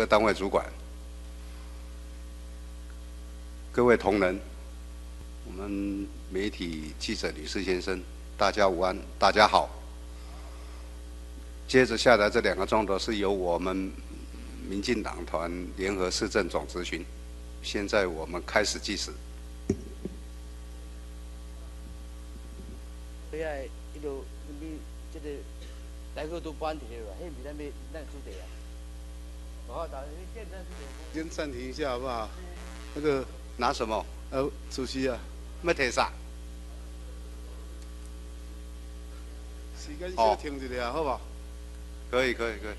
各单位主管、各位同仁、我们媒体记者女士先生，大家午安，大家好。接着下来这两个钟头是由我们民进党团联合市政总咨询。现在我们开始计时。对啊，一路你这个来个都搬题了，迄边咱要咱主题啊。先暂时。先暂停一下好不好？那个拿什么？呃，主席啊，没提啥。时间先停一下，好不好？可以，可以，可以。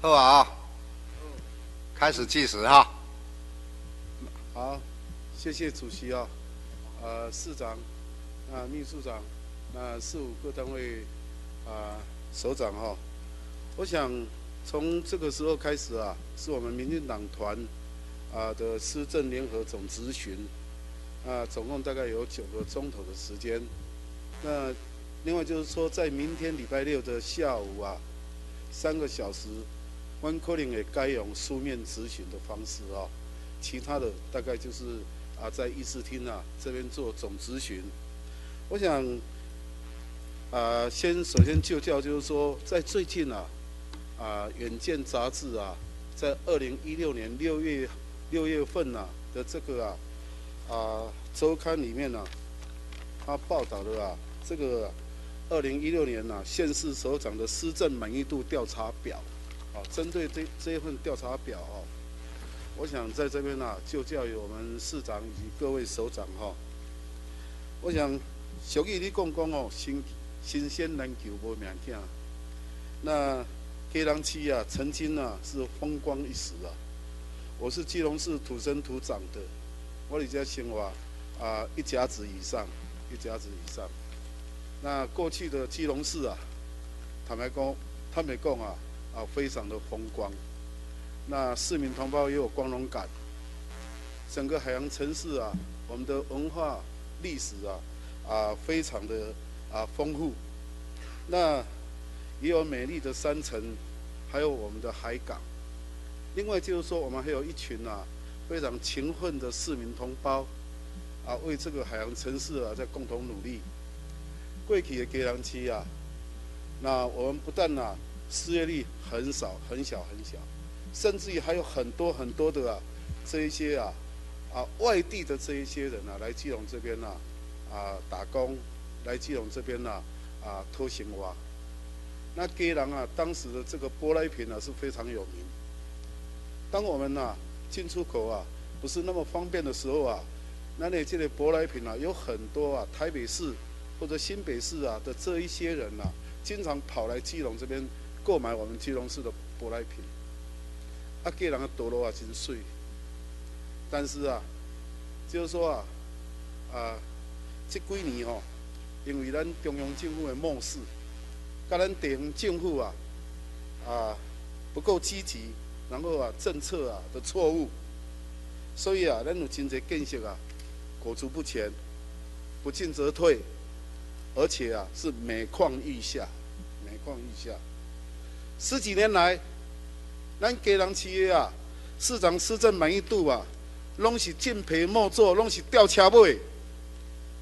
好啊，开始计时哈。好，谢谢主席啊，呃，市长，啊，秘书长，那四五个单位啊，首长哈。我想从这个时候开始啊，是我们民进党团啊的施政联合总咨询，啊，总共大概有九个钟头的时间。那另外就是说，在明天礼拜六的下午啊，三个小时。我可能也该用书面咨询的方式啊，其他的大概就是啊，在议事厅啊这边做总咨询。我想啊，先首先就教就是说，在最近啊啊，《远见》杂志啊，在二零一六年六月六月份呐的这个啊啊周刊里面呢，他报道的啊这个二零一六年呐县市首长的施政满意度调查表。针对这这一份调查表哦，我想在这边呢，就教育我们市长以及各位首长哈。我想，小义你讲讲哦，新新鲜难求无命听。那基隆区啊，曾经啊是风光一时啊。我是基隆市土生土长的，我李家生活啊一甲子以上，一甲子以上。那过去的基隆市啊，坦白讲，坦白讲啊。啊，非常的风光，那市民同胞也有光荣感。整个海洋城市啊，我们的文化历史啊，啊，非常的啊丰富。那也有美丽的山城，还有我们的海港。另外就是说，我们还有一群啊非常勤奋的市民同胞，啊，为这个海洋城市啊在共同努力。贵体的给良期啊，那我们不但啊。失业率很少，很小很小，甚至于还有很多很多的啊，这一些啊，啊外地的这一些人啊，来基隆这边呐，啊打工，来基隆这边呐，啊偷闲挖。那基隆啊，当时的这个舶来品啊是非常有名。当我们呐进出口啊不是那么方便的时候啊，那你这里舶来品啊有很多啊，台北市或者新北市啊的这一些人呐，经常跑来基隆这边。购买我们基隆市的舶来品，啊，给人个多罗啊真水，但是啊，就是说啊，啊，这几年哦，因为咱中央政府的漠视，跟咱地方政府啊，啊不够积极，然后啊政策啊的错误，所以啊，咱有真侪建设啊，裹足不前，不进则退，而且啊是每况愈下，每况愈下。十几年来，咱家人企业啊，市长施政满意度啊，拢是敬陪末座，拢是吊车尾，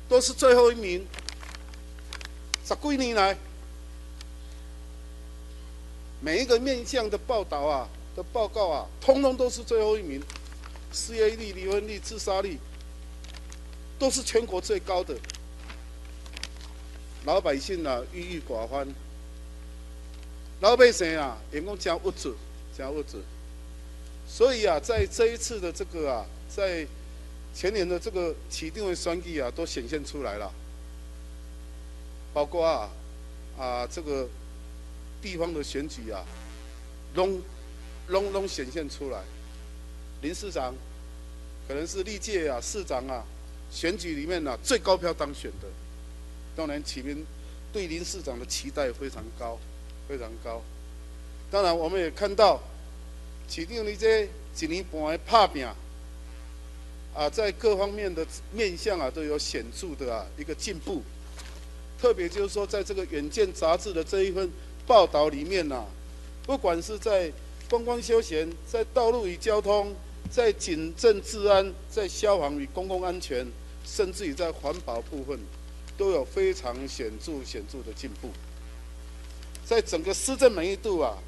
都是最后一名。十几年来，每一个面向的报道啊，的报告啊，通通都是最后一名。失业率、离婚率、自杀率，都是全国最高的。老百姓啊，郁郁寡欢。老百姓啊，员工讲物质，讲物质，所以啊，在这一次的这个啊，在前年的这个起定为双举啊，都显现出来了，包括啊啊这个地方的选举啊，拢拢拢显现出来。林市长可能是历届啊市长啊选举里面呢最高票当选的，当然启民对林市长的期待非常高，非常高。当然我们也看到，启定你这一年半的拍拼。啊，在各方面的面向啊，都有显著的啊一个进步。特别就是说，在这个《远见》杂志的这一份报道里面呐，不管是在观光休闲、在道路与交通、在警政治安、在消防与公共安全，甚至于在环保部分，都有非常显著显著的进步。在整个施政满意度啊，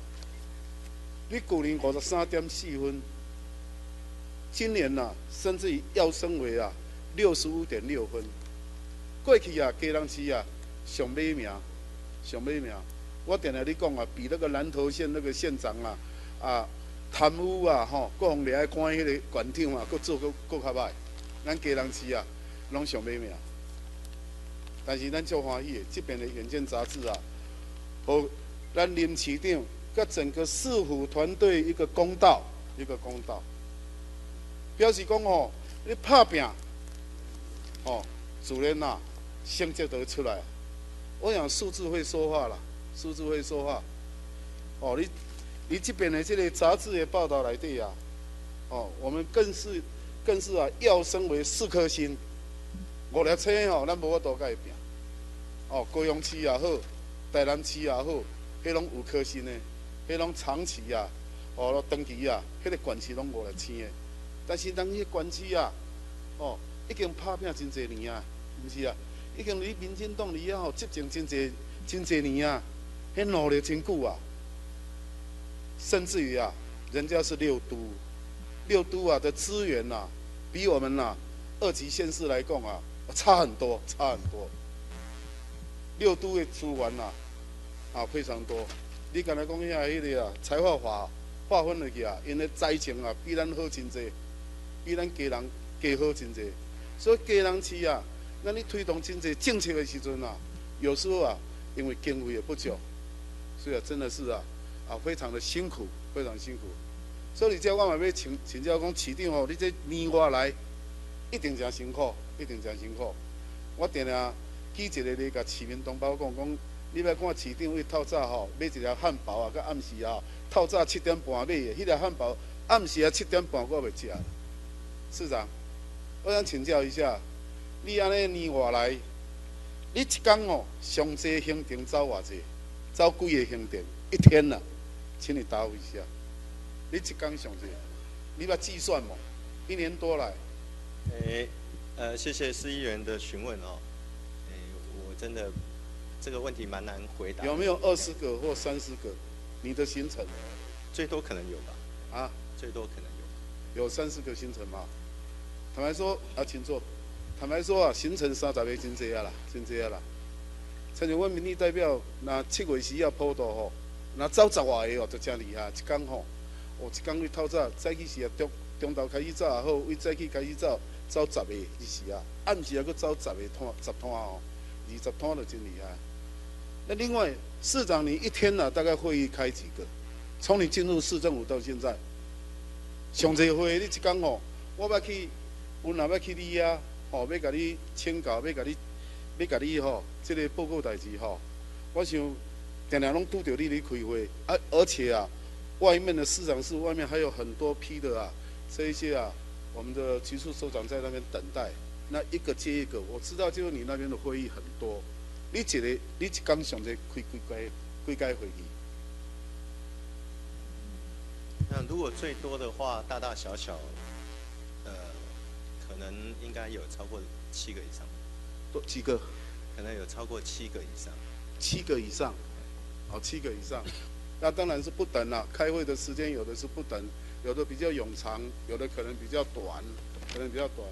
比去年五十三点四分。今年呐，甚至于要升为啊六十五点六分。过去啊，家人市啊上美名，上美名。我点来你讲啊，比那个南投县那个县长啊啊贪污啊吼，各方面爱看迄个县长啊，佫做佫佫较歹。咱家人市啊，拢上美名。但是咱足欢喜的，这边的《远见》杂志啊，和咱林市长甲整个市府团队一个公道，一个公道。表示讲哦，你拍拼，哦，主任呐，成绩都出来。我想数字会说话了，数字会说话。哦，你你这边的这个杂志的报道来对呀，哦，我们更是更是啊，要升为四颗星。五粒星哦，咱无法度改变。哦，高雄市也好，台南市也好，迄拢五颗星的，迄拢长期啊，哦，长期啊，迄个管区拢五粒星的。但是人迄关系啊，哦，已经拍拼真侪年啊，毋是啊？已经离民进党离啊吼，执政真侪真侪年啊，迄努力真久啊。甚至于啊，人家是六都，六都啊的资源呐，比我们呐二级县市来讲啊，差很多，差很多。六都的资源呐，啊非常多。你刚才讲一下迄个啊，财划法划分落去啊，因为灾情啊比咱好真侪。比咱家人加好真济，所以家人市啊，那你推动真济政策的时阵啊，有时候啊，因为经费也不足，所以啊，真的是啊，啊，非常的辛苦，非常辛苦。所以你叫我嘛要请请教讲市长吼，你这年外来一定真辛苦，一定真辛苦。我定定记一个咧，甲市民同胞讲讲，你要看市长为透早吼买一条汉堡啊，甲暗时啊，透早七点半买的，迄条汉堡暗时啊七点半我未食。市长，我想请教一下，你安尼年外来，你一天哦上济行程走偌济？走几个行程？一天呐，请你答复一下。你一天上济？你把计算嘛？一年多来。诶，呃，谢谢司议员的询问哦。真的这个问题蛮难回答。有没有二十个或三十个？你的行程？最多可能有吧。啊？最多可能有。有三十个行程吗？坦白说啊，请坐。坦白说啊，行程三十个真济啊啦，真济啊啦。参像阮民意代表，那七月时要普渡吼，那走十外个哦，就真厉害。一天吼，哦，一天为透早早起时啊，中中昼开始走也好，为早起开始走，走十个一时啊，暗时啊，佫走十个摊，十摊哦，二十摊就真厉害。那另外，市长你一天呢，大概会议开几个？从你进入市政府到现在，上济会你一讲吼，我要去。阮若要去你遐，吼，要甲你请教，要甲你，要甲你吼，即个报告代志吼。我想，常常拢拄着你咧开会，啊，而且啊，外面的市长室外面还有很多批的啊，这一些啊，我们的局处首长在那边等待，那一个接一个，我知道就是你那边的会议很多，你一个，你一刚想在开几届几届会议？那如果最多的话，大大小小。呃可能应该有超过七个以上，多几个？可能有超过七个以上，七个以上，哦，七个以上，那当然是不等了。开会的时间有的是不等，有的比较冗长，有的可能比较短，可能比较短。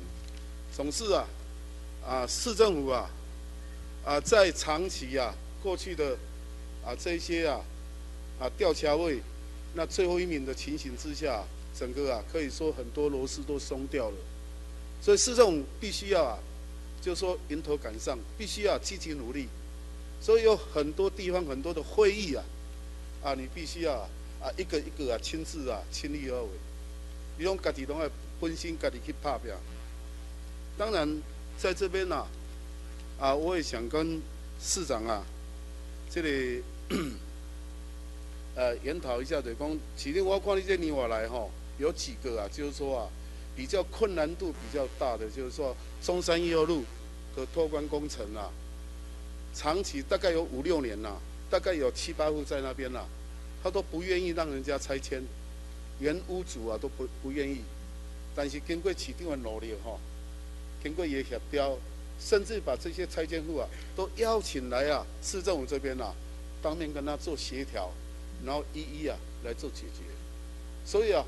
总是啊，啊，市政府啊，啊，在长期啊过去的啊这些啊啊吊桥位，那最后一名的情形之下，整个啊可以说很多螺丝都松掉了。所以市政府必须要啊，就说迎头赶上，必须要积极努力。所以有很多地方很多的会议啊，啊，你必须要啊一个一个啊亲自啊亲力而为，你用家己拢要分心家己去拍拼。当然在这边呐，啊我也想跟市长啊，这里 呃研讨一下，就是讲，其实我看你这年我来吼，有几个啊，就是说啊，比较困难度比较大的，就是说中山一号路的托管工程啊，长期大概有五六年了，大概有七八户在那边了，他都不愿意让人家拆迁，原屋主啊都不不愿意，但是经过市长的努力哈，经过也协调，甚至把这些拆迁户啊都邀请来啊，市政府这边啊，当面跟他做协调。然后一一啊来做解决，所以啊，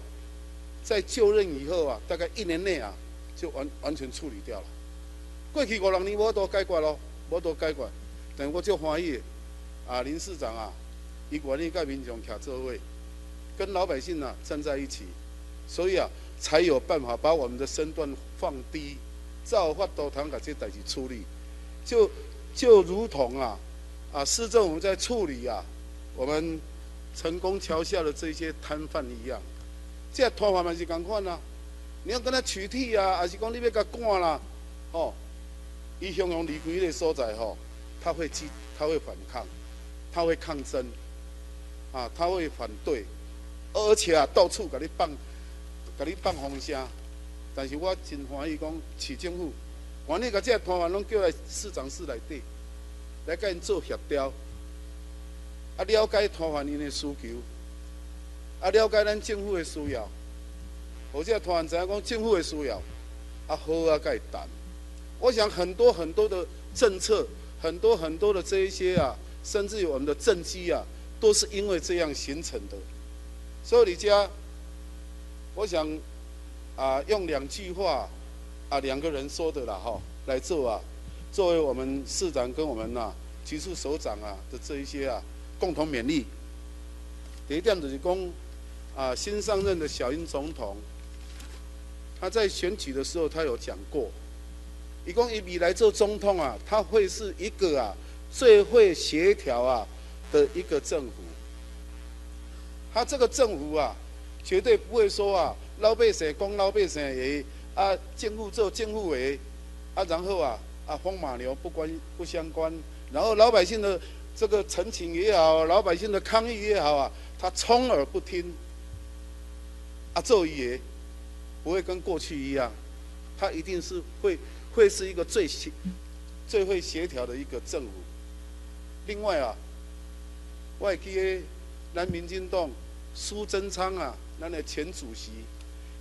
在就任以后啊，大概一年内啊，就完完全处理掉了。过去五六年我都解决咯，我都解决，但我就欢喜啊，林市长啊，伊愿意跟民众徛座位，跟老百姓啊站在一起，所以啊，才有办法把我们的身段放低，造法都通把这代志处理，就就如同啊啊市政府在处理啊我们。成功桥下的这些摊贩一样，这摊贩嘛是共款啊。你要跟他取缔啊，还是讲你要甲赶啦？哦，伊向阳离开迄个所在吼，他会去，他会反抗，他会抗争，啊，他会反对，而且啊，到处甲你放，甲你放风声。但是我真欢喜讲，市政府，愿意甲这摊贩拢叫来市长室内底，来甲因做协调。啊，了解摊贩因的需求，啊，了解咱政府的需要，或者摊贩知影讲政府的需要，啊，好啊，甲伊谈。我想很多很多的政策，很多很多的这一些啊，甚至于我们的政绩啊，都是因为这样形成的。所以，李家，我想啊，用两句话啊，两个人说的了哈，来做啊，作为我们市长跟我们呐，局处首长啊的这一些啊。共同勉励。第一点就是讲，啊，新上任的小英总统，他在选举的时候，他有讲过，一共以未来做总统啊，他会是一个啊最会协调啊的一个政府。他这个政府啊，绝对不会说啊，老百姓讲老百姓也啊，政府做政府的啊，然后啊啊风马牛不关不相关，然后老百姓的。这个陈情也好，老百姓的抗议也好啊，他充耳不听。啊，做爷不会跟过去一样，他一定是会会是一个最协最会协调的一个政府。另外啊，外记咱民进党苏贞昌啊，咱的前主席，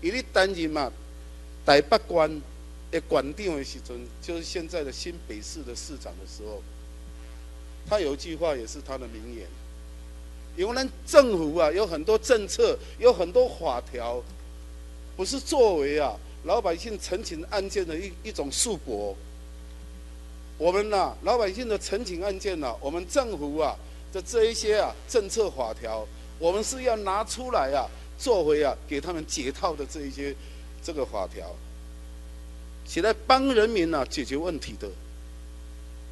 伊咧担任嘛台北关的馆长的时阵，就是现在的新北市的市长的时候。他有一句话也是他的名言，因为呢，政府啊有很多政策，有很多法条，不是作为啊老百姓陈情案件的一一种束缚。我们呐，老百姓的陈情案件呐，我们政府啊的这一些啊政策法条，我们是要拿出来啊，作为啊给他们解套的这一些这个法条，起来帮人民呐解决问题的，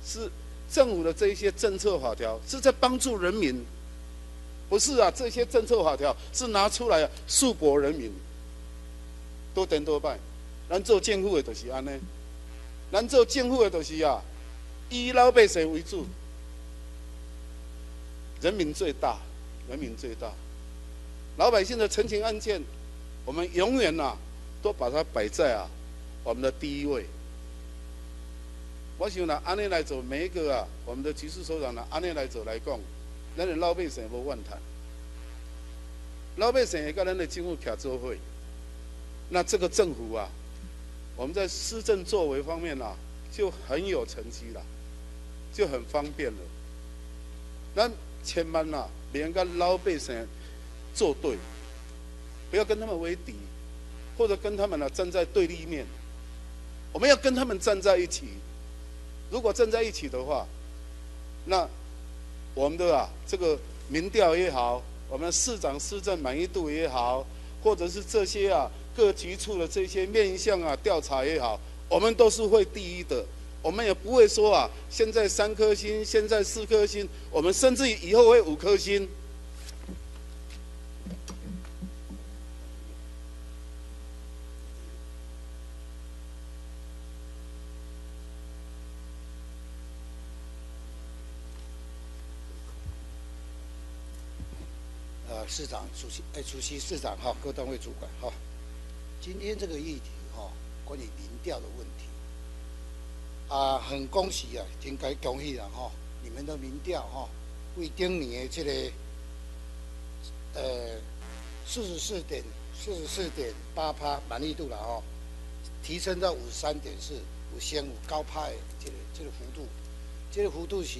是。政府的这一些政策法条是在帮助人民，不是啊？这些政策法条是拿出来啊束缚人民，多等多拜。咱做政府的都是安尼，咱做政府的都是啊，以老百姓为主，人民最大，人民最大。老百姓的陈情案件，我们永远呐都把它摆在啊我们的第一位。我想拿安尼来做，每一个啊，我们的局势首长拿安尼来做来讲，咱的老百姓无怨叹，老百姓也跟咱的政府徛做伙，那这个政府啊，我们在施政作为方面啊，就很有成绩了，就很方便了。那千万呐，连个老百姓作对，不要跟他们为敌，或者跟他们呢站在对立面，我们要跟他们站在一起。如果站在一起的话，那我们的啊这个民调也好，我们市长市政满意度也好，或者是这些啊各局处的这些面向啊调查也好，我们都是会第一的。我们也不会说啊，现在三颗星，现在四颗星，我们甚至于以后会五颗星。市长、主席、哎，主席、市长哈，各单位主管哈，今天这个议题哈，关于民调的问题。啊，很恭喜啊，应该恭喜了哈，你们的民调哈，为今年的这个呃四十四点四十四点八趴满意度了哈，提升到五十三点四，有先有高派这个这个幅度，这个幅度是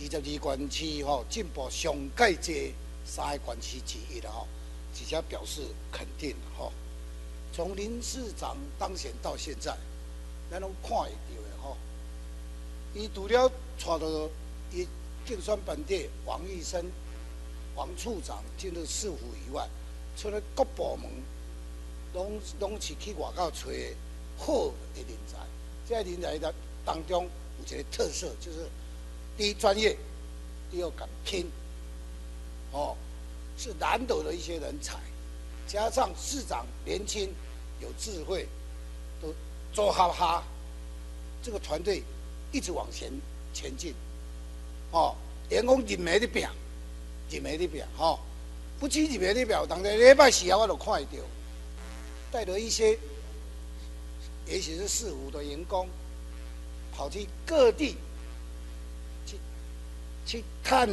二十二关区哈进步上届这。三个关系之一的哈，几家表示肯定哈。从林市长当选到现在，咱拢看会到的哈。伊除了带着伊竞选本地王玉生、王处长进入市府以外，除了各部门，拢拢是去外口找好的人才。这人才的当中有一个特色，就是第一专业，第二敢拼。哦，是难得的一些人才，加上市长年轻有智慧，都做哈哈，这个团队一直往前前进。哦，员工任命的表，任命的表，哈，不止任命的表，当天礼拜四啊，我都看到，带着一些，也许是四五的员工，跑去各地去去看。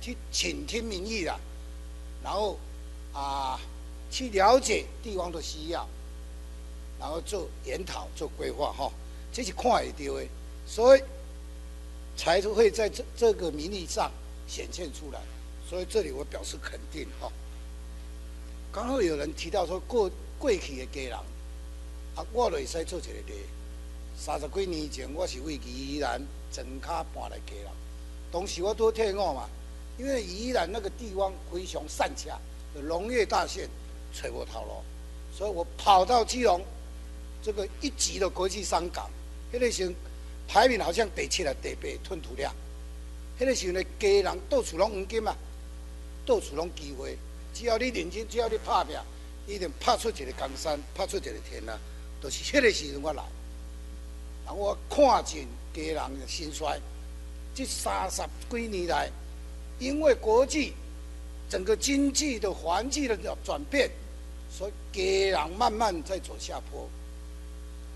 去倾听民意了，然后啊，去了解地方的需要，然后做研讨、做规划，哈，这是看会到的，所以才会在这这个民意上显现出来。所以这里我表示肯定，哈。刚好有人提到说过过去的家人，啊，我会使做一个例。三十几年前，我是为宜兰整卡搬来家人，当时我多听我嘛。因为宜兰那个地方非常善洽，农业大县，吹波头路，所以我跑到基隆这个一级的国际商港，那个时候排名好像第七啊，第八吞吐量。那个时候呢，家人到处拢黄金嘛，到处拢机会，只要你认真，只要你拍拼，一定拍出一个江山，拍出一个天啊！都是那个时候我来，然后我看见家人的兴衰，这三十几年来。因为国际整个经济的环境的转变，所以家人慢慢在走下坡。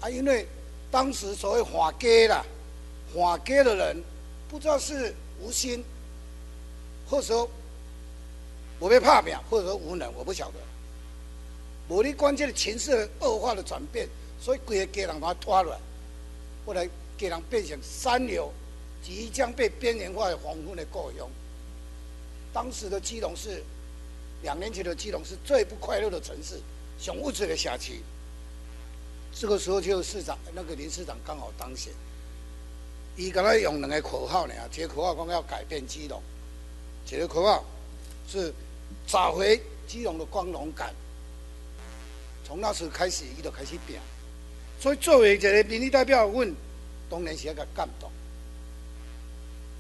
啊，因为当时所谓划街啦，划街的人不知道是无心，或者说我被怕表，或者说无能，我不晓得。某的关键的情势恶化的转变，所以规个家人把它拖了，后来家人变成三流，即将被边缘化的黄昏的故乡。当时的基隆是两年前的基隆是最不快乐的城市，熊物质的辖区。这个时候就市长那个林市长刚好当选，伊刚才用两个口号呢，一个口号讲要改变基隆，一个口号是找回基隆的光荣感。从那时开始，伊就开始变。所以作为一个民意代表，问当然是一个感动。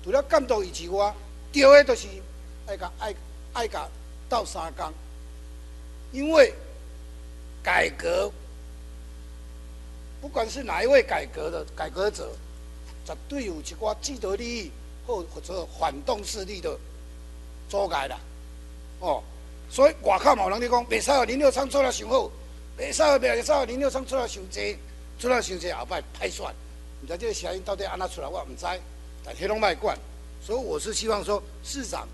除了感动以及我，第二个就是。爱甲爱爱甲斗三工，因为改革，不管是哪一位改革的改革者，绝对有一寡既得利益或或者反动势力的阻碍啦。哦，所以外口某人咧讲，袂使哦林六昌做了上好，袂使哦袂使哦林六昌做了上济，做了上济后摆歹选，毋知这个声音到底安怎出来，我毋知，但迄拢卖管，所以我是希望说市长。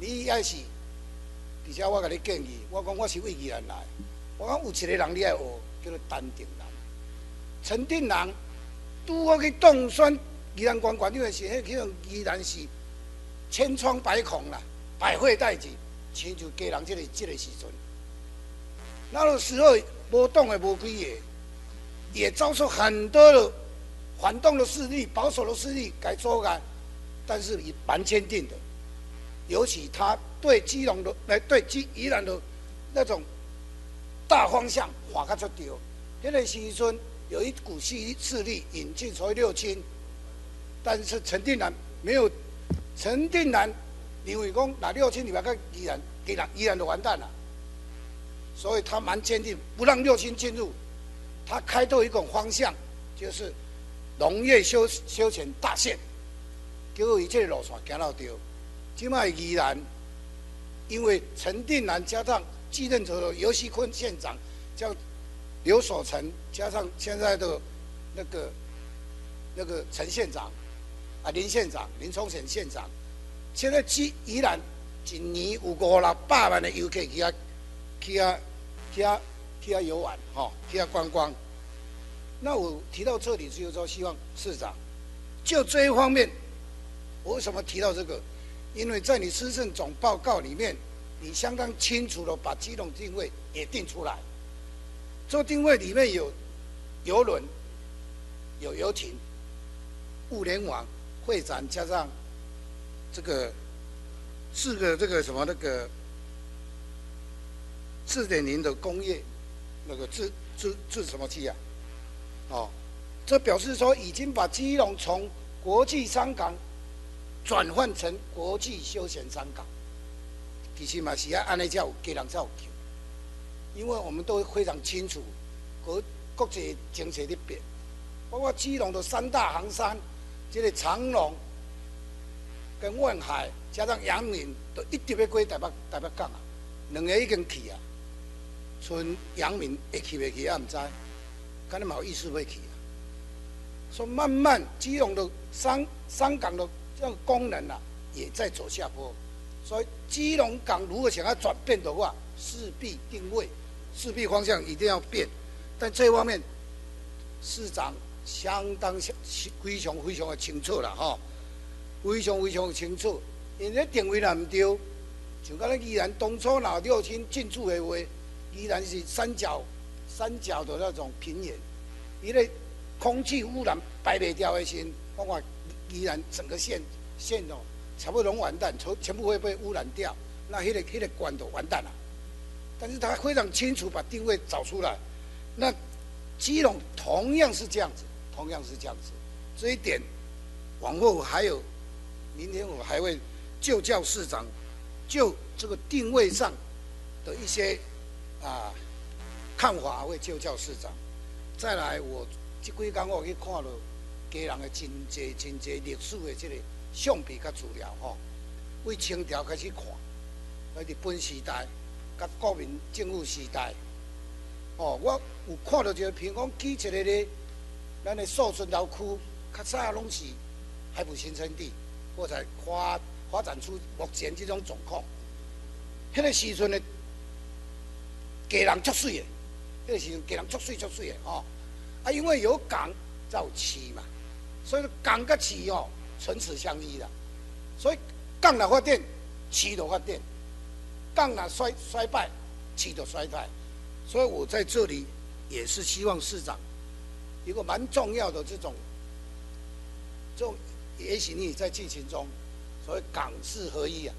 你也是，而且我甲你建议，我讲我是为宜兰来，我讲有一个人你爱学，叫做陈定南。陈定南拄好去当选宜兰县县长的时，迄迄种宜兰是千疮百孔啦，百废待举，亲像家人这个这个时阵，那个时候无动的无几个，也遭受很多的反动的势力、保守的势力改做改，但是也蛮坚定的。尤其他对基隆的、来对基宜兰的那种大方向划开出丢。那个时阵有一股势势力引进所谓六亲，但是陈定南没有，陈定南认为讲那六亲里面个宜兰，宜兰宜兰就完蛋了，所以他蛮坚定不让六亲进入，他开拓一种方向，就是农业休休闲大县，结果一切路线行到丢。即卖宜兰因为陈定南加上继任者的游戏坤县长叫刘守成，加上现在的那个那个陈县长啊林县长林冲贤县长，现在基依然一年有五六百万的游客去啊去啊去啊去啊游玩吼，去啊观光。那我提到这里，就是说希望市长就这一方面，我为什么提到这个？因为在你施政总报告里面，你相当清楚的把基隆定位也定出来。这定位里面有游轮、有游艇、物联网、会展，加上这个四个这个什么那个四点零的工业那个制制制什么机啊？哦，这表示说已经把基隆从国际商港转换成国际休闲商港。其实嘛是要按那叫给人造桥，因为我们都非常清楚国国际经济的变，包括基隆的三大航山，这个长隆、跟万海加上阳明，都一直要过台北台北港啊，两个已经去啊，剩阳明会去未去也唔知。可能冇意思会去啊，说慢慢基隆的商商港的这个功能啊，也在走下坡。所以基隆港如果想要转变的话，势必定位、势必方向一定要变。但这方面市长相当非常非常的清楚了哈，非常非常的清楚。因为定位也唔对，就讲咧，依然当初那六千进驻的话，依然是三角。三角的那种平原，因为空气污染排袂掉的先，包括依然整个县县哦，差不多完蛋，全全部会被污染掉，那迄个迄个管都完蛋了。但是他非常清楚把定位找出来，那基隆同样是这样子，同样是这样子，这一点往后还有，明天我还会就教市长就这个定位上的一些啊。看法会就教市长，再来我这几天我去看了家人的真济真济历史的这个相片甲资料吼，为清朝开始看，在日本时代、甲国民政府时代，哦，我有看到一个平讲起一个咧，咱的寿春老区，较早拢是海埔新生地，或者发发展出目前这种状况，迄个时阵的家人足水的。迄个时阵给人作水作水的哦，啊，因为有港才有市嘛，所以港跟市哦唇齿相依的，所以港若发展，市的发展；港若衰衰败，市的衰败。所以我在这里也是希望市长一个蛮重要的这种，这种也许你在进行中，所以港市合一啊，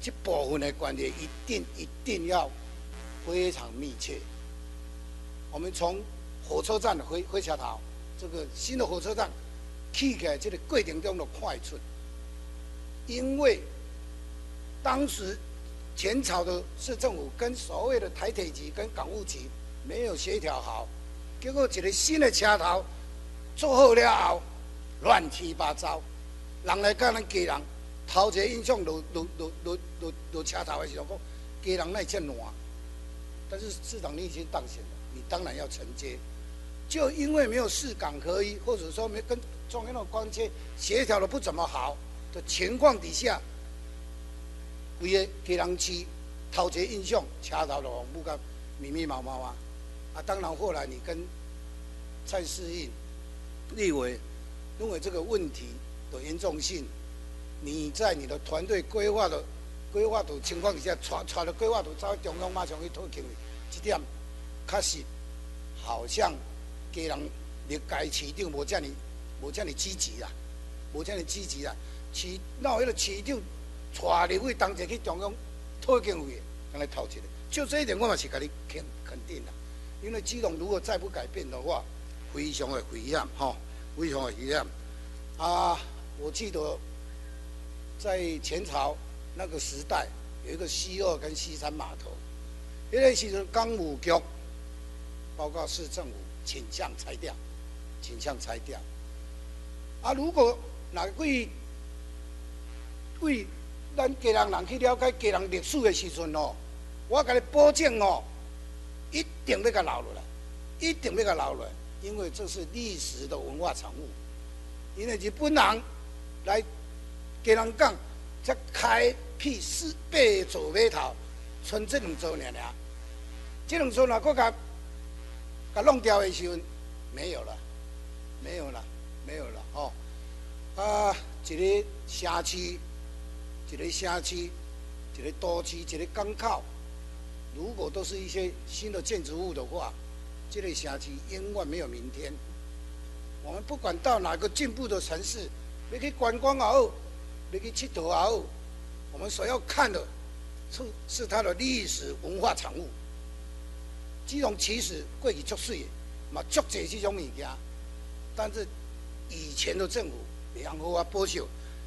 这部分的关联一定一定要非常密切。我们从火车站回回桥头，这个新的火车站起起来，这个过程中的快速，因为当时前朝的市政府跟所谓的台铁局跟港务局没有协调好，结果一个新的车头做好了后，乱七八糟，人来跟咱家人头一个印象落落落落落落车头的时候讲，家人那真乱，但是市长你已经当选了。你当然要承接，就因为没有市港合一，或者说没跟中央的关接协调的不怎么好的情况底下，规个基隆市头一印象车头的黄布甲密密麻麻啊！啊，当然后来你跟蔡世应立委认为这个问题的严重性，你在你的团队规划的规划图情况底下，传传了规划图，找中央马上去推进这点。确实，好像家人历届市长无遮尼无遮尼积极啦，无遮尼积极啦。市那迄个市长带立委当者去中央讨经费，刚来讨一个。就这一点，我嘛是甲你肯肯定啦。因为基隆如果再不改变的话，非常的危险吼，非常的危险。啊，我记得在前朝那个时代，有一个西二跟西三码头，那个时阵港务局。报告市政府倾向拆掉，倾向拆掉。啊，如果哪位为咱家人人去了解家人历史的时阵哦，我甲你保证哦，一定要甲留落来，一定要甲留落来，因为这是历史的文化产物。因为日本人来家人讲，才开辟四八座码头，剩这两座尔尔，这两座若搁甲甲弄掉的时阵，没有了，没有了，没有了哦。啊，一个城市，一个城市，一个都市，一个港口，如果都是一些新的建筑物的话，这个城市永远没有明天。我们不管到哪个进步的城市，要去观光也好，要去佚佗也好，我们所要看的，是是它的历史文化产物。这种其实过去足水，嘛足济这种物件，但是以前的政府。良好啊，保守，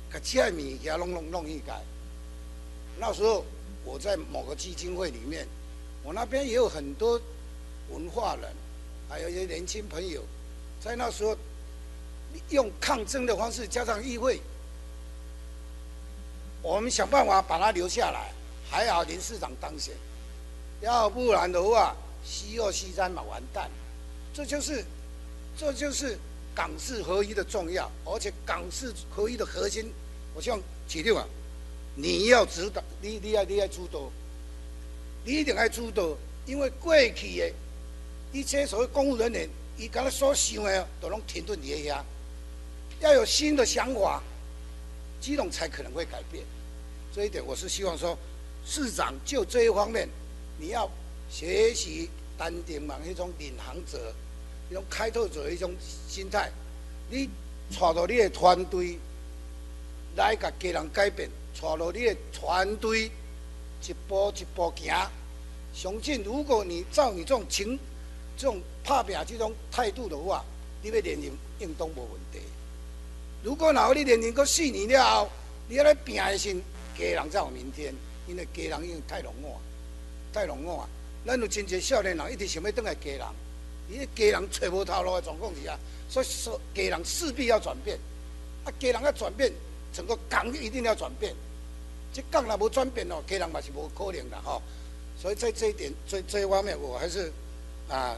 把这些物件弄弄弄一改。那时候我在某个基金会里面，我那边也有很多文化人，还有一些年轻朋友，在那时候用抗争的方式加上议会，我们想办法把它留下来。还好林市长当选，要不然的话，西二西三嘛完蛋。这就是，这就是。港市合一的重要，而且港市合一的核心，我希望指六啊，你要指导，你你要你要主导，你一定要主导，因为过去的一切所谓公务人员，伊刚才所想的都拢停顿在遐，要有新的想法，这种才可能会改变。这一点我是希望说，市长就这一方面，你要学习担定嘛，那种领航者。迄种开拓者的一种心态，你带着你的团队来甲家人改变，带着你的团队一步一步行。相信如果你照你这种情、这种拍拼这种态度的话，你要连任应当无问题。如果然后你连任个四年了后，你要来拼的时，家人才有明天，因为家人已经太冷漠，太冷漠啊！咱有真侪少年人一直想要倒来家人。因为家人找无头路的状况之下，所以说家人势必要转变。啊，家人要转变，整个港一定要转变。这港若无转变哦，家人嘛是无可能的吼。所以在这一点、这这一方面，我还是啊，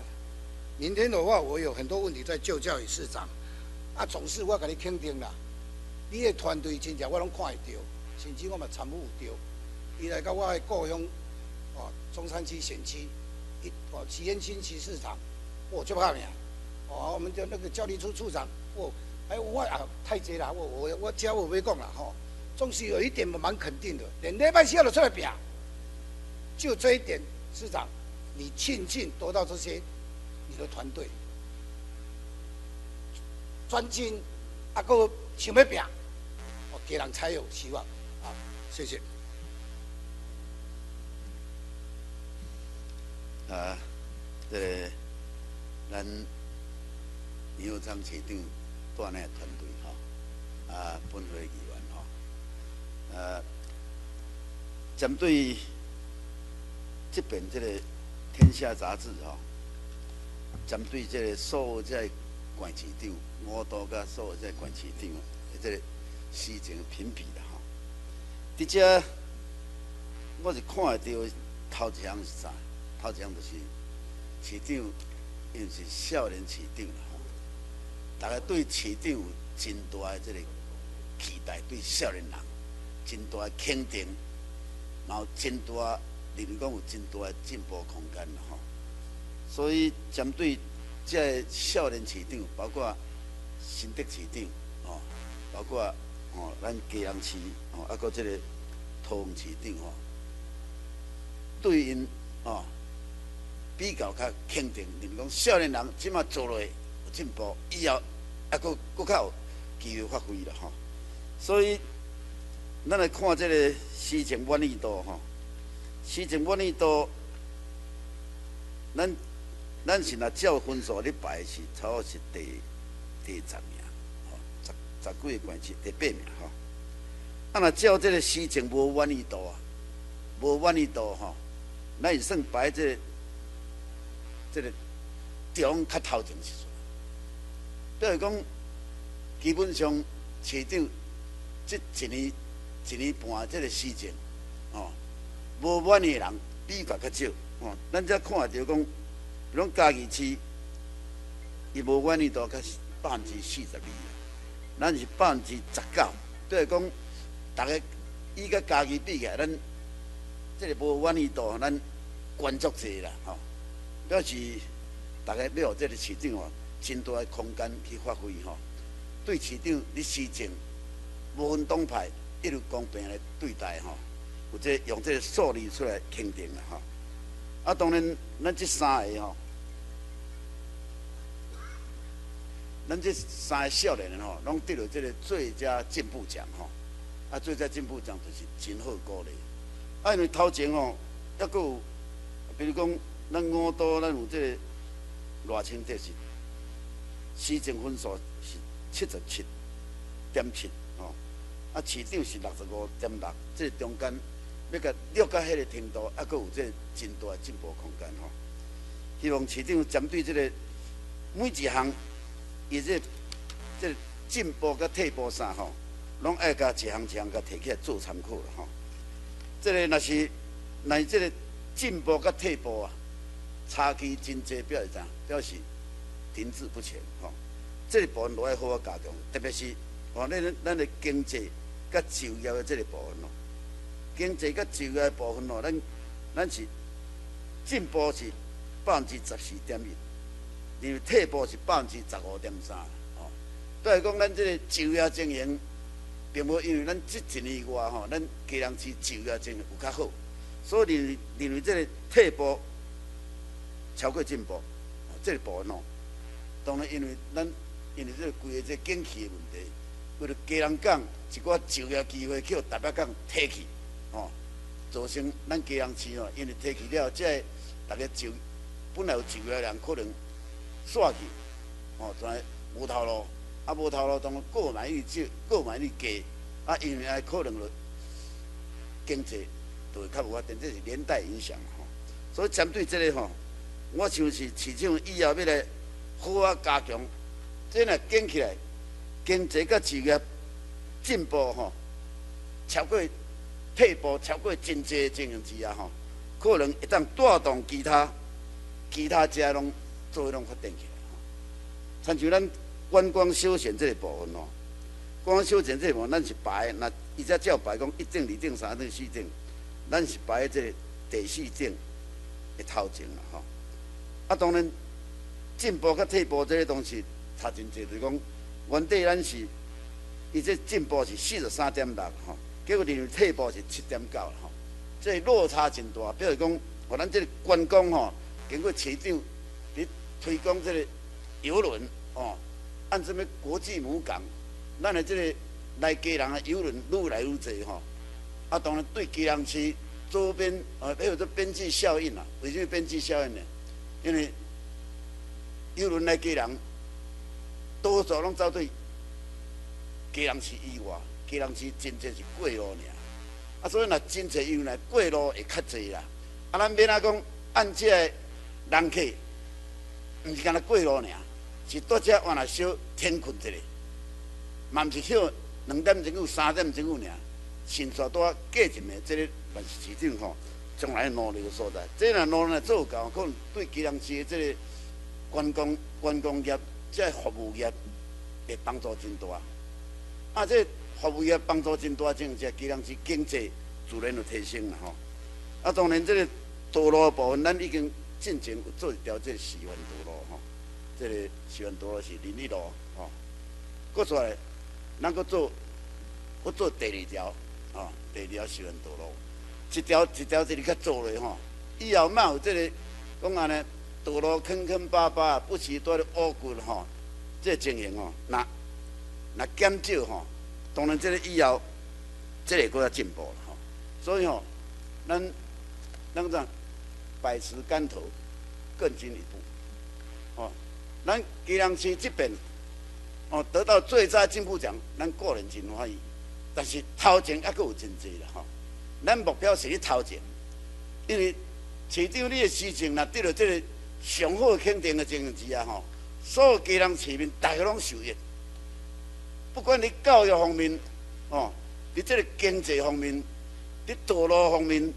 明天的话，我有很多问题在就教育市长。啊，总是我甲你肯定啦，你的团队真正我拢看会到，甚至我嘛参悟到。伊来到我的故乡，中山区选区一哦，旗安新区市场。我就怕你啊，哦，我们的那个教育处处长，我，哎，我啊太贼了，我我我教我没讲了哈，总是有一点蛮肯定的，连礼拜四都出来拼，就这一点，市长，你庆幸得到这些，你的团队，专精，啊个想要拼，哦给人才有希望，啊，谢谢。啊，对。咱李友章市长带那团队吼，啊，本会议员吼，呃，针对这边这个《天下》杂志吼，针对这个所有在管市长、我都甲所有在管市长这个事情评比的吼，伫遮我是看得到头一项是啥？好像就是市长。因为是少年市长啦，大家对市长有真大的这个期待，对少年人真大的肯定，然后真大，认为讲有真大的进步空间啦吼。所以针对这少年市长，包括新德市长哦，包括哦咱嘉阳市哦，啊，搁这个桃园市长哦，对因哦。比较较肯定，你们讲少年人即马做落有进步，以后还佫佫较有机会发挥了吼。所以，咱来看这个施政满意度吼，施政满意度，咱咱是若照分数咧排是差是第第十名，吼，十十几个关系第八名吼。啊，若照这个施政无满意度啊，无满意度吼，咱是算排这。这个中较头前时阵，等于讲，基本上市长这一年一年半这个时间，哦，无满的人比较较少，哦，咱才看着讲，拢家己市，伊无满意度，才是百分之四十二，咱是百分之十九，对讲，大家伊甲家己比起来，咱这个无满意度，咱关足济啦，吼，表示大家要有这个市长哦，真大的空间去发挥吼，对市长你施政。无分党派，一律公平来对待吼，有这用这个数字出来肯定啦吼。啊，当然，咱这三个吼，咱这三个少年人吼，拢得了这个最佳进步奖吼。啊，最佳进步奖就是真好鼓励。啊，因为头前吼，还佫有，比如讲，咱五都咱有这个偌清这是，市政分数是七十七点七。啊，市长是六十五点六，这中间要甲录到迄个程度，还佫有这真大进步空间吼。希望市长针对这个每一项，伊这这进步甲退步啥吼，拢爱甲一项一项甲提起来做参考了吼。这个若是若这个进步甲退步啊，差距真济，表示啥？表示停滞不前吼。这个部分都要好好加强，特别是哦，咱咱的经济。甲就业的这个部分咯，经济甲就业的部分咯，咱咱是进步是百分之十四点一，因为退步是百分之十五点三。哦，都来讲，咱这个就业经营，并无因为咱这一年外吼，咱家人市就业经营有较好，所以认为认为这个退步超过进步，这个部分咯，当然因为咱因为这个规个这景气的问题。为了家人讲一寡就业机会，去互台北港提去，吼，造成咱家人市哦，因为提去了，即个大家就本来有就业人可能煞去，吼，在无头路，啊无头路，当购买力少，购买力低，啊，因为可能就经济就会较无法，等这是连带影响吼。所以针对这个吼，我想是市场以后要来好啊加强，这若建起来。经济甲就业进步吼，超过退步，超过真济经营之下吼，可能一旦带动其他其他家拢做拢发展起来吼。参像咱观光休闲这一部分哦，观光休闲这一部分，咱是排那伊只照排讲一等、二等、三等、四等，咱是排这第四等的头前啦吼。啊，当然进步甲退步这些东西差真济，就是讲。原底咱是，伊这进步是四十三点六吼，结果认为退步是七点九吼，这落差真大。比如讲，我咱这个观光吼，经过市长伫推广这个游轮哦，按什么国际母港，咱的这个来家人的游轮愈来愈多吼。啊，当然对家人市周边啊，还有这边际效应啊。为什么边际效应呢？因为游轮来家人。多数拢走对家人是意外，家人是真正是过路尔。啊，所以若真济游来过路会较济啦。啊，咱免啊讲按这人客，毋是干那过路尔，是到遮换来小天困一个，嘛毋是休两点钟有三点钟有尔，迅速多过一暝，这个是市长吼将来努力的所在。这若努力做够，可能对家人市的这个观光观光业。这服务业会帮助真大，啊，这服务业帮助真大，种这其人是经济自然就提升了吼。啊，当然这个道路的部分，咱已经进前有做一条这四环道路吼，这个四环道路是林立路吼，过出来，咱搁做，搁做第二条，啊，第二条四环道路，一条一条这里较做嘞吼，以后嘛有这个讲安尼。道路坑坑巴巴，不时多咧乌骨吼，这情形吼，那那减少吼，当然这个以后，这个搁要进步了吼。所以吼，咱咱讲百尺竿头更进一步，哦，咱吉良市这边哦得到最佳进步奖，咱个人真欢喜。但是头前还阁有真济啦吼，咱目标是咧头前，因为市长你的事情若得了这个。上好肯定的经营之下吼，所有家人市民大家拢受益。不管你教育方面，哦，伫这个经济方面，伫道路方面，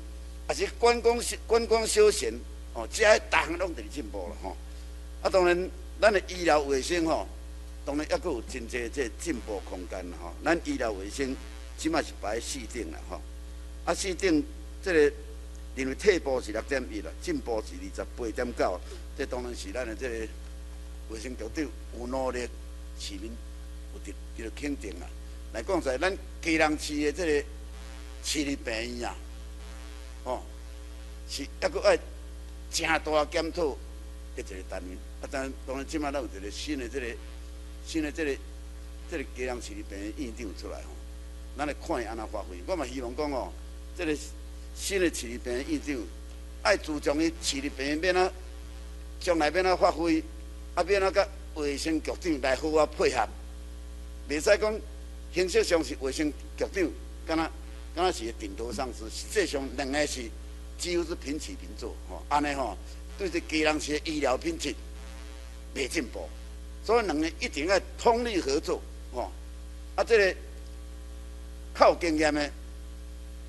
也是观光观光休闲，哦，这些大项拢伫进步了吼。啊，当然，咱的医疗卫生吼，当然抑阁有真济这进步空间吼。咱医疗卫生起码是摆四顶了吼。啊，四顶这个因为退步是六点一啦，进步是二十八点九，这当然是咱的这个卫生局长有努力，市民有得得到肯定啦。来讲在咱基隆市的这个市立病院啊，哦，是抑阁爱正大检讨的一个单元。啊，当然，当然，即马咱有一个新的这个新的这个这个基隆市立病院院长出来吼，咱来看伊安怎发挥。我嘛希望讲哦，这个新的市立病院院长爱注重伊市立病院免啊，将来变啊发挥，啊变啊甲卫生局长来好啊配合，袂使讲。形式上是卫生局长，敢若敢若是顶头上司，实际上两个是几乎是平起平坐，吼，安尼吼，对这基隆市医疗品质未进步，所以两个一定要通力合作，吼，啊，这个靠经验的，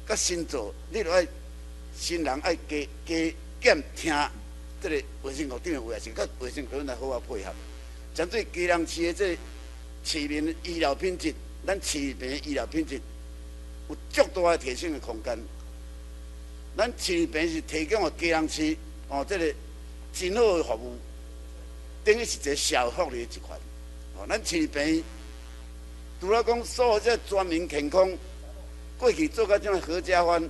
甲新做，你著爱新人爱加加减听这个卫生局长的话，是甲卫生局长来好好配合，针对基隆市的这市民医疗品质。咱市病医疗品质有足大的提升的空间。咱市病是提供个基隆市哦，这个真好的服务，等于是一个小福利一款。哦，咱市病除了讲所有这全民健康，过去做个这种合家欢，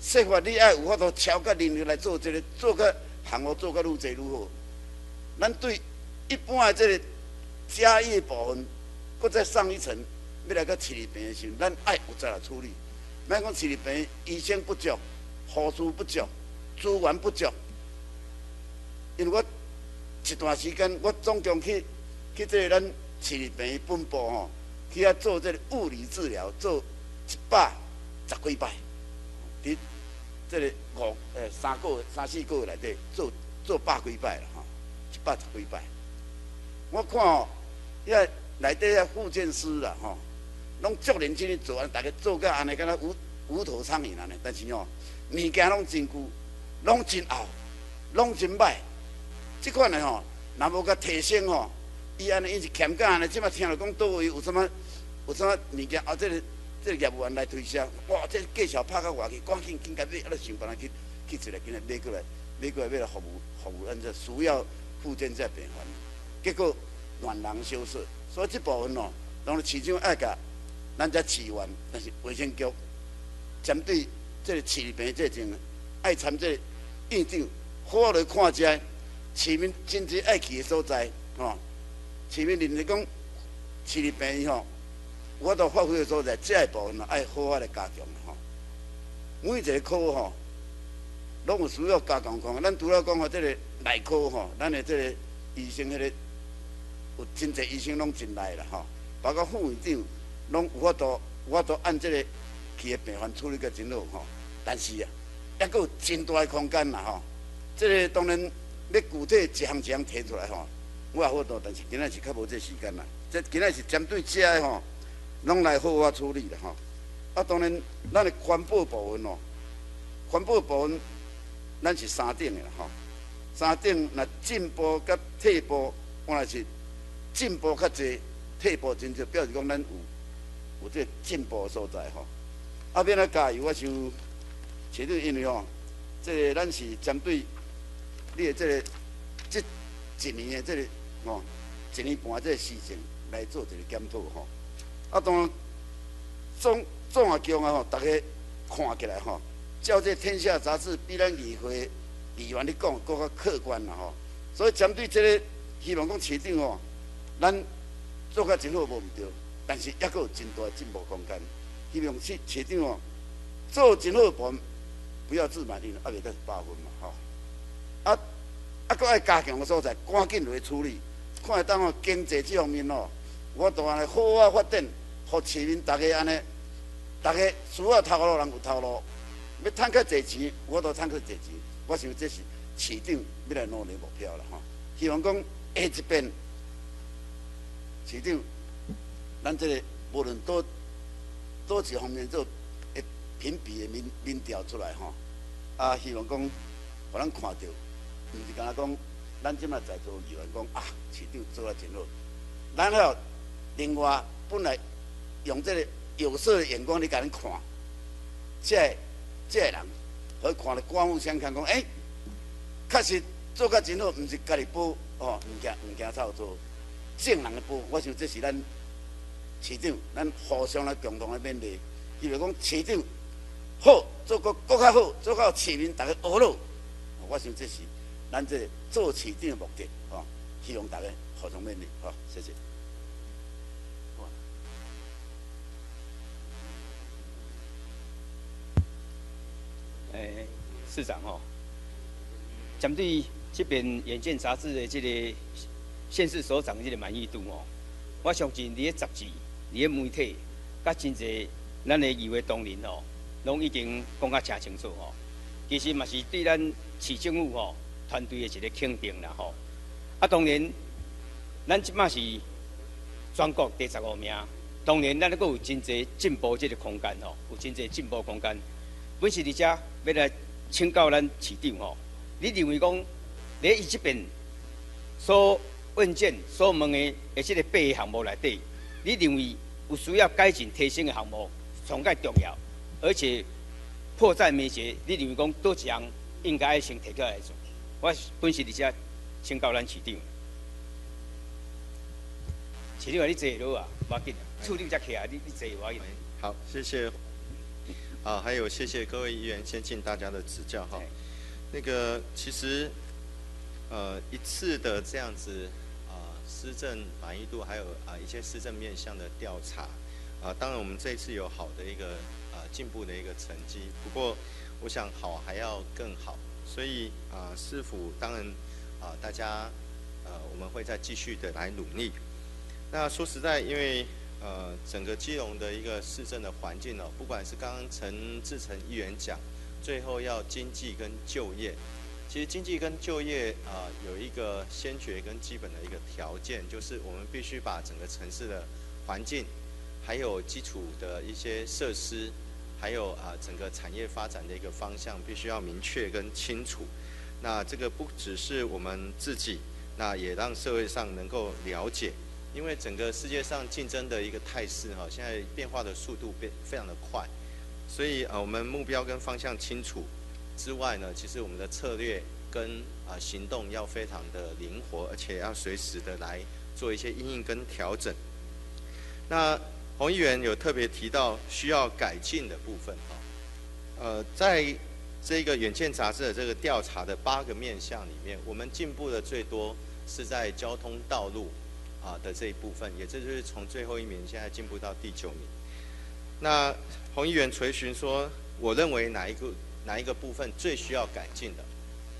说法你爱有法度超个能力来做这个，做个项目做个愈侪愈好。咱对一般的这个家业部分，搁再上一层。要来个市立病的时候，咱爱有再来处理。莫讲市立病医生不足、护士不足、资源不足。因为我一段时间，我总共去去这咱市立病院分部吼，去遐做这个物理治疗，做一百十几摆。伫这个五诶三个三四个月内底做做百几摆了吼，一百十几摆。我看哦，遐内底遐复健师啦吼。拢足认真去做啊！大家做个安尼，敢若无无头苍蝇安尼。但是哦，物件拢真久，拢真厚，拢真歹。即款的吼，若无甲提升吼，伊安尼一直欠干安尼。即摆听着讲，倒位有啥物？有啥物物件？啊，这个这个业务员来推销，哇！这介绍拍到外去，赶紧紧甲买，啊，咧想办法去去一个，今日买过来，买过来为了服务服务，按照需要附件在病患，结果乱人消失。所以这部分哦，当然市长爱甲。咱遮市员，但是卫生局针对这个市病这种，爱参这院长，好好来看遮市民真正爱去的所在，吼，市民认为讲市病吼，我都发挥的所在，这一部分爱好好来加强吼。每一个科吼，拢有需要加强讲。咱除了讲吼，这个内科吼，咱的这个医生迄个有真济医生拢进来了吼，包括副院长。拢有法度，有法度按这个去的病患处理个真好吼。但是啊，还阁有真大的空间啦吼。这个当然要具体一项一项提出来吼，我也好多，但是今仔是较无这时间啦。这今仔是针对这个吼，拢来好好处理啦吼。啊，当然咱的环保部分哦，环保部分咱是三顶的吼。三顶那进步甲退步，我也是进步较济，退步真少，表示讲咱有。有这进步所在吼，啊，免来加油，我想，其实因为吼，这个咱是针对你的这个这一年的这个吼，一年半这个事情来做一个检讨吼。啊，当然总总啊强啊吼，大家看起来吼，照这《天下》杂志比咱议会议员咧讲，更较客观啦吼。所以针对这个，希望讲市长吼，咱做较真好无毋对。但是也阁有真大进步空间，希望市市长哦做真好部，不要自满，因为还未得八分嘛，吼。啊啊，阁爱加强的所在，赶紧来处理。看会当哦经济这方面哦，我都安尼好啊发展，互市民大家安尼，大家需要头路人有头路，要赚较济钱，我都赚较济钱。我想这是市长要来努力目标了吼。希望讲下一遍市长。咱这个无论多多几方面做会评比的民民调出来吼，啊，希望讲，互咱看到，毋是干那讲，咱即马在座议员讲啊，市长做啊真好，然后另外本来用这个有色的眼光你甲咱看，这这人，和看了刮目相看，讲诶，确实做甲真好，毋是家己补哦，物件物件操作，正人的补，我想这是咱。市长，咱互相来共同来勉励，希望讲市长好，做个更较好，做到市民大家学乐。我想这是咱这做市长的目的，哦，希望大家互相勉励，好，谢谢。市长吼，针对这边《眼见》杂志的这个县市首长这个满意度哦，我相信你的杂志。你的媒体，甲真侪咱的议会同仁吼，拢已经讲甲诚清楚吼。其实嘛是对咱市政府吼团队的一个肯定啦吼。啊，当然，咱即嘛是全国第十五名，当然咱阁有真侪进步即个空间吼，有真侪进步空间。本是伫遮要来请教咱市长吼，你认为讲伫伊即边所问卷所问的而且个八个项目内底？你认为有需要改进提升的项目，上介重要，而且迫在眉睫。你认为讲多一项应该先提起来做？我本是伫遮请教咱市长。市长，你坐落啊，要紧，处理才起来，你你坐我紧。好，谢谢。啊，还有谢谢各位议员，先进大家的指教哈。那个其实，呃，一次的这样子啊。施政满意度还有啊一些施政面向的调查，啊当然我们这一次有好的一个啊进步的一个成绩，不过我想好还要更好，所以啊市府当然啊大家呃我们会再继续的来努力。那说实在，因为呃整个基隆的一个市政的环境哦，不管是刚刚陈志成议员讲，最后要经济跟就业。其实经济跟就业啊有一个先决跟基本的一个条件，就是我们必须把整个城市的环境，还有基础的一些设施，还有啊整个产业发展的一个方向，必须要明确跟清楚。那这个不只是我们自己，那也让社会上能够了解，因为整个世界上竞争的一个态势哈，现在变化的速度变非常的快，所以啊我们目标跟方向清楚。之外呢，其实我们的策略跟啊行动要非常的灵活，而且要随时的来做一些应应跟调整。那洪议员有特别提到需要改进的部分哈，呃，在这个远见杂志的这个调查的八个面向里面，我们进步的最多是在交通道路啊的这一部分，也这就是从最后一名现在进步到第九名。那洪议员垂询说，我认为哪一个？哪一个部分最需要改进的？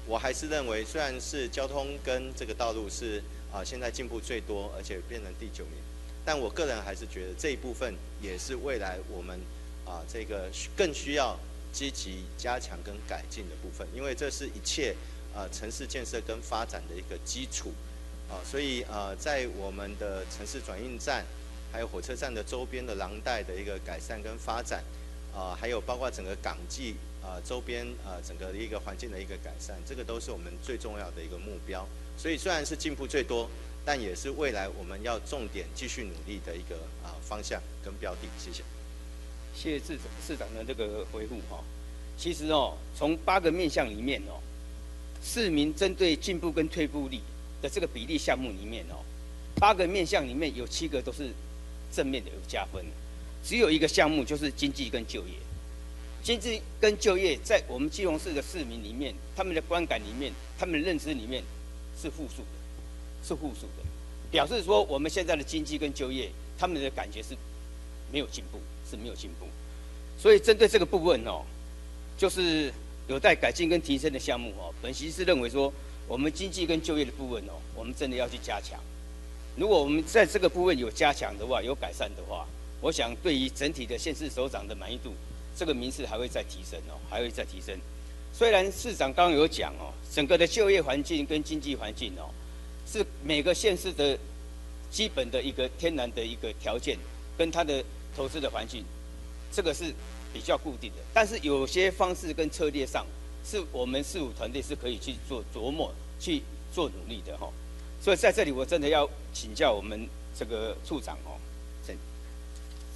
我还是认为，虽然是交通跟这个道路是啊现在进步最多，而且变成第九名，但我个人还是觉得这一部分也是未来我们啊这个更需要积极加强跟改进的部分，因为这是一切啊城市建设跟发展的一个基础啊，所以呃在我们的城市转运站，还有火车站的周边的廊带的一个改善跟发展啊，还有包括整个港际。啊，周边啊，整个的一个环境的一个改善，这个都是我们最重要的一个目标。所以虽然是进步最多，但也是未来我们要重点继续努力的一个啊方向跟标的。谢谢。谢谢市长市长的这个回复哈。其实哦，从八个面向里面哦，市民针对进步跟退步率的这个比例项目里面哦，八个面向里面有七个都是正面的有加分，只有一个项目就是经济跟就业。经济跟就业在我们基隆市的市民里面，他们的观感里面，他们的认知里面是负数的，是负数的，表示说我们现在的经济跟就业，他们的感觉是没有进步，是没有进步。所以针对这个部分哦，就是有待改进跟提升的项目哦，本席是认为说，我们经济跟就业的部分哦，我们真的要去加强。如果我们在这个部分有加强的话，有改善的话，我想对于整体的县市首长的满意度。这个名次还会再提升哦，还会再提升。虽然市长刚刚有讲哦，整个的就业环境跟经济环境哦，是每个县市的基本的一个天然的一个条件，跟它的投资的环境这个是比较固定的。但是有些方式跟策略上，是我们事务团队是可以去做琢磨、去做努力的哈。所以在这里，我真的要请教我们这个处长哦，针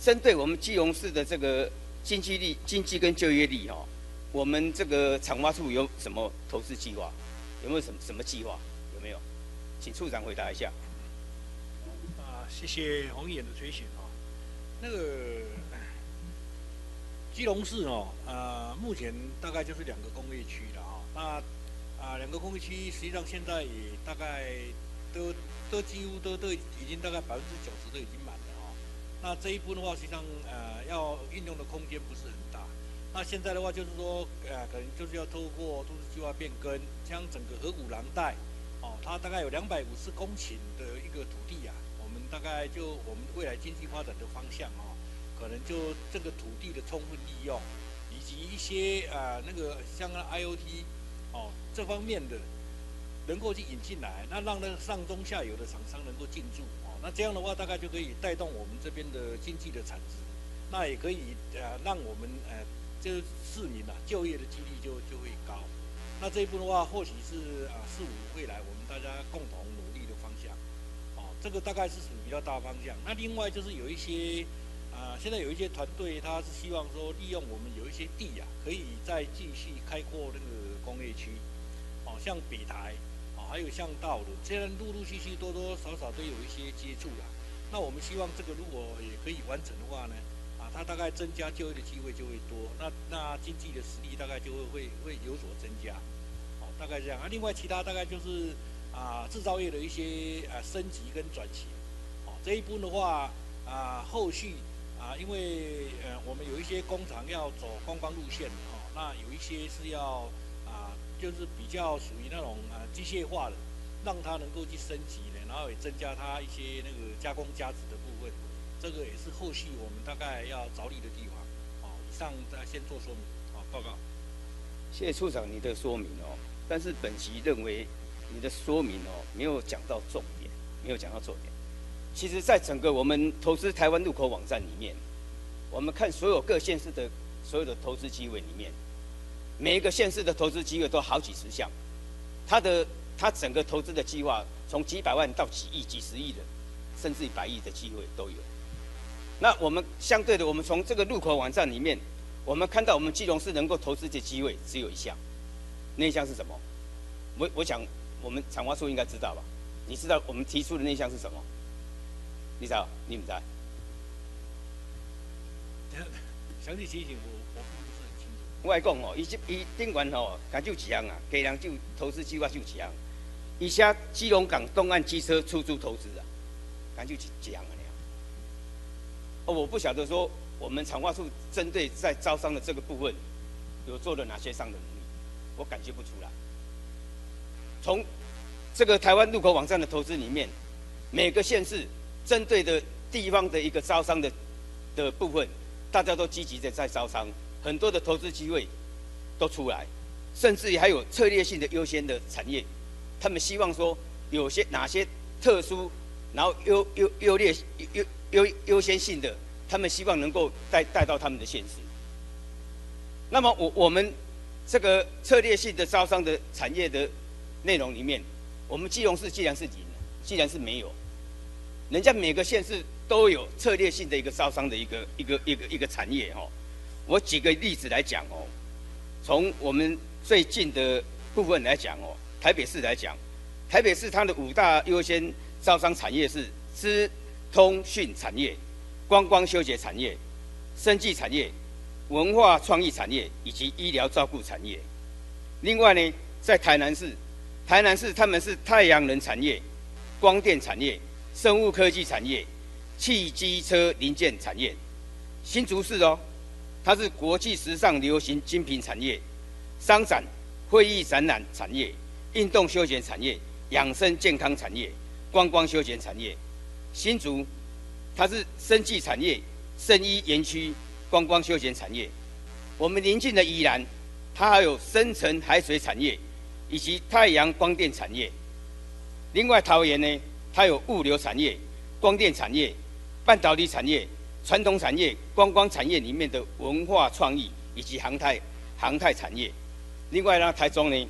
针对我们基隆市的这个经济力、经济跟就业力哦，我们这个厂挖处有什么投资计划？有没有什么什么计划？有没有？请处长回答一下。啊，谢谢红眼的推选哦。那个基隆市哦，呃，目前大概就是两个工业区了哈。那啊，两个工业区实际上现在也大概。都都几乎都都已经大概百分之九十都已经满了哦。那这一步的话，实际上呃要运用的空间不是很大。那现在的话就是说，呃，可能就是要透过都市计划变更，将整个河谷廊带，哦，它大概有两百五十公顷的一个土地啊，我们大概就我们未来经济发展的方向哦，可能就这个土地的充分利用，以及一些呃那个像 IOT 哦这方面的。能够去引进来，那让那个上中下游的厂商能够进驻哦，那这样的话大概就可以带动我们这边的经济的产值，那也可以呃让我们呃就是市民啊就业的几率就就会高，那这一步的话或许是啊四五未来我们大家共同努力的方向，哦，这个大概是属于比较大方向。那另外就是有一些啊现在有一些团队他是希望说利用我们有一些地啊，可以再继续开阔那个工业区，哦像北台。还有像道路，现在陆陆续续多多少少都有一些接触了。那我们希望这个如果也可以完成的话呢，啊，它大概增加就业的机会就会多，那那经济的实力大概就会会会有所增加。哦，大概这样。啊，另外其他大概就是啊制造业的一些啊升级跟转型。哦，这一部分的话啊后续啊因为呃我们有一些工厂要走观光路线哦，那有一些是要啊。就是比较属于那种呃机械化的，让它能够去升级的，然后也增加它一些那个加工加值的部分，这个也是后续我们大概要着力的地方。哦，以上再先做说明。好，报告。谢谢处长你的说明哦，但是本席认为你的说明哦没有讲到重点，没有讲到重点。其实，在整个我们投资台湾入口网站里面，我们看所有各县市的所有的投资机会里面。每一个县市的投资机会都好几十项，它的它整个投资的计划从几百万到几亿、几十亿的，甚至一百亿的机会都有。那我们相对的，我们从这个入口网站里面，我们看到我们基隆市能够投资的机会只有一项，那项是什么？我我想我们长华处应该知道吧？你知道我们提出的那项是什么？你知道？你们在？详细情形我。我讲哦，伊这伊顶完哦，他就一样啊，给人就投资计划就一样，伊写基隆港东岸机车出租投资啊，敢就一样啊了。哦，我不晓得说我们长化处针对在招商的这个部分，有做了哪些上的努力，我感觉不出来。从这个台湾入口网站的投资里面，每个县市针对的地方的一个招商的的部分，大家都积极的在招商。很多的投资机会都出来，甚至于还有策略性的优先的产业，他们希望说有些哪些特殊，然后优优优劣优优优先性的，他们希望能够带带到他们的现实。那么我我们这个策略性的招商的产业的内容里面，我们基隆市既然是零，既然是没有，人家每个县市都有策略性的一个招商的一个一个一个一个产业哦。我举个例子来讲哦，从我们最近的部分来讲哦，台北市来讲，台北市它的五大优先招商产业是资通讯产业、观光休闲产业、生技产业、文化创意产业以及医疗照顾产业。另外呢，在台南市，台南市他们是太阳能产业、光电产业、生物科技产业、汽机车零件产业。新竹市哦。它是国际时尚流行精品产业、商展、会议展览产业、运动休闲产业、养生健康产业、观光休闲产业。新竹，它是生技产业、生医园区、观光休闲产业。我们邻近的宜兰，它还有深层海水产业以及太阳光电产业。另外桃园呢，它有物流产业、光电产业、半导体产业、传统产业、观光产业里面的文化创意以及航太航太产业。另外呢，台中呢，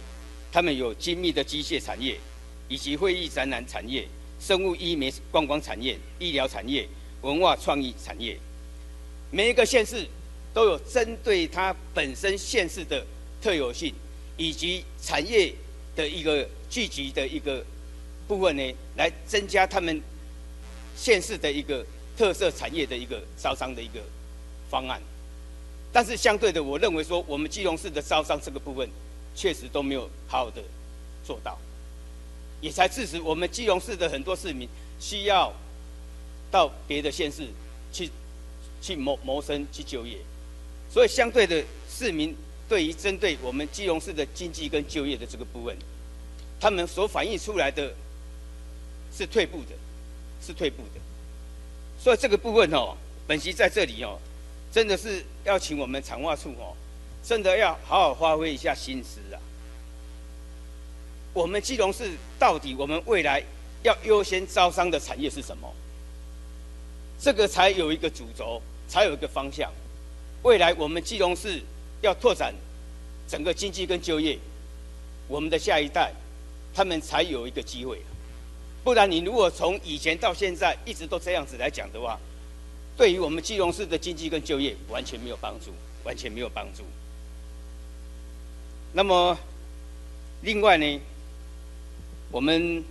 他们有精密的机械产业，以及会议展览产业、生物医美观光产业、医疗产业、文化创意产业。每一个县市都有针对它本身县市的特有性以及产业的一个聚集的一个部分呢，来增加他们县市的一个特色产业的一个招商的一个方案。但是相对的，我认为说我们基隆市的招商这个部分，确实都没有好好的做到，也才致使我们基隆市的很多市民需要到别的县市去去谋谋生、去就业。所以相对的，市民对于针对我们基隆市的经济跟就业的这个部分，他们所反映出来的是退步的，是退步的。所以这个部分哦，本席在这里哦。真的是要请我们产化处哦，真的要好好发挥一下心思啊！我们基隆市到底我们未来要优先招商的产业是什么？这个才有一个主轴，才有一个方向。未来我们基隆市要拓展整个经济跟就业，我们的下一代他们才有一个机会。不然你如果从以前到现在一直都这样子来讲的话，对于我们基隆市的经济跟就业完全没有帮助，完全没有帮助。那么，另外呢，我们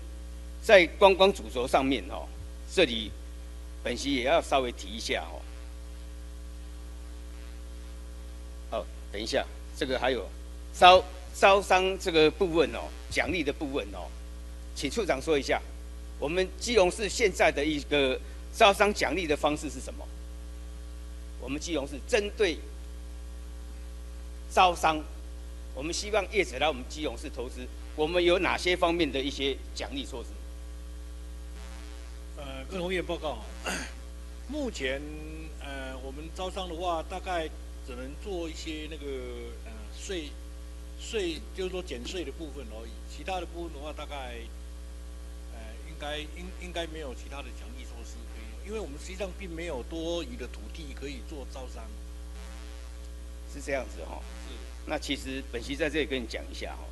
在观光主轴上面哦，这里本席也要稍微提一下哦。哦，等一下，这个还有招招商这个部分哦，奖励的部分哦，请处长说一下，我们基隆市现在的一个。招商奖励的方式是什么？我们基隆市针对招商，我们希望业者来我们基隆市投资，我们有哪些方面的一些奖励措施？呃，跟同业报告，目前呃，我们招商的话，大概只能做一些那个呃税税，就是说减税的部分而已，其他的部分的话，大概该应应该没有其他的奖励措施可以。因为我们实际上并没有多余的土地可以做招商，是这样子哈。是。那其实本席在这里跟你讲一下哈，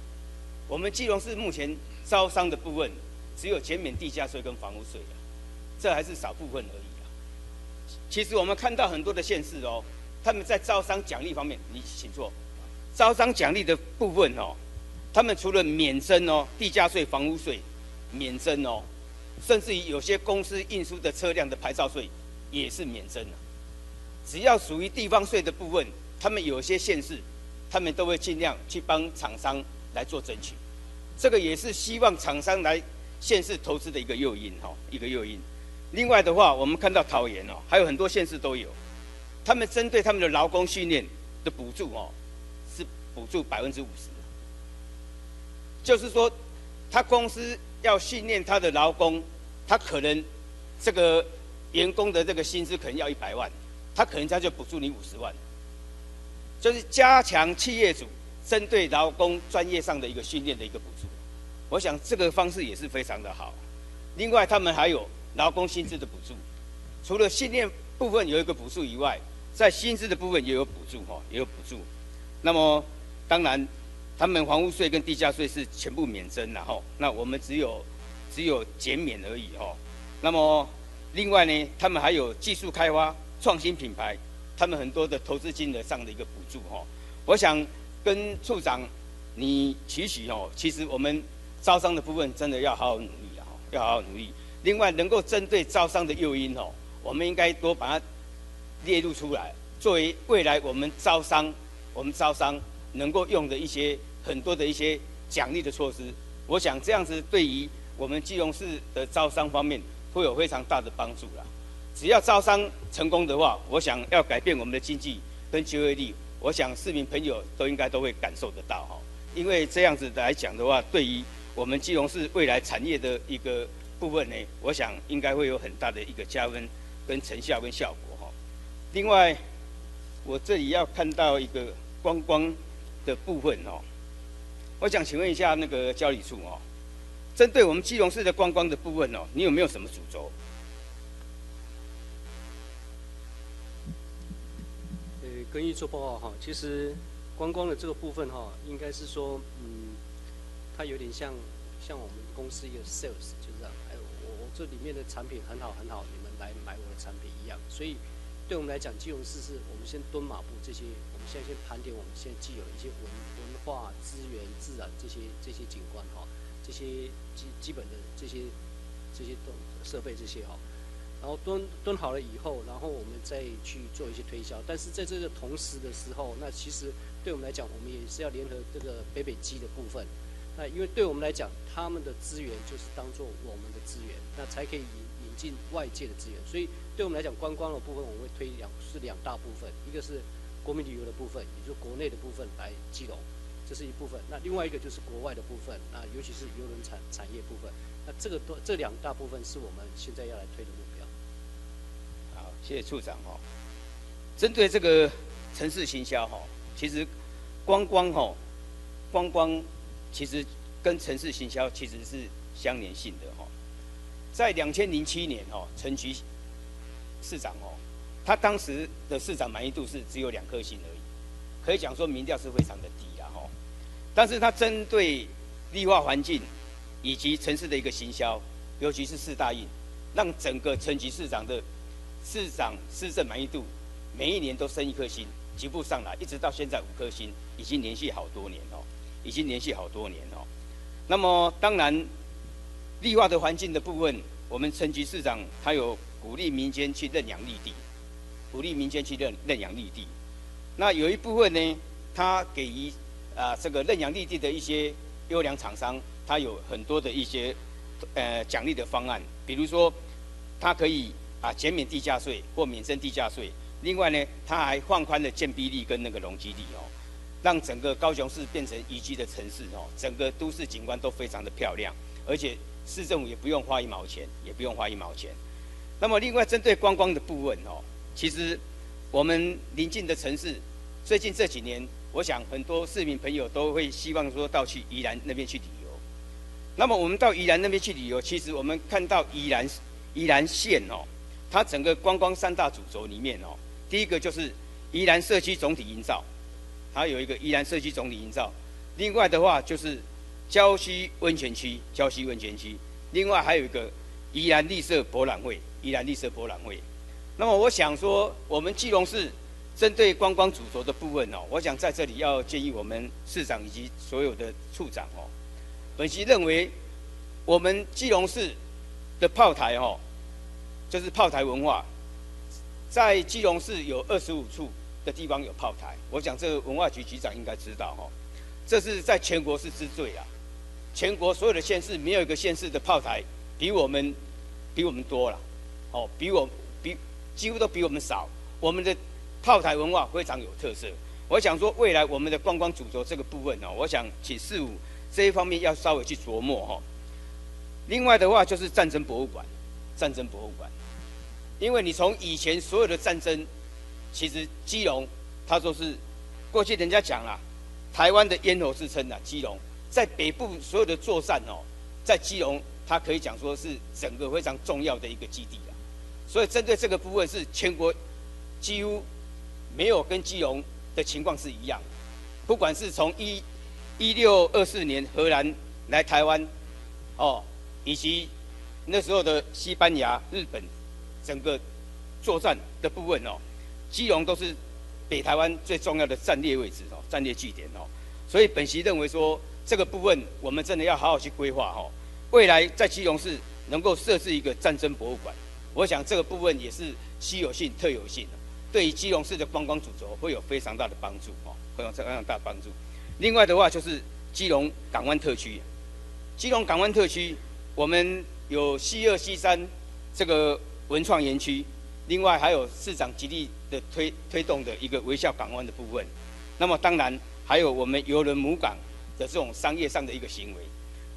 我们基隆市目前招商的部分只有减免地价税跟房屋税的，这还是少部分而已啊。其实我们看到很多的县市哦，他们在招商奖励方面，你请坐。招商奖励的部分哦，他们除了免征哦地价税、房屋税免征哦。甚至于有些公司运输的车辆的牌照税也是免征的，只要属于地方税的部分，他们有些县市，他们都会尽量去帮厂商来做争取，这个也是希望厂商来县市投资的一个诱因哈，一个诱因。另外的话，我们看到桃园哦，还有很多县市都有，他们针对他们的劳工训练的补助哦，是补助百分之五十，就是说他公司要训练他的劳工。他可能这个员工的这个薪资可能要一百万，他可能他就补助你五十万，就是加强企业主针对劳工专业上的一个训练的一个补助。我想这个方式也是非常的好。另外，他们还有劳工薪资的补助，除了训练部分有一个补助以外，在薪资的部分也有补助哈，也有补助。那么当然，他们房屋税跟地价税是全部免征然后，那我们只有。只有减免而已哦。那么，另外呢，他们还有技术开发、创新品牌，他们很多的投资金额上的一个补助哦。我想跟处长你提取哦，其实我们招商的部分真的要好好努力啊，要好好努力。另外，能够针对招商的诱因哦，我们应该多把它列入出来，作为未来我们招商、我们招商能够用的一些很多的一些奖励的措施。我想这样子对于。我们基隆市的招商方面会有非常大的帮助啦。只要招商成功的话，我想要改变我们的经济跟就业力，我想市民朋友都应该都会感受得到哈。因为这样子来讲的话，对于我们基隆市未来产业的一个部分呢，我想应该会有很大的一个加分跟成效跟效果哈。另外，我这里要看到一个观光的部分哦，我想请问一下那个交理处哦。针对我们基隆市的观光的部分哦，你有没有什么主轴？呃跟议做报告哈，其实观光的这个部分哈，应该是说，嗯，它有点像像我们公司一个 sales 就这样，哎，我我这里面的产品很好很好，你们来买我的产品一样。所以对我们来讲，基隆市是我们先蹲马步这些，我们现在先盘点我们现在既有一些文文化资源、自然这些这些景观哈，这些基基本的这些这些东设备这些哈。然后蹲蹲好了以后，然后我们再去做一些推销。但是在这个同时的时候，那其实对我们来讲，我们也是要联合这个北北基的部分。那因为对我们来讲，他们的资源就是当做我们的资源，那才可以引引进外界的资源。所以对我们来讲，观光的部分我会推两是两大部分，一个是国民旅游的部分，也就是国内的部分来基隆，这是一部分。那另外一个就是国外的部分，那尤其是邮轮产产业部分。那这个多这两大部分是我们现在要来推的目标。好谢谢处长哈。针对这个城市行销哈，其实观光哈，观光其实跟城市行销其实是相连性的哈。在两千零七年哈，陈局市长哦，他当时的市长满意度是只有两颗星而已，可以讲说民调是非常的低。但是他针对绿化环境以及城市的一个行销，尤其是四大运，让整个陈菊市长的市长市政满意度每一年都升一颗星，逐步上来，一直到现在五颗星，已经连续好多年哦，已经连续好多年哦。那么当然，绿化的环境的部分，我们陈局市长他有鼓励民间去认养绿地，鼓励民间去认认养绿地。那有一部分呢，他给予啊这个认养绿地的一些优良厂商，他有很多的一些呃奖励的方案，比如说他可以。啊，减免地价税或免征地价税。另外呢，它还放宽了建蔽率跟那个容积率哦，让整个高雄市变成宜居的城市哦，整个都市景观都非常的漂亮，而且市政府也不用花一毛钱，也不用花一毛钱。那么另外针对观光的部分哦，其实我们邻近的城市，最近这几年，我想很多市民朋友都会希望说到去宜兰那边去旅游。那么我们到宜兰那边去旅游，其实我们看到宜兰宜兰县哦。它整个观光三大主轴里面哦，第一个就是宜兰社区总体营造，它有一个宜兰社区总体营造。另外的话就是礁溪温泉区，礁溪温泉区。另外还有一个宜兰绿色博览会，宜兰绿色博览会。那么我想说，我们基隆市针对观光主轴的部分哦，我想在这里要建议我们市长以及所有的处长哦，本席认为我们基隆市的炮台哦。就是炮台文化，在基隆市有二十五处的地方有炮台。我想这个文化局局长应该知道哈，这是在全国是之最啊！全国所有的县市没有一个县市的炮台比我们比我们多了，哦，比我比几乎都比我们少。我们的炮台文化非常有特色。我想说，未来我们的观光主轴这个部分呢，我想请事务这一方面要稍微去琢磨哈。另外的话就是战争博物馆，战争博物馆。因为你从以前所有的战争，其实基隆，他说是过去人家讲了，台湾的咽喉之称啊，基隆在北部所有的作战哦，在基隆，它可以讲说是整个非常重要的一个基地啊。所以针对这个部分，是全国几乎没有跟基隆的情况是一样。不管是从一一六二四年荷兰来台湾，哦，以及那时候的西班牙、日本。整个作战的部分哦，基隆都是北台湾最重要的战略位置哦，战略据点哦，所以本席认为说这个部分我们真的要好好去规划哈，未来在基隆市能够设置一个战争博物馆，我想这个部分也是稀有性、特有性的，对于基隆市的观光主轴会有非常大的帮助哦，会有非常大的帮助。另外的话就是基隆港湾特区，基隆港湾特区我们有西二、西三这个。文创园区，另外还有市长极力的推推动的一个微笑港湾的部分，那么当然还有我们游轮母港的这种商业上的一个行为。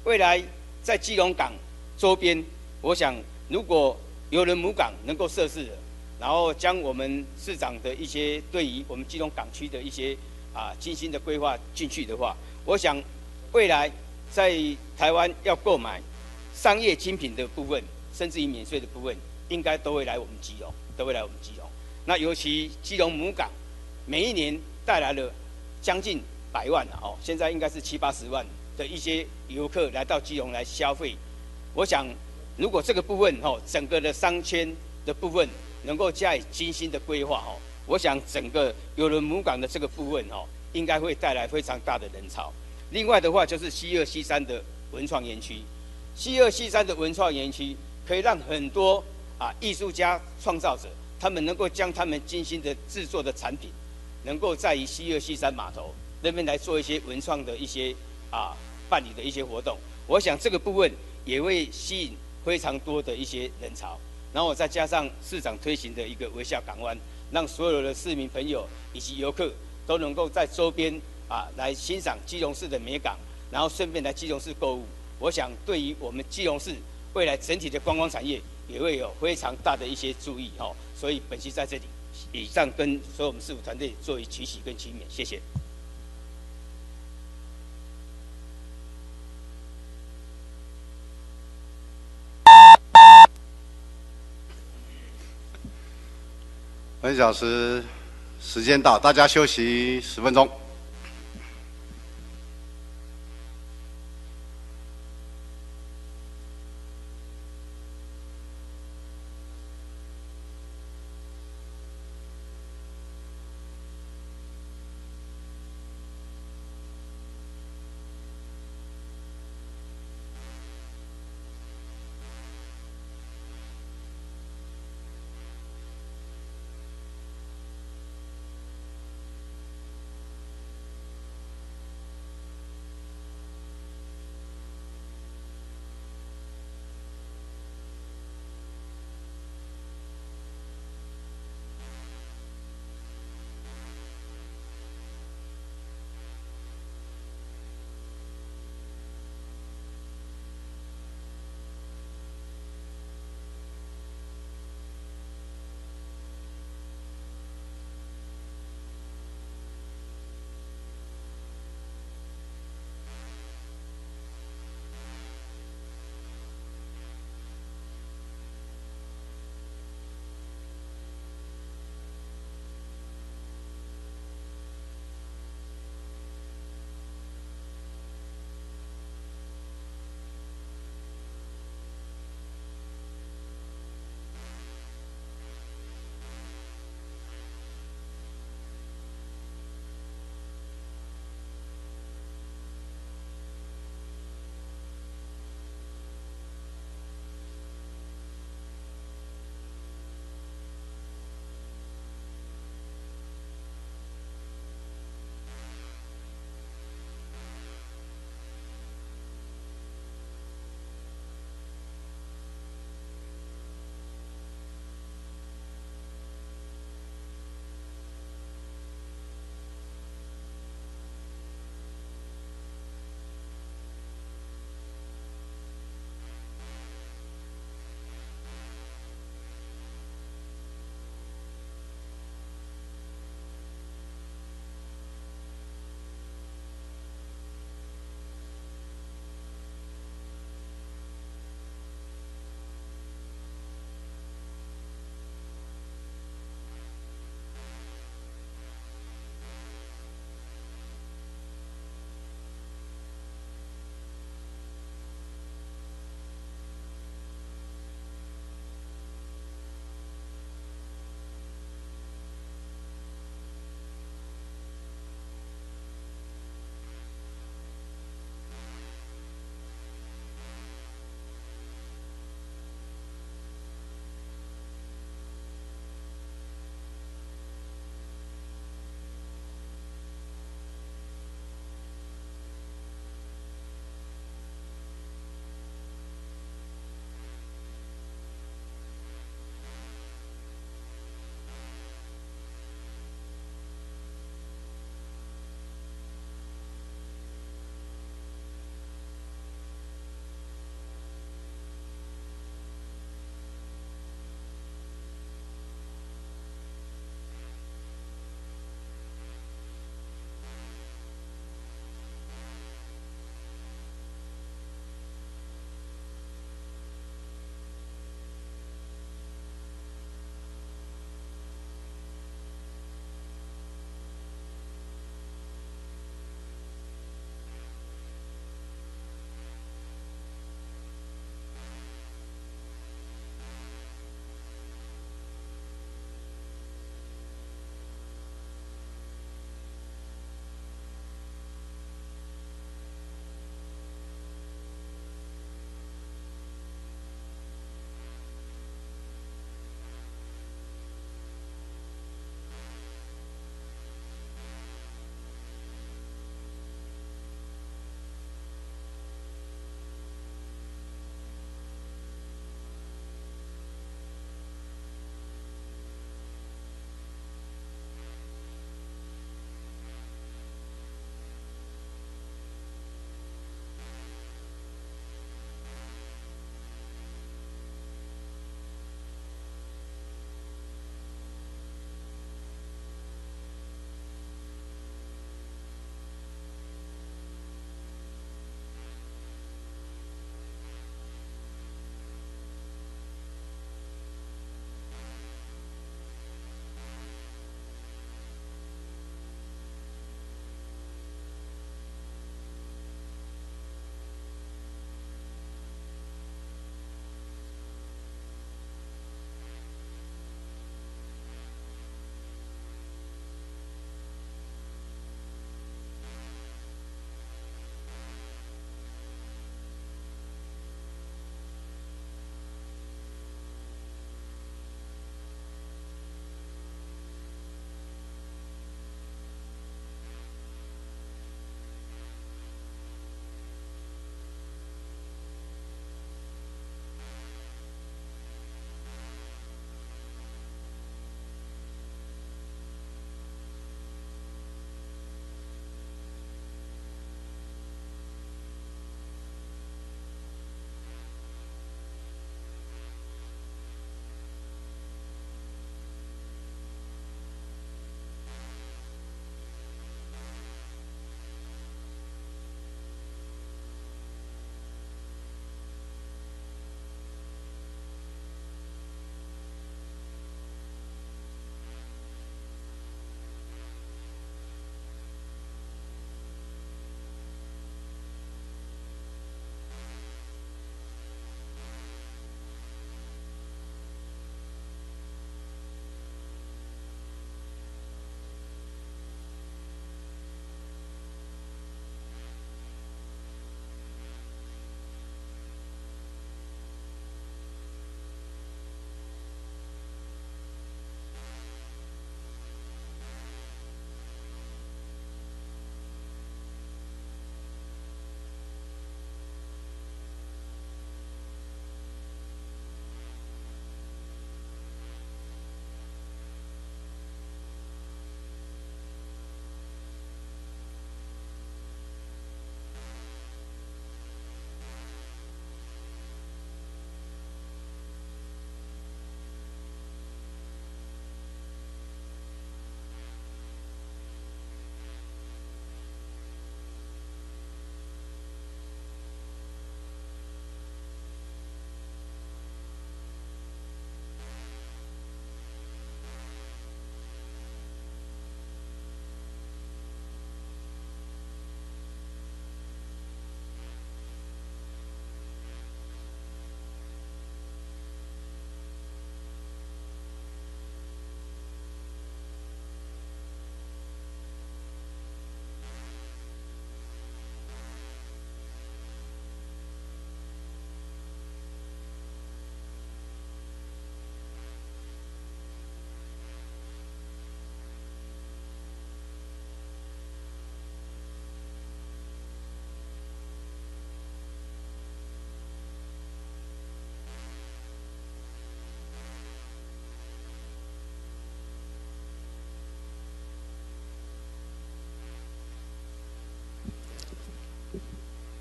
未来在基隆港周边，我想如果游轮母港能够设置，然后将我们市长的一些对于我们基隆港区的一些啊精心的规划进去的话，我想未来在台湾要购买商业精品的部分，甚至于免税的部分。应该都会来我们基隆，都会来我们基隆。那尤其基隆母港每一年带来了将近百万了哦，现在应该是七八十万的一些游客来到基隆来消费。我想，如果这个部分哦，整个的商圈的部分能够加以精心的规划哦，我想整个有了母港的这个部分哦，应该会带来非常大的人潮。另外的话，就是西二西三的文创园区，西二西三的文创园区可以让很多啊艺术家创造者，他们能够将他们精心的制作的产品，能够在于西二西三码头那边来做一些文创的一些啊办理的一些活动。我想这个部分也会吸引非常多的一些人潮。然后再加上市长推行的一个微笑港湾，让所有的市民朋友以及游客都能够在周边啊来欣赏基隆市的美港，然后顺便来基隆市购物。我想对于我们基隆市未来整体的观光产业也会有非常大的一些注意哦。所以本期在这里，以上跟所有我们市府团队做一取喜跟启勉，谢谢。每小时时间到，大家休息十分钟。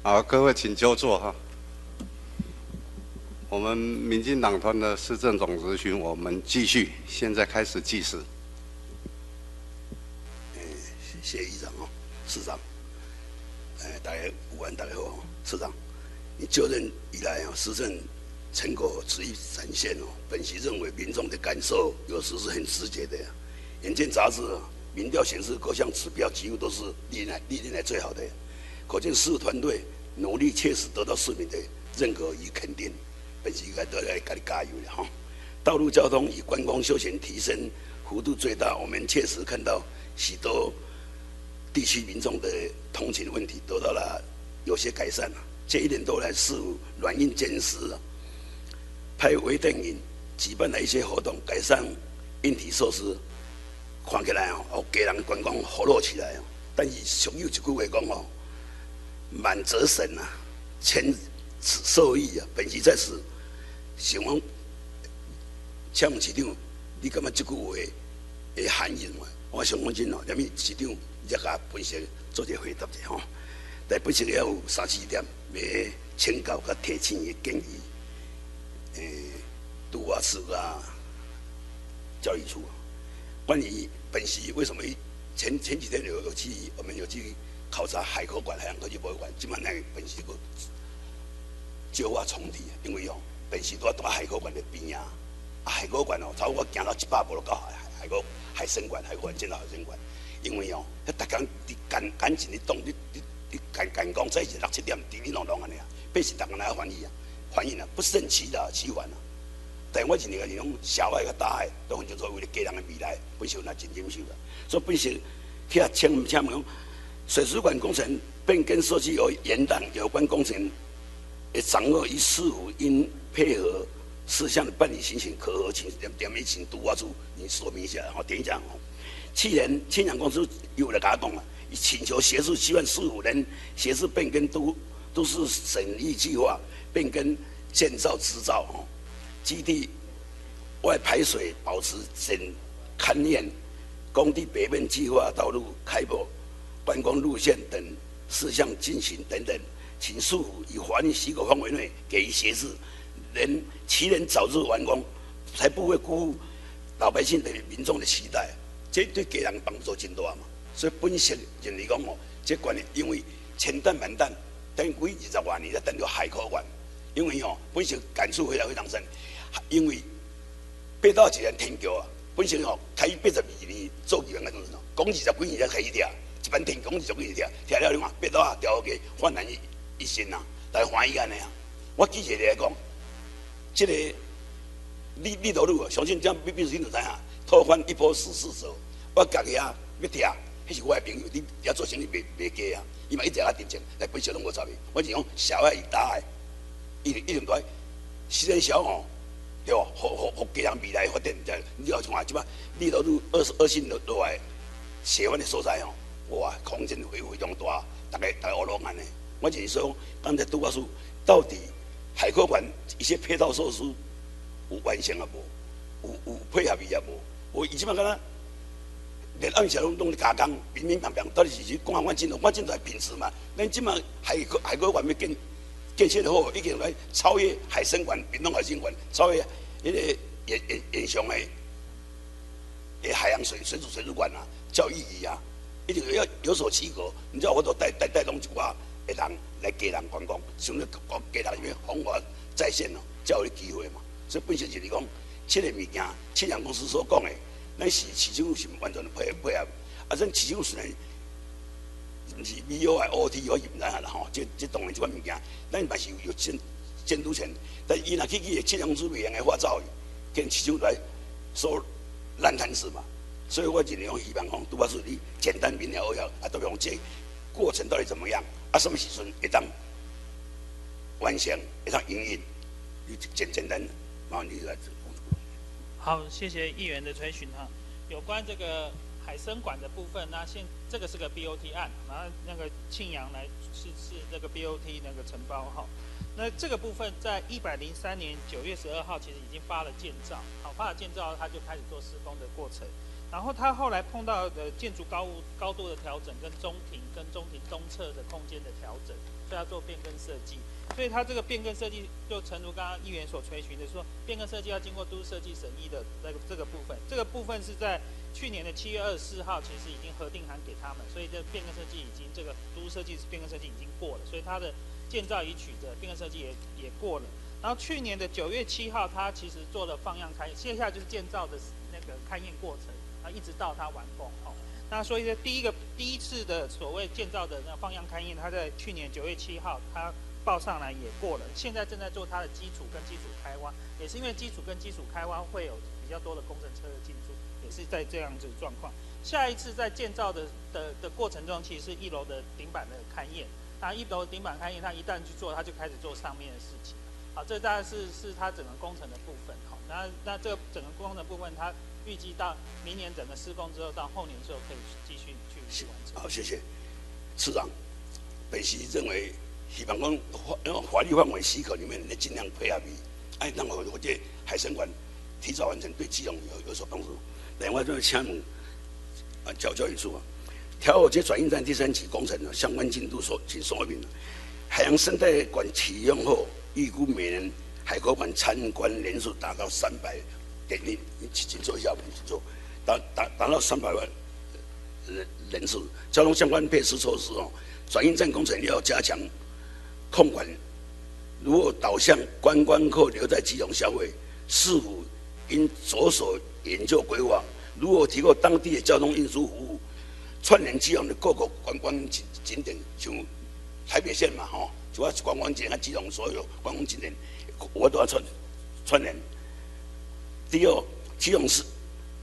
好，各位请就坐哈。我们民进党团的市政总咨询，我们继续，现在开始计时。谢谢议长哦，市长，哎，大家午安，大家好，市长，你就任以来啊，施政成果逐一展现哦。本席认为民众的感受有时是很直接的呀。眼见杂志民调显示各项指标几乎都是历来历年来最好的，可见市团队努力确实得到市民的认可与肯定。本席应该都来给你加油了哈。道路交通与观光休闲提升幅度最大，我们确实看到许多。地区民众的通勤问题得到了有些改善了。这一年多来，事务软硬兼施啊，拍微电影，举办了一些活动，改善硬体设施，看起来哦，给人观光活络起来哦。但是上有一句话讲哦，满则神啊，千此受益啊。本席在此想问，请问市长，你感觉这句话的含义嘛？我想问真哦，因为市长。一甲分析做一个回答者吼，但本身也有三四点要请教甲提醒的建议。诶，都华市啊，教育处，关于本溪为什么前前几天有有去我们有去考察海口馆、海洋科技博物馆，基本上本溪个旧话重提，因为哦，本溪都要大海口馆的边啊，海科馆哦，差不多行到一百步就到海海科海生馆、海科馆见到海生馆。因为哦，迄逐工伫赶赶紧的动，你你你赶赶工，早起六七点滴滴隆隆安尼啊，百姓逐个来欢迎啊，欢迎啊，不胜其的其烦啊。但我认为是讲小海个大海，都叫做为了家人的未来，本身那真优秀的。所以本身去啊，请请问讲，水水管工程变更设计有延宕，有关工程的掌握与事务应配合事项的办理情形，可何请点点名请督我处你说明一下，好点一下哦。去年青阳公司有来甲我讲了，请求协助希望事务人协助变更都都市审议计划变更建造执照哦，基地外排水保持整勘验，工地北面计划道路开拓观光路线等事项进行等等，请市府以法律许可范围内给予协助，能其能早日完工，才不会辜负老百姓的民众的期待。这对家人帮助真大嘛，所以本身认为讲哦，这观念因为千担万担，等几二十万年才等到海科馆，因为哦本身感触非常非常深，因为八到一年天桥啊，本身哦开八十二年做议员个阵时，讲二十几年才开一条，一般天讲二十几年条，听了你看八到啊调个焕然一一新呐，大家欢喜安尼啊。我记者来讲，这个你你头路啊，相信这样必必须就知啊，拓宽一波十四手。我家己啊要听，迄是我的朋友，你要做生意袂袂假啊！伊嘛一直啊定情来分析拢无差别。我是讲小爱与大爱，一一定在牺牲小吼，对无？互互互家人未来发展，你要看即摆你都路二十二线落落来，斜湾的所在吼，哇，空间会非常大，大概大概我拢安尼。我就是说，刚才杜教授到底海科馆一些配套设施有完成啊无？有有配合伊啊无？我以前嘛敢若。连暗时拢拢加工，平平平平，到底是是讲啊？我真我真在平时嘛。咱即马海海科馆要建建设好，已经来超越海参馆、闽东海参馆，超越迄个沿沿沿上诶诶海洋水水族水族馆啊，较意义啊，一定要有所区隔。你知道我都带带带动一寡的人来家人观光，想咧讲家人里面风华再现咯，较有机会嘛。所以本身就是讲，这个物件，青阳公司所讲的。咱是市政府是完全配配合，啊，咱市政府是呢，是 V O I O T 我唔知下啦吼，这这当然即款物件，咱嘛是有监监督权，但伊若去去七两支未用的发照，跟市场来说烂摊子嘛，所以我尽量希望讲，拄好是你简单明了而要啊，都用这过程到底怎么样，啊，什么时阵会当完成，会当营运，你简简单，麻烦你来。好，谢谢议员的推询哈。有关这个海参馆的部分，那现这个是个 BOT 案，然后那个庆阳来是是这个 BOT 那个承包哈。那这个部分在一百零三年九月十二号其实已经发了建造，好发了建造，他就开始做施工的过程。然后他后来碰到的建筑高高度的调整，跟中庭跟中庭东侧的空间的调整，所以要做变更设计。所以他这个变更设计，就诚如刚刚议员所垂询的说，变更设计要经过都市设计审议的那个这个部分，这个部分是在去年的七月二十四号，其实已经核定函给他们，所以这变更设计已经这个都市设计变更设计已经过了，所以它的建造已取得变更设计也也过了。然后去年的九月七号，他其实做了放样开，接下来就是建造的那个勘验过程，啊，一直到它完工哦。那所以呢，第一个第一次的所谓建造的那放样勘验，它在去年九月七号它报上来也过了，现在正在做它的基础跟基础开挖，也是因为基础跟基础开挖会有比较多的工程车的进驻，也是在这样子状况。下一次在建造的的的过程中，其实是一楼的顶板的勘验，那一楼顶板勘验，它一旦去做，它就开始做上面的事情。好，这大概是是它整个工程的部分。好，那那这个整个工程部分，它预计到明年整个施工之后，到后年之后可以继续去完成。好，谢谢，市长。本席认为，希望讲法法律范围许可里面，你尽量配合你，哎，让我我这海参馆提早完成，对基隆有有所帮助。另外就是请啊，教教育处啊，调和这转运站第三期工程的相关进度所请说明。海洋生态馆启用后。预估每年海科馆参观人数达到三百，给，你你请坐一下，请坐，达达达到三百万人人数。交通相关配施措施哦，转运站工程要加强控管。如果导向观光客留在基隆消费，是否应着手研究规划？如果提供当地的交通运输服务，串联基隆的各个观光景景点，像台北县嘛，吼。主要是观光景点，基隆所有观光景点，我都要串串联。第二，基隆是，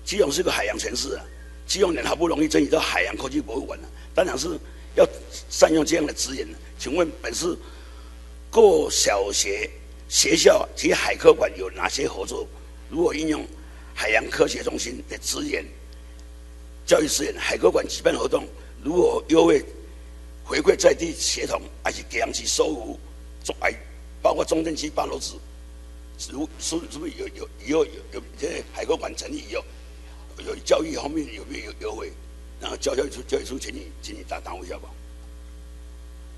基隆是个海洋城市啊，基隆人好不容易争取到海洋科技博物馆了，当然是要善用这样的资源请问本市各小学、学校及海科馆有哪些合作？如果运用海洋科学中心的资源、教育资源，海科馆举办活动，如果优惠？回馈在地协同，还是给人去收入，做哎，包括中正区八楼子，如是是不是有有以后有有这海科馆成立以后，有教育方面有没有优惠？然后教教育处教育处，请你请你答答复一下吧。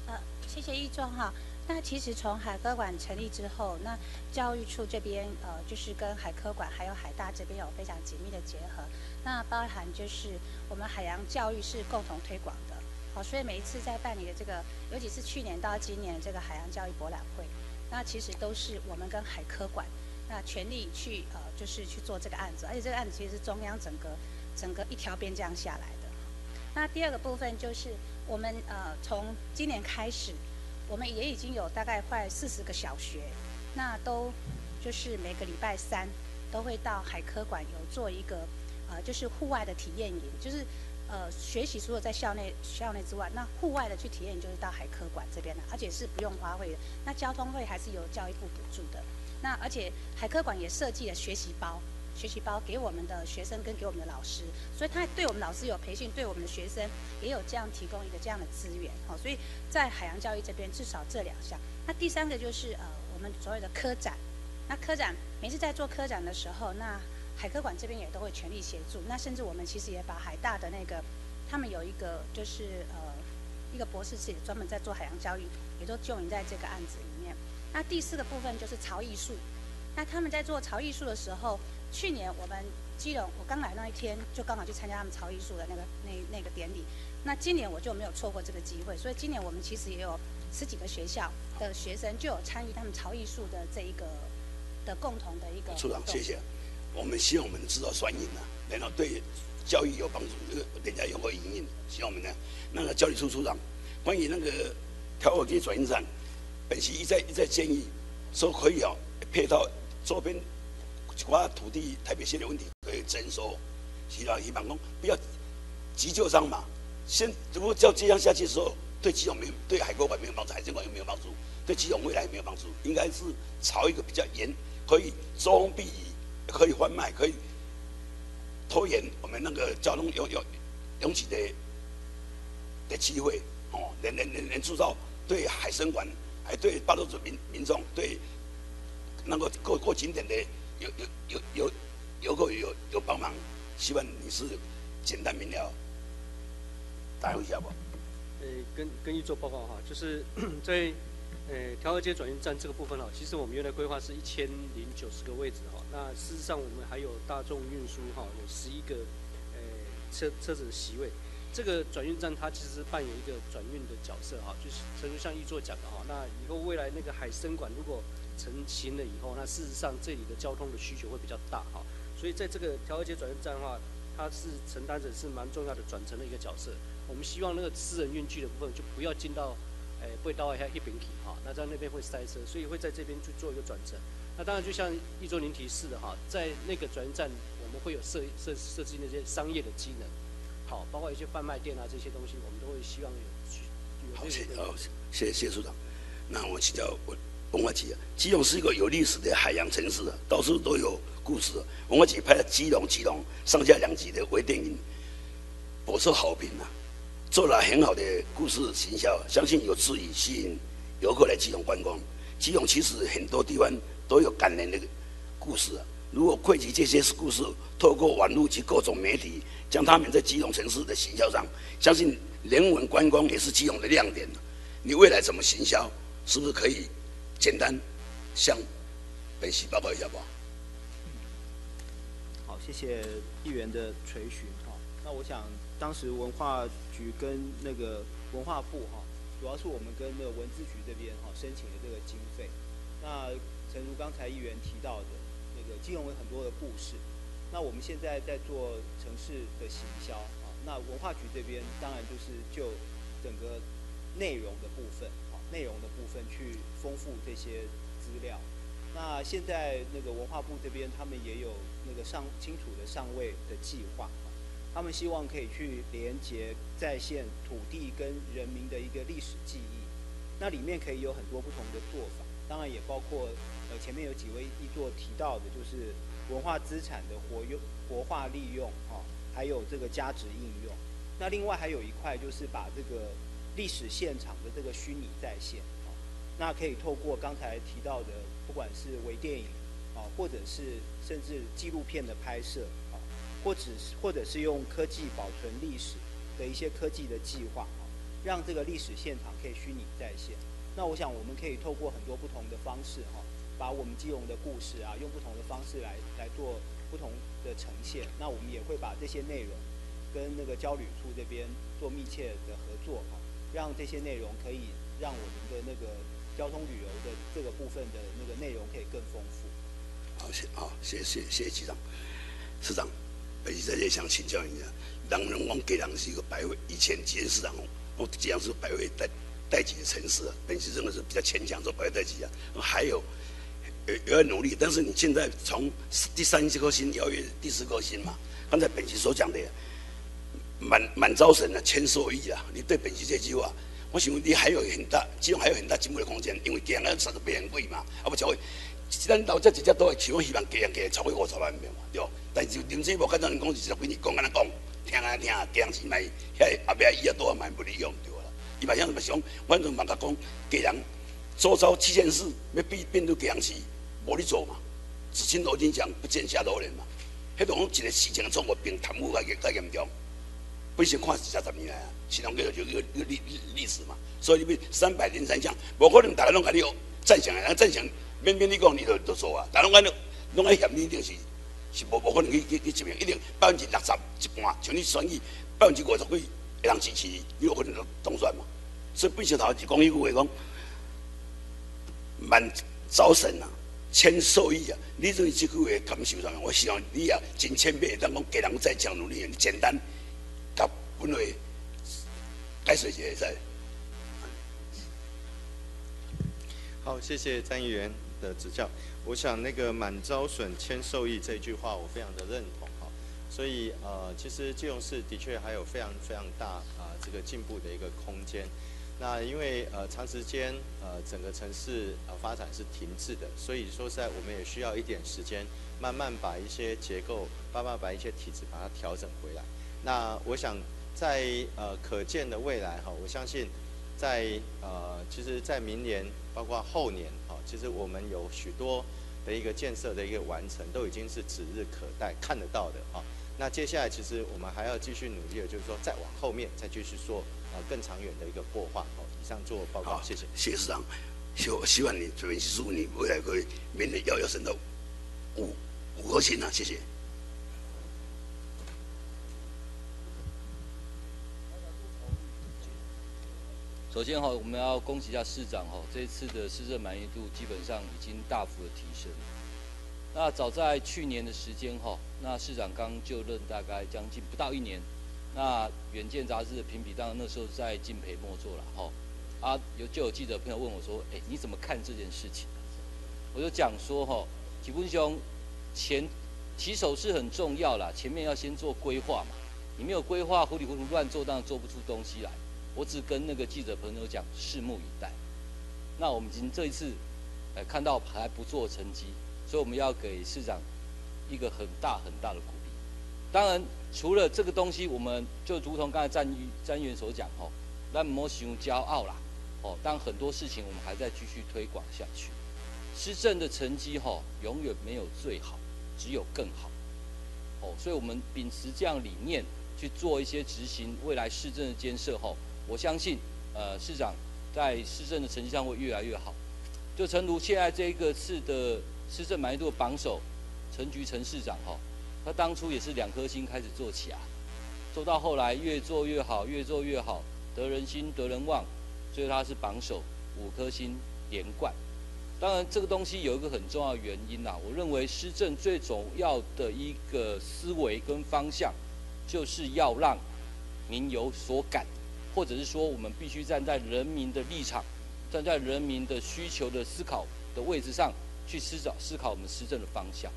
呃，谢谢易壮哈。那其实从海科馆成立之后，那教育处这边呃就是跟海科馆还有海大这边有非常紧密的结合，那包含就是我们海洋教育是共同推广的。好，所以每一次在办理的这个，尤其是去年到今年这个海洋教育博览会，那其实都是我们跟海科馆那全力去呃，就是去做这个案子，而且这个案子其实是中央整个整个一条边这样下来的。那第二个部分就是我们呃从今年开始，我们也已经有大概快四十个小学，那都就是每个礼拜三都会到海科馆有做一个呃就是户外的体验营，就是。呃，学习除了在校内校内之外，那户外的去体验就是到海科馆这边的，而且是不用花费的。那交通费还是由教育部补助的。那而且海科馆也设计了学习包，学习包给我们的学生跟给我们的老师，所以他对我们老师有培训，对我们的学生也有这样提供一个这样的资源。好，所以在海洋教育这边至少这两项。那第三个就是呃，我们所谓的科展。那科展每次在做科展的时候，那海科馆这边也都会全力协助，那甚至我们其实也把海大的那个，他们有一个就是呃一个博士是专门在做海洋教育，也都就营在这个案子里面。那第四个部分就是潮艺术，那他们在做潮艺术的时候，去年我们基隆我刚来那一天就刚好去参加他们潮艺术的那个那那个典礼，那今年我就没有错过这个机会，所以今年我们其实也有十几个学校的学生就有参与他们潮艺术的这一个的共同的一个。处长，谢谢。我们希望我们知道双赢啊，然后对教育有帮助，这个人家有会营运。希望我们呢，那个教育处处长，关于那个调和机转运站，本席一再一再建议说可以哦，配套周边一块土地台北县的问题可以征收，希望希望讲不要急救上嘛。先如果照这样下去的时候，对基隆没有对海国馆没有帮助，海政馆又没有帮助，对基隆未来也没有帮助，应该是朝一个比较严，可以周避雨。可以贩卖，可以拖延我们那个交通拥有拥挤的的机会哦，能能能能制造对海参馆，还对八斗子民民众，对那个过过景点的有有有有有个有有帮忙，希望你是简单明了，答复一下吧。呃，跟跟一做报告哈，就是在呃调和街转运站这个部分哈，其实我们原来规划是一千零九十个位置哈，那事实上我们还有大众运输哈，有十一个呃车车子的席位。这个转运站它其实扮演一个转运的角色哈，就是正如像易座讲的哈，那以后未来那个海参馆如果成型了以后，那事实上这里的交通的需求会比较大哈，所以在这个调和街转运站的话，它是承担着是蛮重要的转乘的一个角色。我们希望那个私人运具的部分就不要进到，诶，会到一下一边去哈，那在那边会塞车，所以会在这边去做一个转乘。那当然就像一周您提示的哈，在那个转运站我们会有设设设计那些商业的机能。好，包括一些贩卖店啊，这些东西，我们都会希望有去。好，谢好，谢谢谢处长。那我请教我文化局啊，基隆是一个有历史的海洋城市啊，到处都有故事。文化局拍了《基隆基隆》上下两集的微电影，颇受好评啊，做了很好的故事行销，相信有助于吸引游客来基隆观光。基隆其实很多地方都有感人的故事。如果汇集这些故事，透过网络及各种媒体，将他们在基隆城市的行销上，相信人文观光也是基隆的亮点。你未来怎么行销？是不是可以简单向本席报告一下吧？好，谢谢议员的垂询哈。那我想，当时文化局跟那个文化部哈，主要是我们跟那个文资局这边哈申请的这个经费。那诚如刚才议员提到的。那个金融有很多的故事，那我们现在在做城市的行销啊，那文化局这边当然就是就整个内容的部分啊，内容的部分去丰富这些资料。那现在那个文化部这边他们也有那个上清楚的上位的计划，他们希望可以去连接在线土地跟人民的一个历史记忆，那里面可以有很多不同的做法，当然也包括。呃，前面有几位一座提到的，就是文化资产的活用、活化利用，哈，还有这个价值应用。那另外还有一块，就是把这个历史现场的这个虚拟再现，啊，那可以透过刚才提到的，不管是微电影，啊，或者是甚至纪录片的拍摄，或者是或者是用科技保存历史的一些科技的计划，让这个历史现场可以虚拟再现。那我想我们可以透过很多不同的方式，哈。把我们基隆的故事啊，用不同的方式来来做不同的呈现。那我们也会把这些内容跟那个交旅处这边做密切的合作哈，让这些内容可以让我们的那个交通旅游的这个部分的那个内容可以更丰富。好，谢好，谢谢谢谢局长，市长，本席在这想请教一下，人人王给人是一个百位，以前吉安市长哦，吉安是百位代代级的城市啊，本席真的是比较牵强做百位代级啊，还有。也要努力，但是你现在从第三颗星遥远第四颗星嘛？刚才本席所讲的满满招神啊，千受益啊！你对本席这句话，我想你还有很大，其中还有很大进步的空间，因为价格实在变贵嘛，啊不超过，咱老这直接都是，我希望价格超过五十万嘛，对？但是林生无看到人讲是十几年，讲安尼讲，听啊听，价是卖，遐后壁伊也多卖不利用对啦。伊嘛想怎么想？反正嘛甲讲，价人周遭七件事要变变到价人是。无你做嘛，只亲罗金祥不见下罗人嘛，迄种一个事情从我变贪污个个严重，本身看是三十年来啊，其中个就一个一个历历史嘛，所以你三百零三项，无可能大家拢甲你赞成啊，赞成免免你讲你就就做啊，但拢讲拢爱嫌你一定是是无无可能去去去证明，一定百分之六十一半，像你选举百分之五十几会人支持，你有可能就当选嘛，所以本身头一讲一句话讲，万招神啊。千受益啊！你对这句话感受上，我希望你啊，真谦卑，当讲给人再讲努力，简单，甲本来该说些在。好，谢谢张议员的指教。我想那个“满招损，千受益”这句话，我非常的认同哈。所以呃，其实金融市的确还有非常非常大啊这个进步的一个空间。那因为呃长时间呃整个城市呃发展是停滞的，所以说在我们也需要一点时间，慢慢把一些结构，慢慢把一些体制把它调整回来。那我想在呃可见的未来哈，我相信在呃其实，在明年包括后年，其实我们有许多的一个建设的一个完成，都已经是指日可待、看得到的啊。那接下来其实我们还要继续努力的，就是说再往后面再继续做啊更长远的一个规划。好，以上做报告，谢谢。谢谢市长，希希望你这边是祝你未来可以明年遥遥升到五五颗星啊，谢谢。首先哈，我们要恭喜一下市长哈，这一次的市政满意度基本上已经大幅的提升。那早在去年的时间哈，那市长刚就任大概将近不到一年，那《远见》杂志的评比，当然那时候在敬培莫做了哈。啊，有就有记者朋友问我说，哎，你怎么看这件事情？我就讲说哈，吉坤兄，前起手是很重要啦，前面要先做规划嘛。你没有规划，糊里糊涂乱做，当然做不出东西来。我只跟那个记者朋友讲，拭目以待。那我们今这一次，呃，看到还不错成绩，所以我们要给市长一个很大很大的鼓励。当然，除了这个东西，我们就如同刚才詹詹员所讲，吼，让莫使用骄傲啦，哦，但很多事情我们还在继续推广下去。施政的成绩，吼，永远没有最好，只有更好。哦，所以我们秉持这样理念去做一些执行未来市政的建设，吼。我相信，呃，市长在市政的成绩上会越来越好。就诚如现在这一个市的市政满意度榜首，陈菊陈市长哈，他当初也是两颗星开始做起啊，做到后来越做越好，越做越好，得人心得人望，所以他是榜首，五颗星连冠。当然，这个东西有一个很重要的原因呐，我认为施政最重要的一个思维跟方向，就是要让民有所感。或者是说，我们必须站在人民的立场，站在人民的需求的思考的位置上去思考思考我们施政的方向。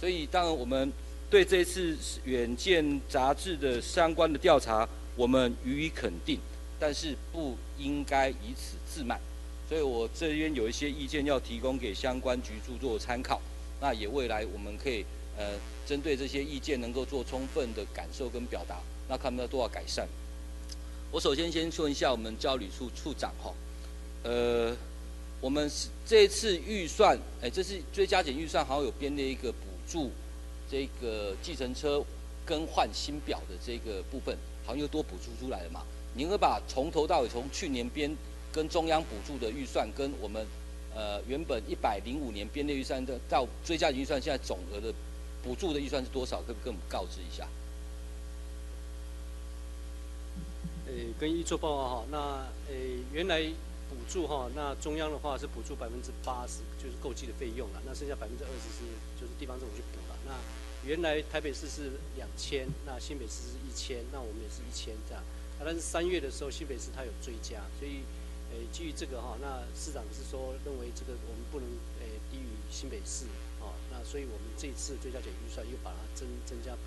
所以，当然我们对这次《远见》杂志的相关的调查，我们予以肯定，但是不应该以此自满。所以我这边有一些意见要提供给相关局处做参考。那也未来我们可以呃针对这些意见能够做充分的感受跟表达，那看不到多少改善。我首先先说一下我们交旅处处长哈，呃，我们这次预算，哎，这是追加减预算，好像有编列一个补助这个计程车更换新表的这个部分，好像又多补助出来了嘛。您会把从头到尾，从去年编跟中央补助的预算，跟我们呃原本一百零五年编列预算的到追加预算，现在总额的补助的预算是多少？可不可以跟我们告知一下？诶，跟一做报告哈，那诶原来补助哈，那中央的话是补助百分之八十，就是购机的费用了，那剩下百分之二十是就是地方政府去补了。那原来台北市是两千，那新北市是一千，那我们也是一千这样。但是三月的时候新北市它有追加，所以诶基于这个哈，那市长是说认为这个我们不能诶低于新北市。那所以我们这一次追加减预算又把它增增加补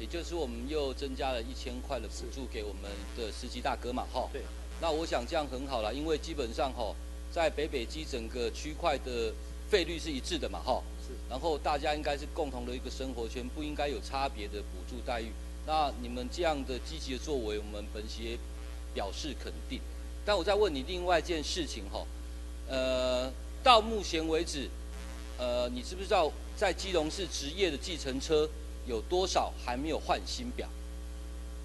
也就是我们又增加了一千块的补助给我们的司机大哥嘛，哈。对。那我想这样很好了，因为基本上哈，在北北基整个区块的费率是一致的嘛，哈。是。然后大家应该是共同的一个生活圈，不应该有差别的补助待遇。那你们这样的积极的作为，我们本协表示肯定。但我再问你另外一件事情哈，呃，到目前为止。呃，你知不知道在基隆市职业的计程车有多少还没有换新表？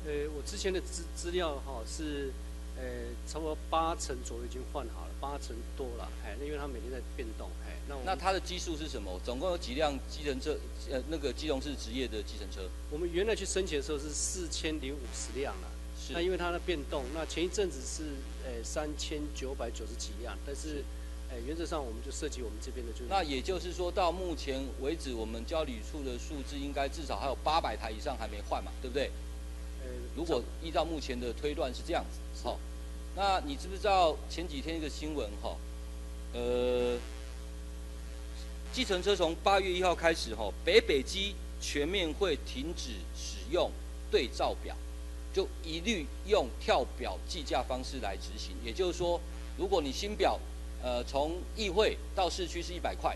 呃，我之前的资资料哈是，呃，差不多八成左右已经换好了，八成多了，哎，那因为它每天在变动，哎，那那它的基数是什么？总共有几辆机程车？呃，那个基隆市职业的计程车？我们原来去申请的时候是四千零五十辆了，是。那因为它的变动，那前一阵子是呃三千九百九十几辆，但是。哎，原则上我们就涉及我们这边的，就那也就是说到目前为止，我们交旅处的数字应该至少还有八百台以上还没换嘛，对不对？呃，如果依照目前的推断是这样子，好，那你知不知道前几天一个新闻哈？呃，计程车从八月一号开始哈，北北基全面会停止使用对照表，就一律用跳表计价方式来执行。也就是说，如果你新表呃，从议会到市区是一百块，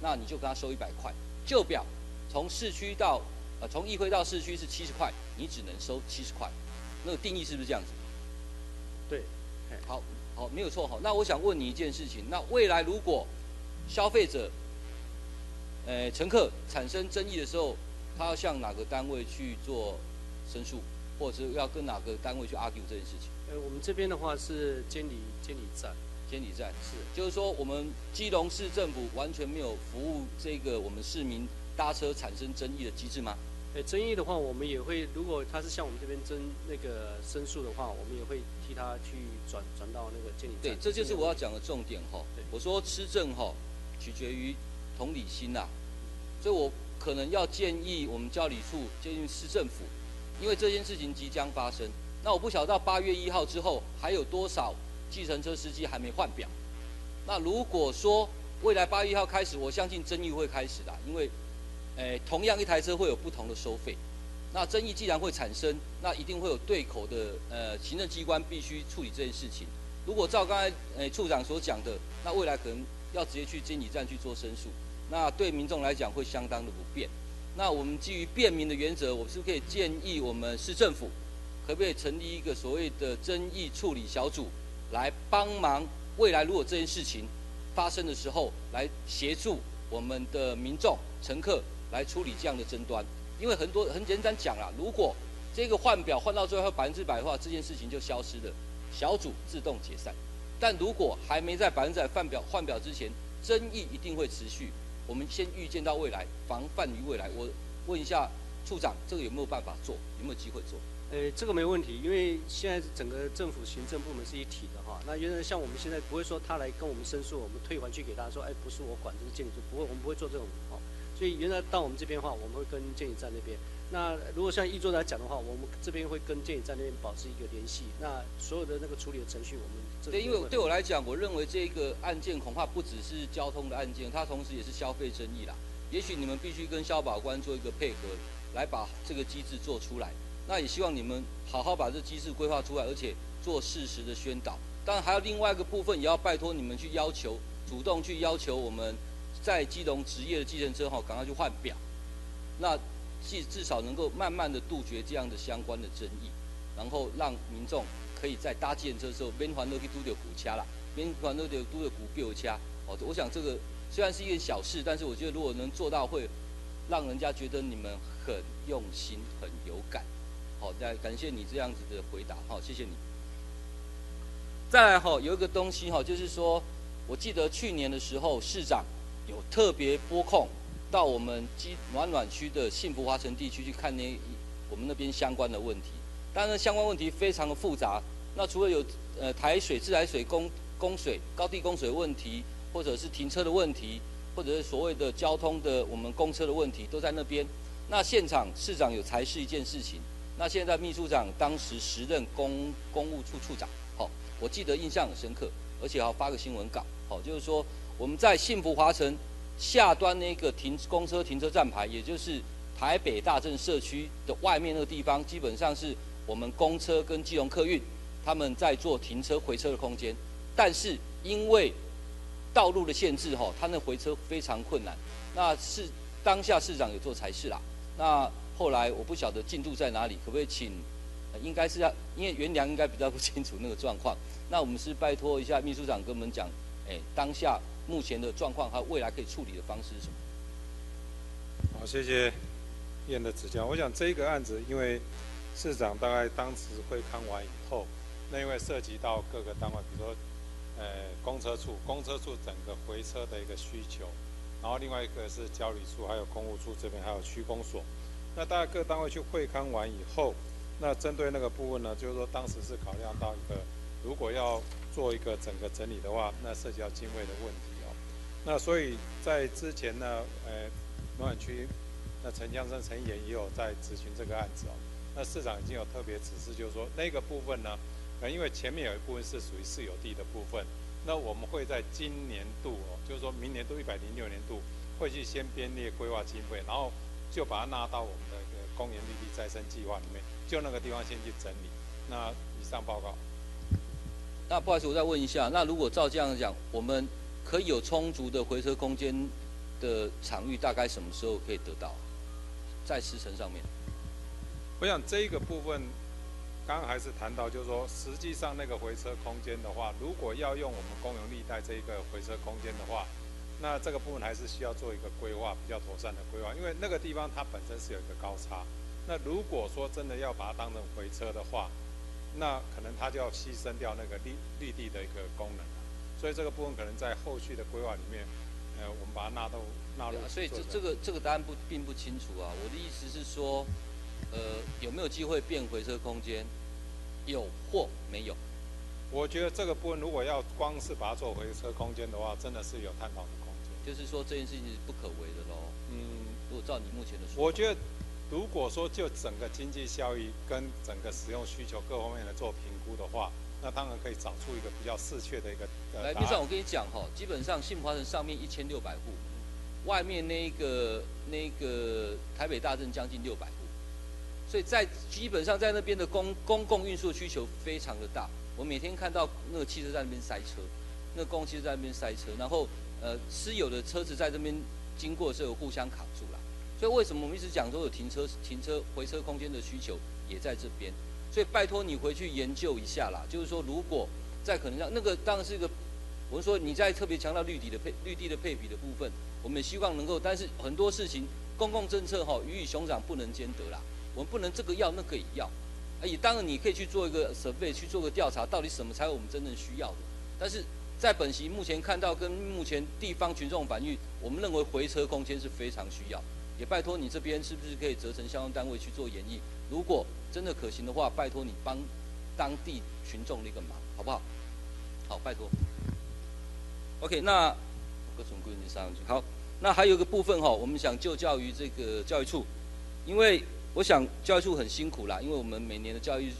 那你就跟他收一百块。旧表从市区到呃从议会到市区是七十块，你只能收七十块。那个定义是不是这样子？对，好，好，没有错哈。那我想问你一件事情，那未来如果消费者呃，乘客产生争议的时候，他要向哪个单位去做申诉，或者是要跟哪个单位去 argue 这件事情？呃，我们这边的话是监理监理站，监理站是，就是说我们基隆市政府完全没有服务这个我们市民搭车产生争议的机制吗？呃，争议的话，我们也会，如果他是向我们这边争那个申诉的话，我们也会替他去转转到那个监理站。对，这就是我要讲的重点哈。我说施政哈，取决于同理心呐，所以我可能要建议我们教理处建议市政府，因为这件事情即将发生。那我不晓得到八月一号之后还有多少计程车司机还没换表。那如果说未来八月一号开始，我相信争议会开始的，因为。诶，同样一台车会有不同的收费，那争议既然会产生，那一定会有对口的呃行政机关必须处理这件事情。如果照刚才诶处长所讲的，那未来可能要直接去监理站去做申诉，那对民众来讲会相当的不便。那我们基于便民的原则，我是不是可以建议我们市政府，可不可以成立一个所谓的争议处理小组，来帮忙未来如果这件事情发生的时候，来协助我们的民众乘客。来处理这样的争端，因为很多很简单讲啦，如果这个换表换到最后百分之百的话，这件事情就消失了，小组自动解散。但如果还没在百分之百换表换表之前，争议一定会持续。我们先预见到未来，防范于未来。我问一下处长，这个有没有办法做？有没有机会做？呃，这个没问题，因为现在整个政府行政部门是一体的哈。那原来像我们现在不会说他来跟我们申诉，我们退还去给他说，哎，不是我管，这个建筑，不会，我们不会做这种哦。所以原来到我们这边的话，我们会跟建理站那边。那如果像一桌来讲的话，我们这边会跟建理站那边保持一个联系。那所有的那个处理的程序，我们对，因为对我来讲，我认为这个案件恐怕不只是交通的案件，它同时也是消费争议啦。也许你们必须跟消保官做一个配合，来把这个机制做出来。那也希望你们好好把这机制规划出来，而且做事实的宣导。当然还有另外一个部分，也要拜托你们去要求，主动去要求我们。在基隆职业的计程车哈，赶快去换表，那至至少能够慢慢的杜绝这样的相关的争议，然后让民众可以在搭计程车的时候，边环都可以嘟着鼓掐啦，边环都得嘟着鼓表掐。哦，我想这个虽然是一件小事，但是我觉得如果能做到，会让人家觉得你们很用心、很有感。好，再感谢你这样子的回答，好，谢谢你。再来哈，有一个东西哈，就是说我记得去年的时候，市长。有特别拨控到我们基暖暖区的幸福华城地区去看那我们那边相关的问题，当然相关问题非常的复杂。那除了有呃台水自来水供供水高地供水问题，或者是停车的问题，或者是所谓的交通的我们公车的问题，都在那边。那现场市长有才是一件事情。那现在秘书长当时时任公公务处处长，好，我记得印象很深刻，而且还要发个新闻稿，好，就是说。我们在幸福华城下端那个停公车停车站牌，也就是台北大正社区的外面那个地方，基本上是我们公车跟基隆客运他们在做停车回车的空间。但是因为道路的限制，哈，他那回车非常困难。那是当下市长有做才是啦。那后来我不晓得进度在哪里，可不可以请？应该是要，因为袁良应该比较不清楚那个状况。那我们是拜托一下秘书长跟我们讲，哎，当下。目前的状况和未来可以处理的方式是什么？好，谢谢议员的指教。我想这一个案子，因为市长大概当时会看完以后，那因为涉及到各个单位，比如说呃公车处，公车处整个回车的一个需求，然后另外一个是交理处，还有公务处这边还有区公所，那大概各单位去会勘完以后，那针对那个部分呢，就是说当时是考量到一个，如果要做一个整个整理的话，那涉及到经费的问题哦。那所以在之前呢，呃，暖暖区那陈江生陈岩也有在咨询这个案子哦。那市长已经有特别指示，就是说那个部分呢，呃，因为前面有一部分是属于私有地的部分，那我们会在今年度哦，就是说明年度一百零六年度会去先编列规划经费，然后就把它纳到我们的一个公园绿地再生计划里面，就那个地方先去整理。那以上报告。那不好意思，我再问一下，那如果照这样讲，我们。可以有充足的回车空间的场域，大概什么时候可以得到？在时程上面，我想这一个部分，刚刚还是谈到，就是说，实际上那个回车空间的话，如果要用我们公园绿带这一个回车空间的话，那这个部分还是需要做一个规划，比较妥善的规划，因为那个地方它本身是有一个高差。那如果说真的要把它当成回车的话，那可能它就要牺牲掉那个绿绿地的一个功能了。所以这个部分可能在后续的规划里面，呃，我们把它纳入纳入。所以这这个这个答案不并不清楚啊。我的意思是说，呃，有没有机会变回车空间？有或没有？我觉得这个部分如果要光是把它做回车空间的话，真的是有探讨的。就是说这件事情是不可为的喽。嗯，如果照你目前的说，我觉得如果说就整个经济效益跟整个使用需求各方面来做评估的话，那当然可以找出一个比较适切的一个。来，边上我跟你讲哈，基本上信华城上面一千六百户，外面那个那个台北大镇将近六百户，所以在基本上在那边的公公共运输需求非常的大。我每天看到那个汽车在那边塞车，那个公共汽车在那边塞车，然后呃私有的车子在这边经过的时候互相卡住了。所以为什么我们一直讲说有停车停车回车空间的需求也在这边？所以拜托你回去研究一下啦。就是说如果在可能上那个当然是一个，我们说你在特别强调绿地的配绿地的配比的部分，我们也希望能够，但是很多事情公共政策哈鱼与熊掌不能兼得啦，我们不能这个要那个也要。也当然你可以去做一个设备去做个调查，到底什么才是我们真正需要的。但是在本席目前看到跟目前地方群众反映，我们认为回车空间是非常需要。也拜托你这边是不是可以责成相关单位去做演绎？如果真的可行的话，拜托你帮当地群众的一个忙，好不好？好，拜托。OK，那各种规定上去。好，那还有一个部分哈，我们想就教于这个教育处，因为我想教育处很辛苦啦，因为我们每年的教育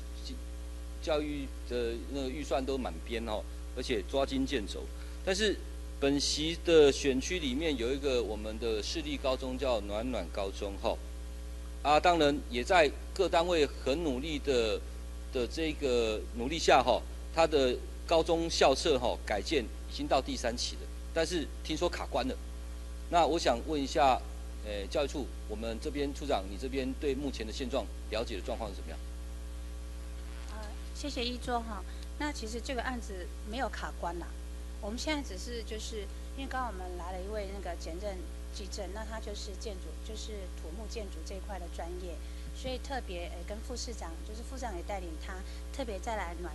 教育的那个预算都满编哦，而且抓襟见肘。但是本席的选区里面有一个我们的市立高中叫暖暖高中哈，啊，当然也在各单位很努力的的这个努力下哈，它的高中校舍哈改建。已经到第三期了，但是听说卡关了。那我想问一下，呃，教育处，我们这边处长，你这边对目前的现状了解的状况是怎么样？呃，谢谢一桌哈。那其实这个案子没有卡关啦，我们现在只是就是因为刚刚我们来了一位那个检任技正，那他就是建筑，就是土木建筑这一块的专业，所以特别呃跟副市长，就是副市长也带领他特别再来暖。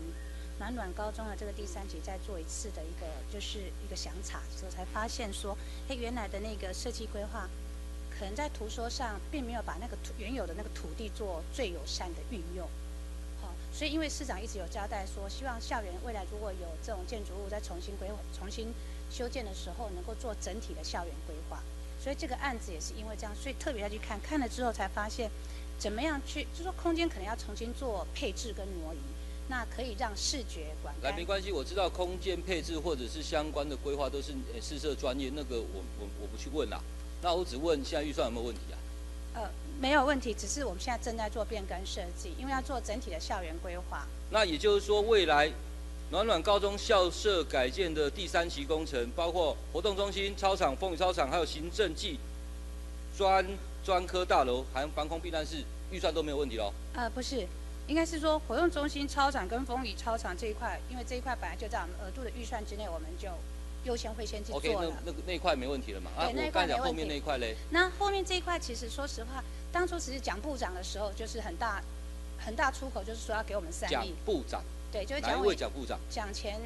暖暖高中的这个第三节再做一次的一个就是一个详查之后，才发现说，哎，原来的那个设计规划，可能在图说上并没有把那个土原有的那个土地做最友善的运用。好，所以因为市长一直有交代说，希望校园未来如果有这种建筑物在重新规重新修建的时候，能够做整体的校园规划。所以这个案子也是因为这样，所以特别要去看看了之后才发现，怎么样去，就说空间可能要重新做配置跟挪移。那可以让视觉管来没关系，我知道空间配置或者是相关的规划都是呃试设专业，那个我我我不去问啦。那我只问现在预算有没有问题啊？呃，没有问题，只是我们现在正在做变更设计，因为要做整体的校园规划。那也就是说，未来暖暖高中校舍改建的第三期工程，包括活动中心、操场、风雨操场，还有行政暨专专科大楼，含防空避难室，预算都没有问题喽？呃，不是。应该是说活动中心、操场跟风雨操场这一块，因为这一块本来就在我们额度的预算之内，我们就优先会先去做了。OK，那那个那一块没问题了嘛？啊，我刚讲后面那一块嘞。那后面这一块其实说实话，当初只是蒋部长的时候，就是很大很大出口，就是说要给我们三亿。蒋部长。对，就是蒋伟蒋部长。蒋前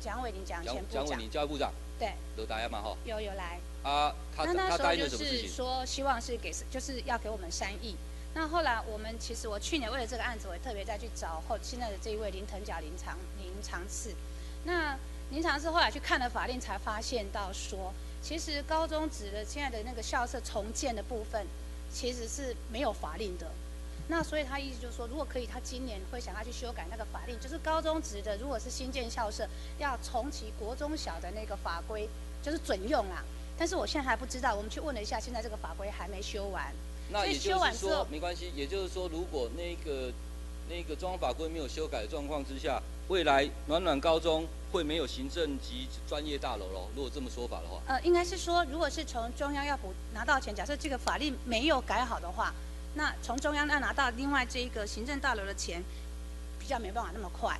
蒋伟林蒋前部长。蒋伟林教育部长。对。有打压嘛？哈。有有来。啊，他他答应了什么事情？就是说希望是给，就是要给我们三亿。那后来我们其实我去年为了这个案子，我也特别再去找后现在的这一位林腾甲林长林长次。那林长是后来去看了法令，才发现到说，其实高中职的现在的那个校舍重建的部分，其实是没有法令的。那所以他意思就是说，如果可以，他今年会想要去修改那个法令，就是高中职的如果是新建校舍，要重启国中小的那个法规，就是准用啦。但是我现在还不知道，我们去问了一下，现在这个法规还没修完。那也就是说，没关系。也就是说，如果那个那个中央法规没有修改的状况之下，未来暖暖高中会没有行政及专业大楼喽？如果这么说法的话，呃，应该是说，如果是从中央要补拿到钱，假设这个法律没有改好的话，那从中央要拿到另外这一个行政大楼的钱，比较没办法那么快。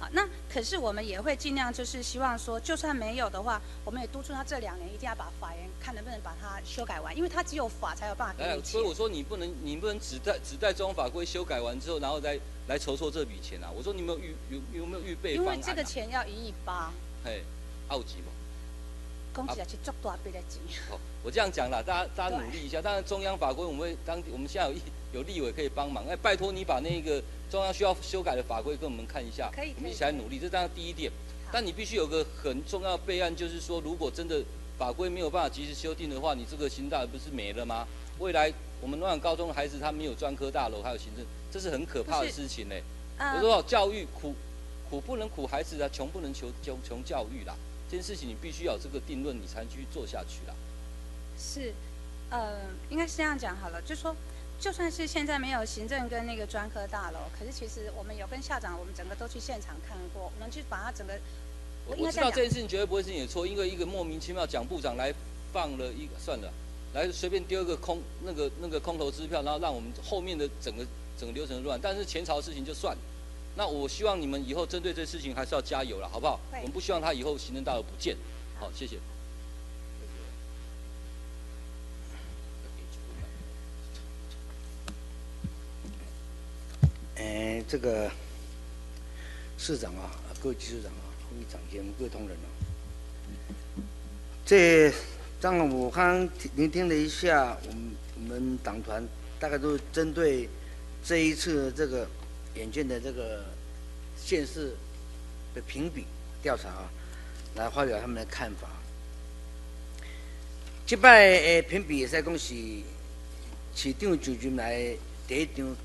好，那可是我们也会尽量，就是希望说，就算没有的话，我们也督促他这两年一定要把法源看能不能把它修改完，因为他只有法才有办法给哎你，钱。所以我说你不能，你不能只在只在中央法规修改完之后，然后再来筹措这笔钱啊！我说你有没有预有有没有预备因？为这个钱要一亿八，嘿，奥吉嘛。公起来去做大笔的钱。好，我这样讲啦，大家大家努力一下。当然，中央法规我们会当我们现在有一有立委可以帮忙，哎，拜托你把那个中央需要修改的法规跟我们看一下，可以我们一起来努力，这当然第一点。但你必须有个很重要的备案，就是说，如果真的法规没有办法及时修订的话，你这个行政大楼不是没了吗？未来我们暖阳高中的孩子他没有专科大楼，还有行政，这是很可怕的事情呢、呃我说教育苦苦不能苦孩子啊，穷不能求穷穷教育啦。这件事情你必须要有这个定论，你才能去做下去啦。是，呃，应该是这样讲好了，就说，就算是现在没有行政跟那个专科大楼，可是其实我们有跟校长，我们整个都去现场看过，我们去把它整个，我知道这件事情绝对不会是你的错，因为一个莫名其妙蒋部长来放了一个算了，来随便丢一个空那个那个空头支票，然后让我们后面的整个整个流程乱。但是前朝的事情就算了，那我希望你们以后针对这事情还是要加油了，好不好？我们不希望他以后行政大楼不见。好，谢谢。哎，这个市长啊，各位技术长啊，各位长监、各位同仁啊，这刚刚我刚刚听聆听了一下，我们我们党团大概都针对这一次这个眼镜的这个现实的评比调查啊，来发表他们的看法。这摆诶评比会使讲是市长就任来第一张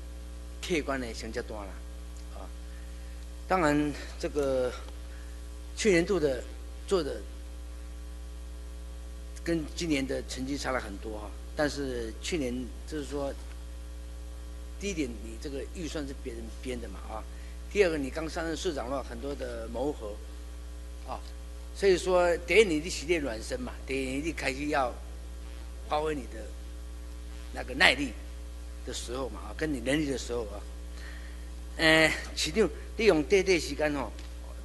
客观的成绩单啦，啊，当然这个去年度的做的跟今年的成绩差了很多哈、但是去年就是说，第一点你这个预算是别人编的嘛啊，第二个你刚上任市长的话，很多的谋合啊，所以说第一你的洗练软身嘛，第一你开始要发挥你的那个耐力的时候嘛啊，跟你能力的时候啊，呃、市长，你用短短时间吼，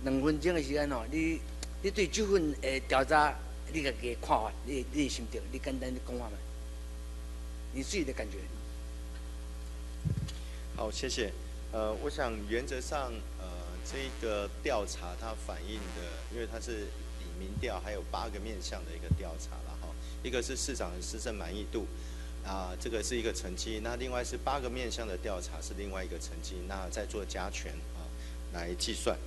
两分钟的时间吼，你你对这份呃调查，你家己的看法，你你心得，你简单的讲话嘛，你自己的感觉。好，谢谢。呃，我想原则上，呃，这个调查它反映的，因为它是以民调，还有八个面向的一个调查了哈。一个是市长的施政满意度，啊、这个是一个成绩。那另外是八个面向的调查是另外一个成绩，那再做加权啊来计算。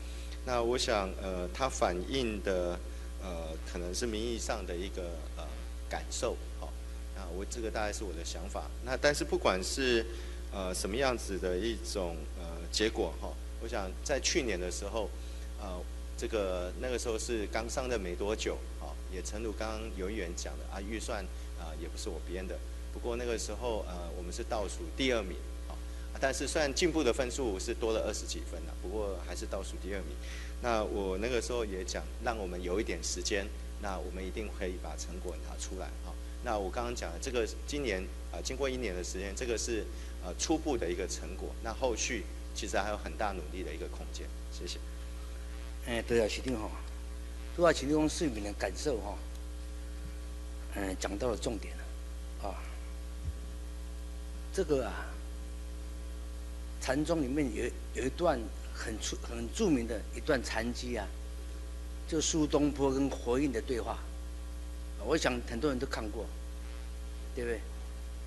那我想，呃，它反映的，呃，可能是名义上的一个呃感受，好、那我这个大概是我的想法。那但是不管是呃什么样子的一种呃结果哈、我想在去年的时候，呃，这个那个时候是刚上任没多久，啊、也诚如刚刚有议员讲的啊，预算啊、也不是我编的，不过那个时候呃我们是倒数第二名，啊、但是虽然进步的分数是多了二十几分了，不过还是倒数第二名。那我那个时候也讲，让我们有一点时间，那我们一定可以把成果拿出来啊。那我刚刚讲的这个，今年啊、经过一年的时间，这个是呃初步的一个成果。那后续其实还有很大努力的一个空间。谢谢。诶、对啊，市长吼，对啊，市长市民的感受哈，嗯，讲到了重点了，啊，这个啊，禅宗里面有有一段很出很著名的一段禅机啊，就苏东坡跟火印的对话，我想很多人都看过，对不对？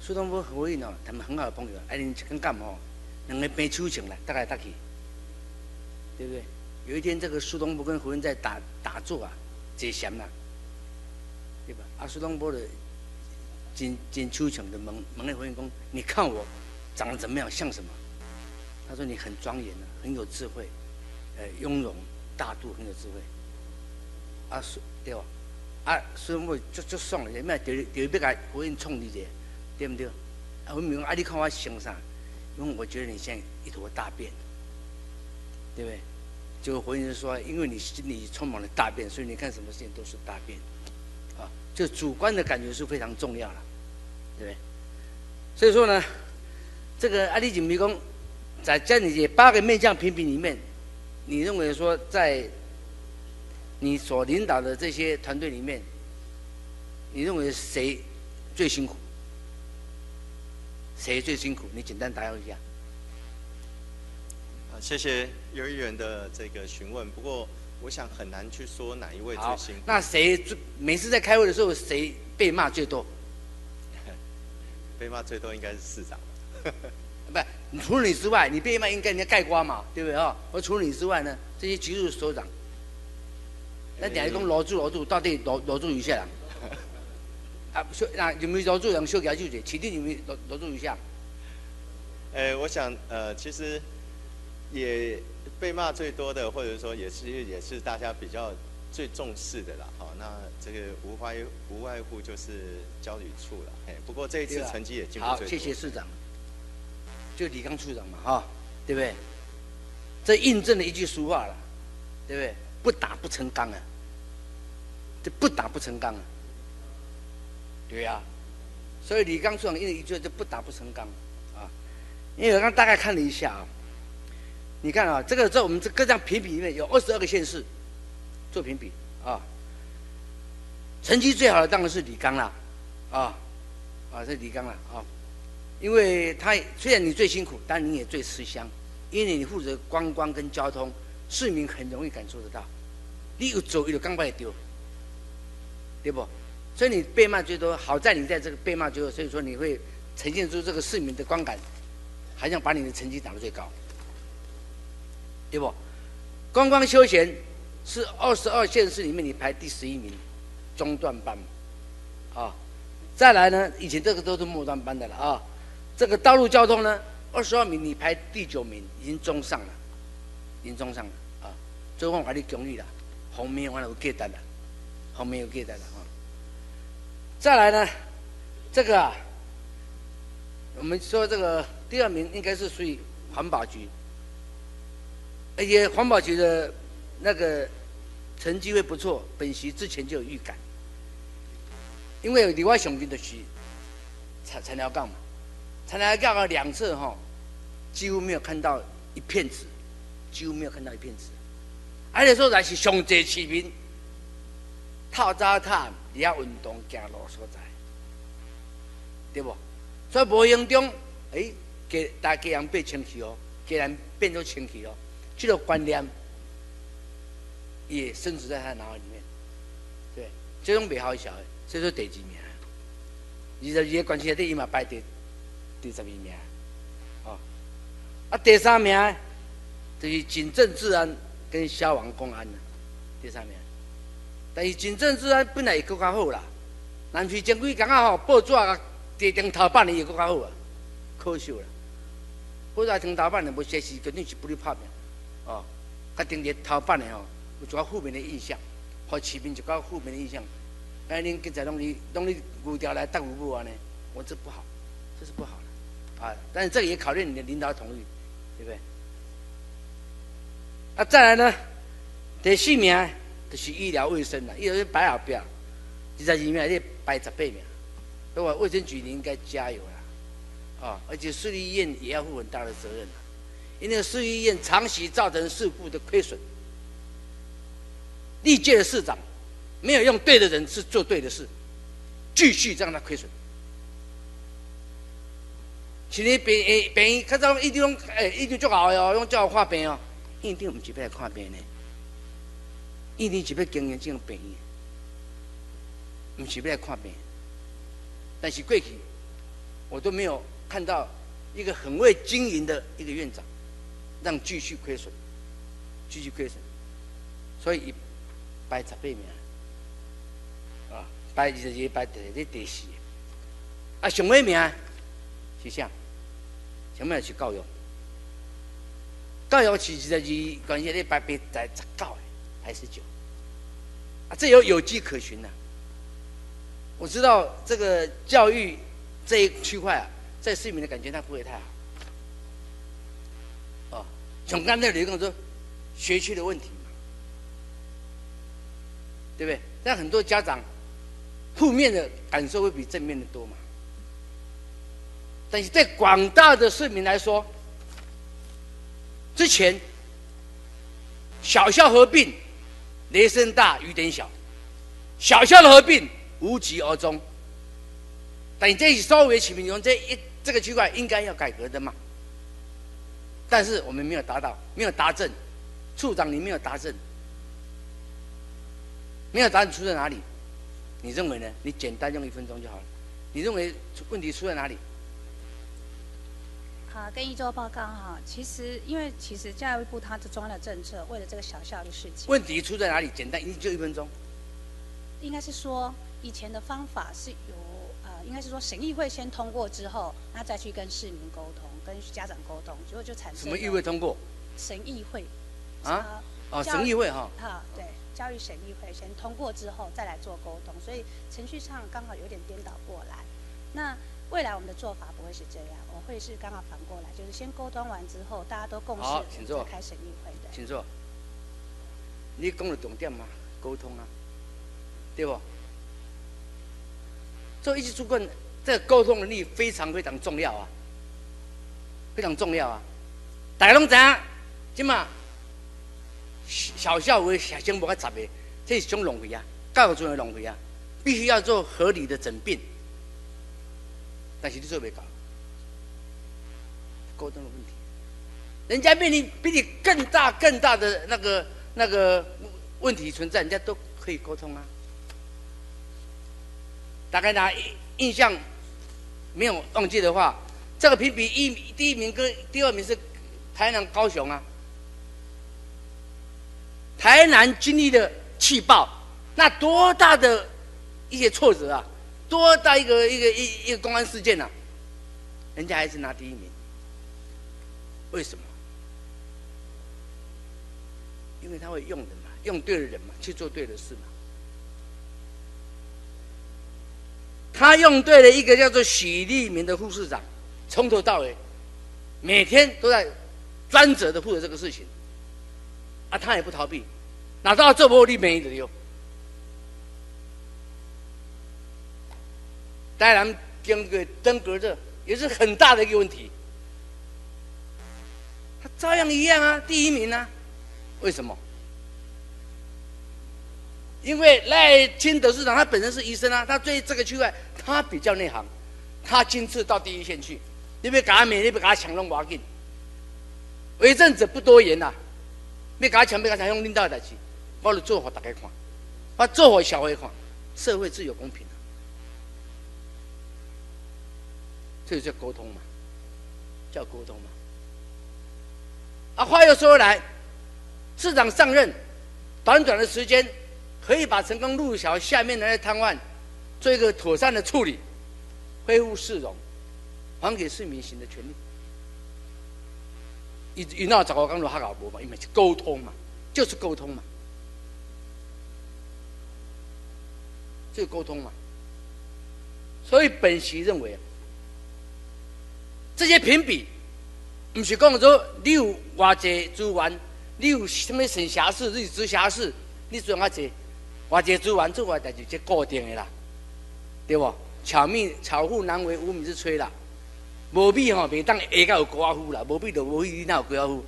苏东坡和火印哦，他们很好的朋友，哎，你跟干嘛？两个变秋情了，大来大去，对不对？有一天，这个苏东坡跟胡云在打打坐啊，解弦啦，对吧？啊，苏东坡的真真秋情的问问那胡云公，你看我长得怎么样，像什么？他说你很庄严啊，很有智慧，呃，雍容大度，很有智慧。啊，苏对吧？啊，苏东坡就就爽了，咩？就就要甲胡云冲你者，对不对？啊，胡云讲啊，你看我像啥？因为我觉得你像一坨大便，对不对？就回应说，因为你心里充满了大便，所以你看什么事情都是大便，啊，就主观的感觉是非常重要了，对不对？所以说呢，这个阿里锦迷宫在这里这八个面向评比里面，你认为说在你所领导的这些团队里面，你认为谁最辛苦？谁最辛苦？你简单答复一下。啊，谢谢游议员的这个询问。不过，我想很难去说哪一位最辛苦。，那谁最每次在开会的时候，谁被骂最多？被骂最多应该是市长吧？不，除了你之外，你被骂应该人家盖瓜嘛，对不对啊？而除了你之外呢，这些局处首长，那你还讲罗住罗住，到底罗罗住一下啦？啊，小那有没有罗住人小给就者？请定有没有罗罗住一下？呃，我想呃，其实也被骂最多的，或者说也是也是大家比较最重视的啦。好，那这个无外无外乎就是交旅处了。哎，不过这一次成绩也进步好，最多。谢谢市长。就李刚处长嘛，哈，对不对？这印证了一句俗话了，对不对？不打不成钢啊，这不打不成钢啊，对呀、所以李刚处长因为一句就不打不成钢啊，因为我刚大概看了一下啊，你看啊，这个在我们这各项评比里面有二十二个县市做评比啊，成绩最好的当然是李刚啦，啊，啊，是李刚啦啊。因为他虽然你最辛苦，但你也最吃香，因为你负责观光跟交通，市民很容易感受得到。你有走，有刚把你丢，对不？所以你被骂最多，好在你在这个被骂最多，所以说你会呈现出这个市民的观感，还想把你的成绩打得最高，对不？观光休闲是二十二县市里面你排第十一名，中段班，啊，再来呢，以前这个都是末端班的了啊。这个道路交通呢，二十二名你排第九名，已经中上了，已经中上了啊。最后我你奖励了，后面我有给单了，后面有给单了啊。再来呢，这个啊，我们说这个第二名应该是属于环保局，而且环保局的那个成绩会不错，本席之前就有预感，因为李外雄兵的是材材料杠嘛。才来干了两次哈，几乎没有看到一片纸，几乎没有看到一片纸，而且说来是上济市民透早探也要运动行路所在，对不？所以无形中，诶、给大家人变清气哦，给人变做清气哦，这个观念也深植在他脑海里面，对，这种袂好笑的，所以说第二名，二十二个关系内底伊嘛排第。第十二名，哦，啊，第三名就是警政治安跟消防公安第三名。但是警政治安本来也更较好啦，南非前几工啊吼，报纸啊地顶头版的也更较好啊，可惜啦。报纸顶头版的无实时肯定是不哩拍面，哦，甲顶日头版的吼，有一个负面的印象，互市民一个负面的印象。哎，恁今仔拢哩拢哩牛条来当牛母安尼，我这不好，这是不好的。啊，但是这个也考虑你的领导同意，对不对？啊，再来呢，第四名就是医疗卫生了，医疗卫生摆后边，二十二名你排十八名，所以卫生局你应该加油啦，啊，而且市立医院也要负很大的责任因为市立医院长期造成事故的亏损，历届的市长没有用对的人是做对的事，继续让他亏损。是你病诶病，较早一直拢诶一直足好的哦，拢叫我看病哦。院长毋是要来看病呢，一年是要经营这种病院，毋是要来看病。但是过去我都没有看到一个很会经营的一个院长，让继续亏损，继续亏损，所以排十八名，啊，排二十二排第第第四，啊上尾名是啥？上尾是教育，教育是二十二，关系咧排排在十九，还是九？啊，这有有迹可循呐、我知道这个教育这一区块啊，在市民的感觉它不会太好。哦，从刚才有跟我说学区的问题嘛，对不对？但很多家长负面的感受会比正面的多嘛。但是对广大的市民来说，之前小校合并，雷声大雨点小；小校的合并无疾而终。但你这稍微启明中这一这个区块应该要改革的嘛？但是我们没有达到，没有达正，处长你没有达正，没有答案出在哪里？你认为呢？你简单用一分钟就好了。你认为问题出在哪里？好，跟一周报告哈。其实，因为其实教育部它的中央的政策，为了这个小校的事情，问题出在哪里？简单，一就一分钟。应该是说，以前的方法是由呃，应该是说审议会先通过之后，那再去跟市民沟通，跟家长沟通，结果就产生什么议会通过？审议会。啊？哦，审议会哈。哈，对，教育审议会先通过之后再来做沟通，所以程序上刚好有点颠倒过来。那未来我们的做法不会是这样，我会是刚好反过来，就是先沟通完之后，大家都共识，再开审议会的。请坐。你讲的重点嘛，沟通啊，对不？做一级主管，这个沟通能力非常非常重要啊，非常重要啊。大家拢知影，即嘛小校为小生无个十个，这是种浪费啊，教育中的浪费啊，必须要做合理的整并。但是你做未到，沟通的问题，人家面临比你更大更大的那个那个问题存在，人家都可以沟通啊。大概拿印象没有忘记的话，这个评比一第一名跟第二名是台南高雄啊。台南经历的气爆，那多大的一些挫折啊！多大一个一个一一个公安事件呐？人家还是拿第一名，为什么？因为他会用人嘛，用对了人嘛，去做对的事嘛。他用对了一个叫做许立明的副市长，从头到尾，每天都在专责的负责这个事情，啊，他也不逃避，哪知道这波立没的哟。当然，经过登革热也是很大的一个问题。他照样一样啊，第一名啊，为什么？因为赖清德市长他本身是医生啊，他对这个区块他比较内行，他亲自到第一线去，你别给他美，你别给他抢弄瓦紧。为政者不多言呐，别给他抢，别给他抢，用领导代志，我就做好大家看，把做好小会看，社会自由公平。这就叫沟通嘛，叫沟通嘛。啊，话又说回来，市长上任，短短的时间，可以把成功路桥下面的那摊案做一个妥善的处理，恢复市容，还给市民行的权利。一一闹找我刚说哈搞博嘛，因为是沟通嘛，就是沟通嘛，就沟通嘛。所以本席认为。这些评比，不是讲说你有偌济资源，你有什么省辖市、你直辖市，你做偌济偌济资源做外代志，这固定的啦，对不？巧蜜巧妇难为无米之炊啦，无米吼，袂当下到有高夫啦，无米就无米，哪有高夫？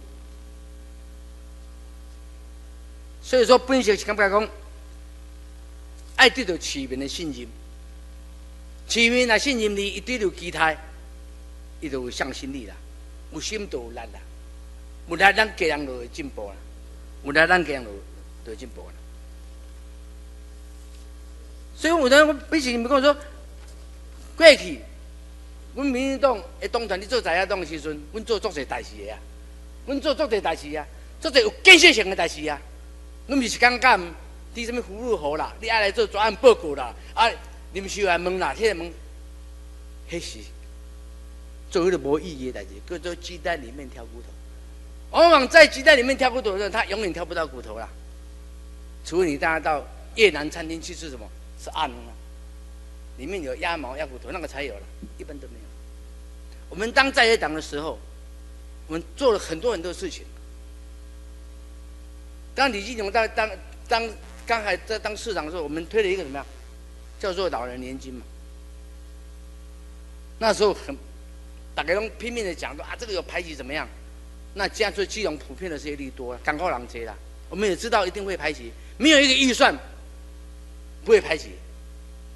所以说，本席是感觉讲，爱得到市民的信任，市民若信任你，一定有期待。伊就有向心力啦，有心就有力啦，有力咱家人就会进步啦，有力咱家人就就进步啦。所以有阵我比起你们跟我说，过去，阮民进党诶党团咧做在野党时阵，阮做足侪代志诶啊，阮做足侪代志啊，足侪有建设性诶代志啊，阮毋是讲讲伫什物服务好啦，你爱来做专案报告啦，啊，临时来问啦，迄个问，迄是。所谓的无意义的代志，叫做鸡蛋里面挑骨头。往往在鸡蛋里面挑骨头的人，他永远挑不到骨头啦。除非你带他到越南餐厅去吃什么，吃阿龙啊，里面有鸭毛、鸭骨头，那个才有了，一般都没有。我们当在野党的时候，我们做了很多很多事情。当李进勇当当当刚才在当市长的时候，我们推了一个什么样，叫做老人年金嘛。那时候很。大家拢拼命的讲说啊，这个有排挤怎么样？那这样做基隆普遍的这些利多，港澳人多啦，我们也知道一定会排挤，没有一个预算不会排挤，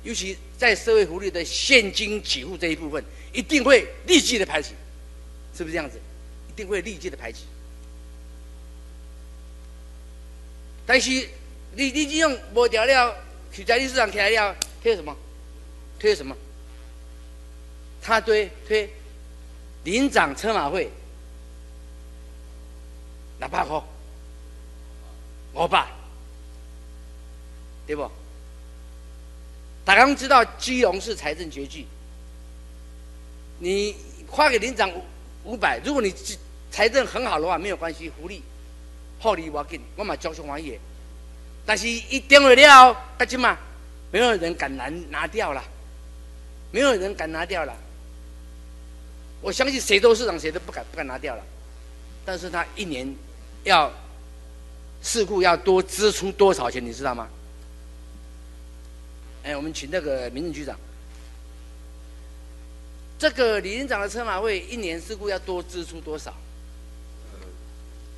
尤其在社会福利的现金给付这一部分，一定会立即的排挤，是不是这样子？一定会立即的排挤。但是你你这种无条了，去在历史上起来了，推什么？推什么？他推推领长车马费六百块，五百，对不？大家都知道基隆是财政拮据，你花给领长五百，如果你财政很好的话，没有关系，福利。福利我给你，我嘛足足欢喜。但是一点了了，大家嘛，没有人敢拿拿掉了，没有人敢拿掉了。我相信谁都市长谁都不敢不敢拿掉了。但是他一年要事故要多支出多少钱，你知道吗？哎，我们请那个民政局长，这个李院长的车马费一年事故要多支出多少？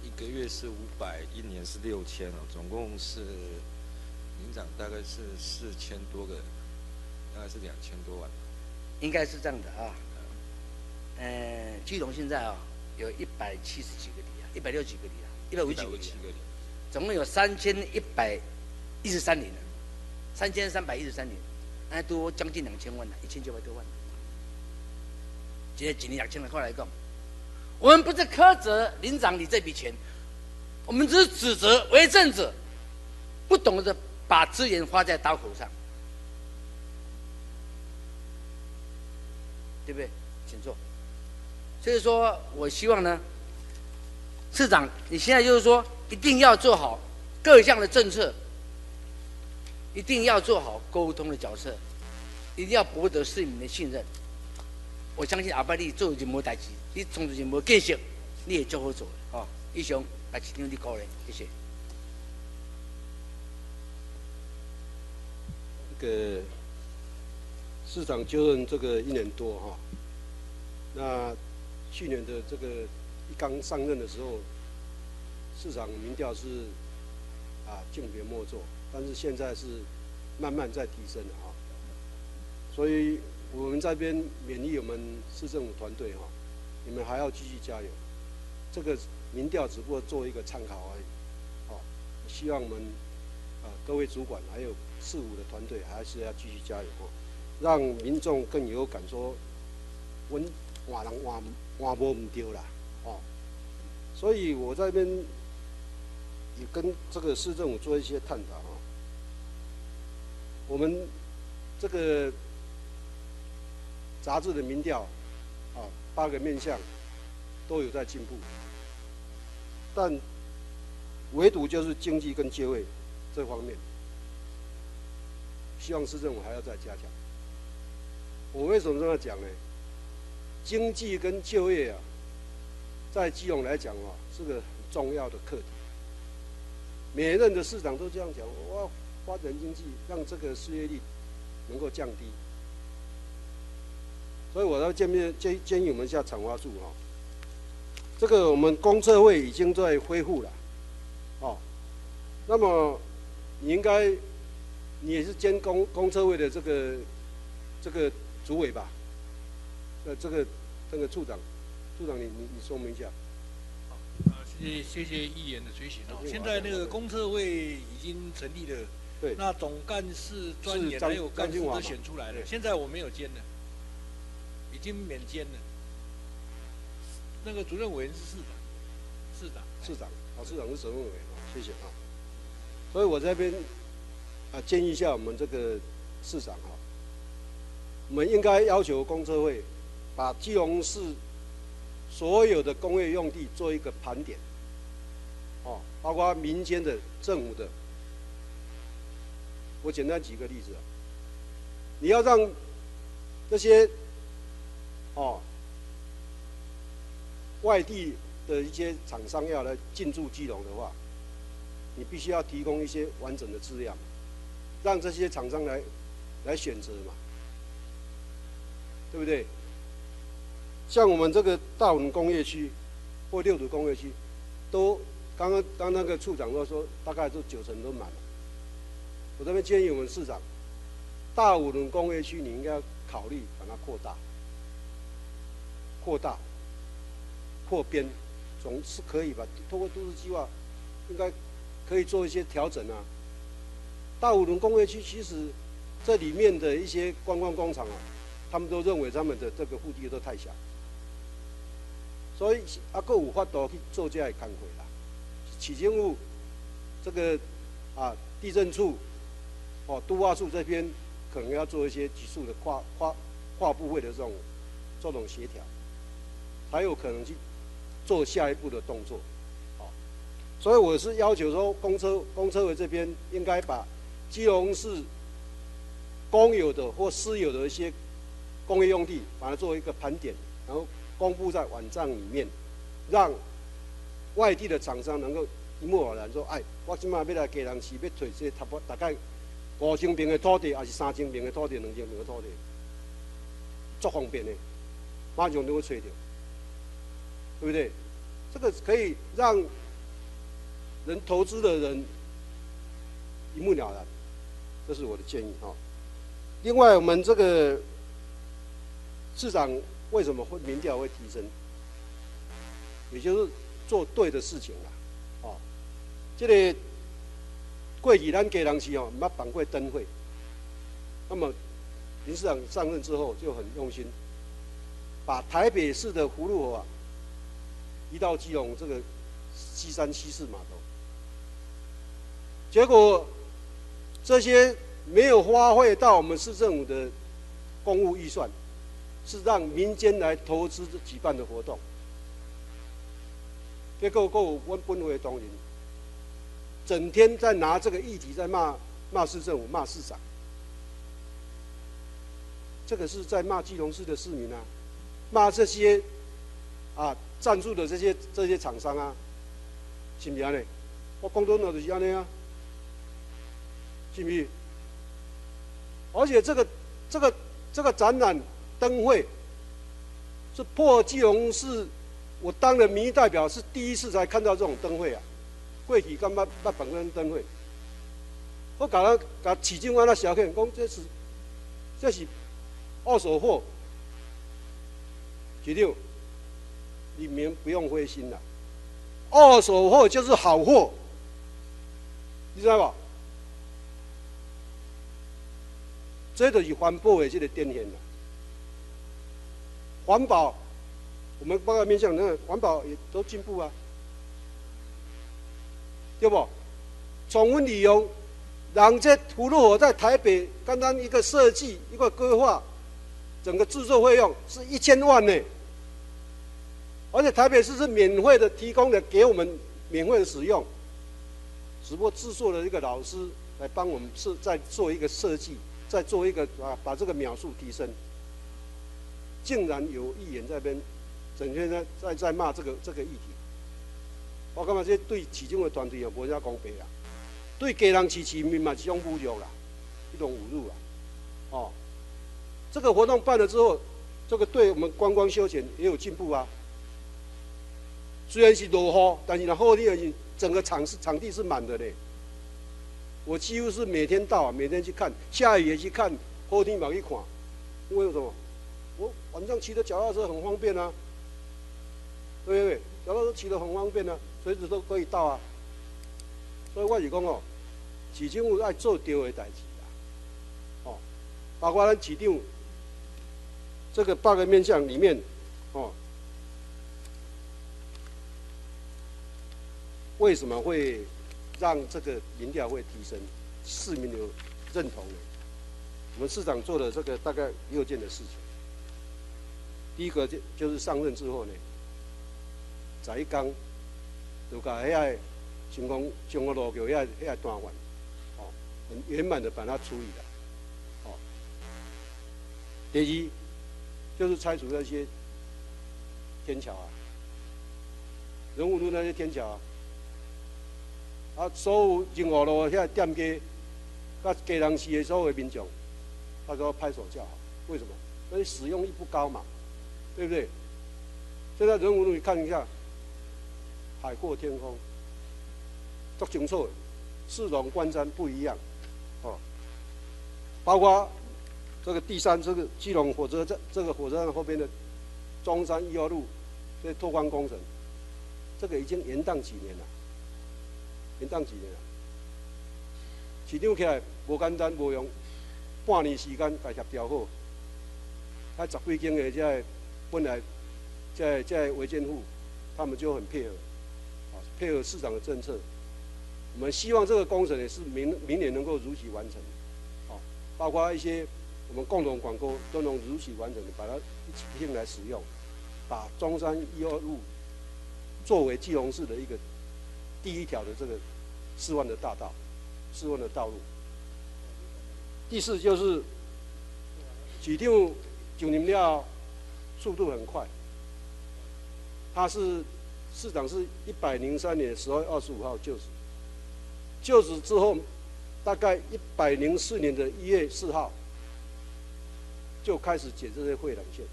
一个月是五百，一年是六千哦，总共是营长大概是四千多个，大概是两千多万。应该是这样的啊。呃，基隆现在啊有一百七十几个里啊，一百六几个里啊，一百五几个里，总共有三千一百一十三里呢，三千三百一十三里，那都将近两千万了，一千九百多万。今天几年两千块来讲，我们不是苛责林长你这笔钱。我们只是指责为政者不懂得把资源花在刀口上，对不对？请坐。所以说我希望呢，市长，你现在就是说一定要做好各项的政策，一定要做好沟通的角色，一定要博得市民的信任。我相信阿伯你做一件无代志，你从事件无建设，你也就好做哦。以上。来，请听你高人，谢谢。这个市长就任这个一年多哈，那去年的这个一刚上任的时候，市场民调是啊敬别莫做，但是现在是慢慢在提升的哈，所以我们这边勉励我们市政府团队哈，你们还要继续加油，这个。民调只不过做一个参考而已，哦，希望我们啊各位主管还有事务的团队还是要继续加油哦，让民众更有感说，我换人换换无唔丢啦，哦，所以我在边也跟这个市政府做一些探讨啊，我们这个杂志的民调啊八个面向都有在进步。但唯独就是经济跟就业这方面，希望市政府还要再加强。我为什么这样讲呢？经济跟就业啊，在基隆来讲啊，是个很重要的课题。每一任的市长都这样讲：我要发展经济，让这个失业率能够降低。所以我要见面建建议我们下产花树哈。这个我们公测会已经在恢复了，哦，那么你应该你也是监公公测会的这个这个主委吧？呃，这个这个处长，处长你你你说明一下。好，啊，谢谢谢谢议员的追询哦。现在那个公测会已经成立了，对，那总干事、专员还有干事都选出来了。现在我没有兼了，已经免兼了。那个主任委员是市长，市长，市长，好，市长是主任委员啊，谢谢啊。所以我这边啊建议一下我们这个市长啊，我们应该要求公车会把基隆市所有的工业用地做一个盘点，哦，包括民间的、政府的。我简单举个例子，你要让这些哦。外地的一些厂商要来进驻基隆的话，你必须要提供一些完整的资料，让这些厂商来来选择嘛，对不对？像我们这个大文工业区或六堵工业区，都刚刚刚那个处长都说，大概都九成都满了。我这边建议我们市长，大五轮工业区你应该考虑把它扩大、扩大、扩编，总是可以吧？通过都市计划，应该可以做一些调整啊。大五轮工业区其实这里面的一些观光工厂啊，他们都认为他们的这个腹地都太小，所以啊，够有法度去做这样的工会啦。起建物这个啊，地震处。哦，都化处这边可能要做一些急速的跨跨跨部位的这种这种协调，才有可能去做下一步的动作。哦，所以我是要求说，公车公车委这边应该把基隆市公有的或私有的一些工业用地，把它作为一个盘点，然后公布在网站里面，让外地的厂商能够一目了然，说，哎，我今麦要来给人市要退这差不大概。五千平的土地，还是三千平的土地，两千平的土地，足方便的，马上就会吹掉，对不对？这个可以让人投资的人一目了然，这是我的建议哈。另外，我们这个市长为什么会民调会提升？也就是做对的事情啦，哦，这个。过去咱家人市哦，捌办过灯会。那么林市长上任之后就很用心，把台北市的葫芦河啊移到基隆这个西山西市码头。结果这些没有花费到我们市政府的公务预算，是让民间来投资举办的活动。结果够我本会同仁。整天在拿这个议题在骂骂市政府、骂市长，这个是在骂基隆市的市民啊，骂这些啊赞助的这些这些厂商啊，是不是安尼？我讲到那就是安尼啊，是不是？而且这个这个这个展览灯会是破基隆市，我当了民意代表是第一次才看到这种灯会啊。过去敢捌捌办过灯会，我甲咱甲市长安那小看，讲这是这是二手货，市长，你们不用灰心了，二手货就是好货，你知道吧？这就是环保的这个典型了。环保，我们包括面向那个环保也都进步啊。对不？充分利用，让这葫芦河在台北刚刚一个设计、一个规划，整个制作费用是一千万呢。而且台北市是免费的提供的，给我们免费的使用。只不过制作的一个老师来帮我们是在做一个设计，在做一个啊，把这个秒数提升。竟然有议员在边，整天在在在骂这个这个议题。我感觉这对市政的团队也无啥公平啦，对家人市市民嘛是种侮辱啦，一种侮辱啦。哦，这个活动办了之后，这个对我们观光休闲也有进步啊。虽然是落雨，但是呢，后天是整个场是场地是满的嘞。我几乎是每天到，啊，每天去看，下雨也去看，后天忙去看。为什么？我晚上骑着脚踏车很方便啊，对不对？脚踏车骑的很方便啊。随时都可以到啊，所以我是讲哦，市政府爱做对的代志啦，哦，包括咱市长这个八个面向里面，哦，为什么会让这个民调会提升，市民有认同呢？我们市长做了这个大概六件的事情，第一个就就是上任之后呢，翟刚。就把遐个成功将个路桥遐遐个断完，哦，很圆满的把它处理了，哦。第二就是拆除那些天桥啊，人物路那些天桥啊，啊，所有任何路遐店家、甲家人市的所有民众，他都要拍手叫好。为什么？因为使用率不高嘛，对不对？现在人物路你看一下。海阔天空，足清楚的，市容观瞻不一样，哦，包括这个第三这个基隆火车站这个火车站后边的中山一号路这拓宽工程，这个已经延宕几年了，延宕几年了，市长起来无简单，无用半年时间来协调好，啊十几间的这本来在在违建户，他们就很配合，啊配合市长的政策。我们希望这个工程也是明明年能够如期完成，啊，包括一些我们共同管沟都能如期完成的，把它一起并来使用，把中山一二路作为基隆市的一个第一条的这个四万的大道，四万的道路。第四就是指定九零料速度很快，他是市长是一百零三年十二月二十五号就职。就职之后，大概一百零四年的一月四号，就开始解这些会缆线。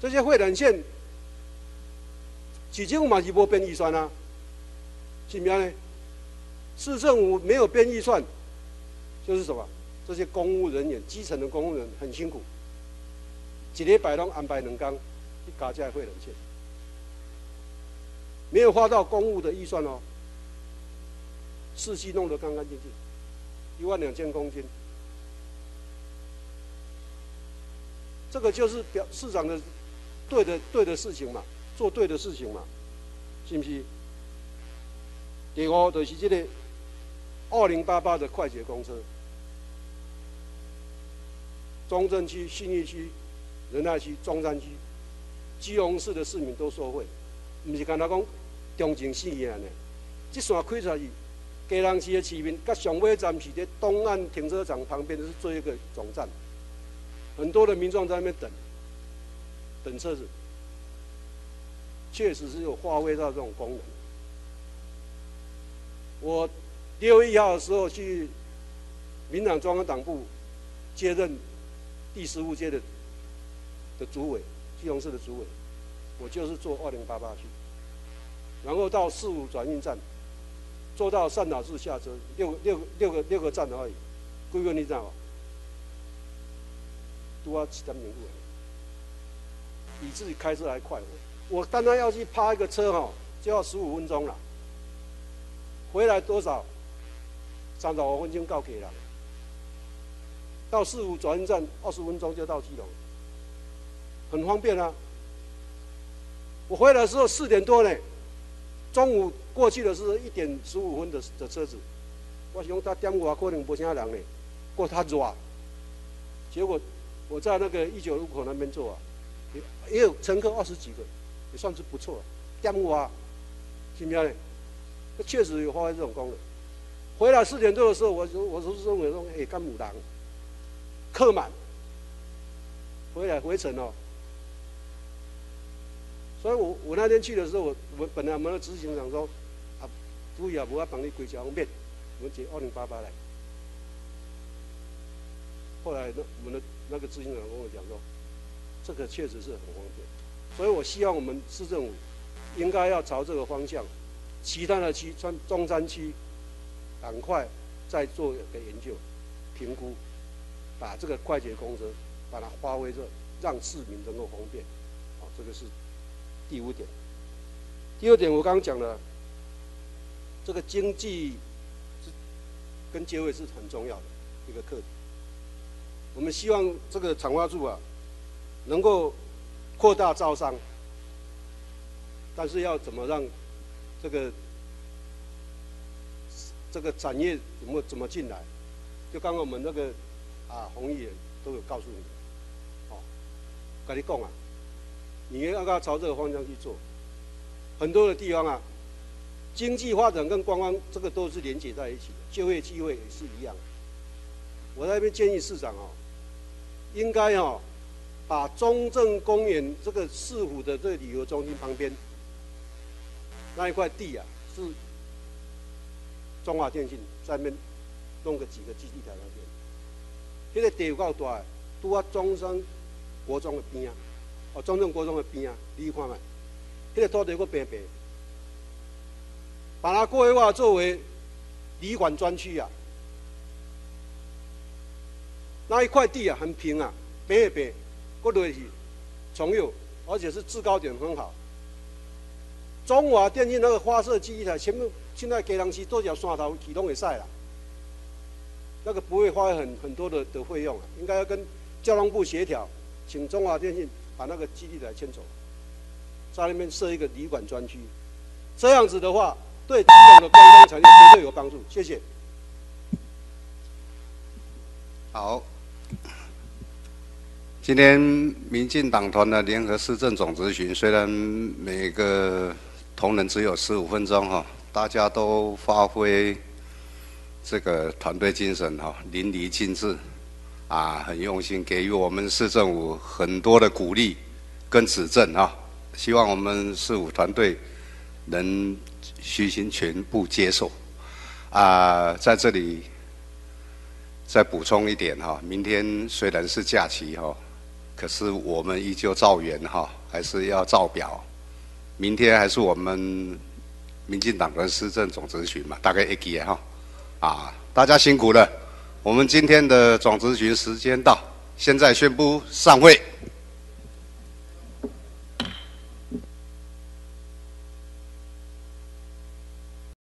这些会缆线，起政嘛是无编预算啊，是咩呢？市政府没有编预算，就是什么？这些公务人员、基层的公务人很辛苦，一礼拜拢安排两工去搞这会缆线，没有花到公务的预算哦。四期弄得干干净净，一万两千公斤，这个就是表市长的对的对的事情嘛，做对的事情嘛，是不是？第五就是这个二零八八的快捷公车，中正区、信义区、仁爱区、中山区、基隆市的市民都受惠，不是干那讲中正四个呢，这线开出去。嘉南市的市民，甲上尾站是在东岸停车场旁边是做一个总站，很多的民众在那边等，等车子，确实是有发挥到这种功能。我六月一号的时候去民党中央党部接任第十五届的的主委，基隆市的主委，我就是坐二零八八去，然后到四五转运站。坐到善导寺下车，六六六个六个站而已，几个你知道吗？都要七点钟过，比自己开车还快。我单单要去趴一个车哈，就要十五分钟了。回来多少？三十五分钟到给了。到四五转运站二十分钟就到基隆，很方便啊。我回来的时候四点多呢。中午过去的是一点十五分的的车子，我想他点我可能不啥人呢，过他热，结果我在那个一九路口那边坐啊，也有乘客二十几个，也算是不错，点我，是不是呢？确实有发挥这种功能。回来四点多的时候，我说我说认为说，哎，干母狼，客满，回来回程哦。所以我我那天去的时候，我我本来我们的执行长说，啊，注意啊，不要帮你归交方便，我们接二零八八来。后来那我们的那个执行长跟我讲说，这个确实是很方便，所以我希望我们市政府应该要朝这个方向，其他的区，川中山区，赶快再做一个研究、评估，把这个快捷公车把它发挥着，让市民能够方便，啊，这个是。第五点，第二点我刚刚讲了，这个经济跟结尾是很重要的一个课题。我们希望这个长花柱啊，能够扩大招商，但是要怎么让这个这个产业怎么怎么进来？就刚刚我们那个啊红议员都有告诉你，哦，跟你讲啊。你要要朝这个方向去做，很多的地方啊，经济发展跟观光这个都是连接在一起的，就业机会也是一样。我在那边建议市长哦，应该哦，把中正公园这个市府的这个旅游中心旁边那一块地啊，是中华电信在那边弄个几个基地台那边，现在地有够大，都啊中山国中的边啊。哦，中正国中的边啊，你去看嘛，迄个土地搁平平，把它规划作为旅馆专区啊。那一块地啊，很平啊，平也平，过落去，重有，而且是制高点很好。中华电信那个发射基地台，全部现在给人区多条山头启动也晒了，那个不会花很很多的的费用啊，应该要跟交通部协调，请中华电信把那个基地台迁走，在那边设一个旅馆专区，这样子的话，对基隆的观光产业绝对有帮助。谢谢。好。今天民进党团的联合市政总咨询，虽然每个同仁只有十五分钟哈，大家都发挥这个团队精神哈，淋漓尽致，啊，很用心给予我们市政府很多的鼓励跟指正啊，希望我们市府团队能虚心全部接受。啊，在这里再补充一点哈，明天虽然是假期哈。可是我们依旧照原哈，还是要照表。明天还是我们民进党的施政总咨询嘛，大概一记哈。啊，大家辛苦了。我们今天的总咨询时间到，现在宣布散会。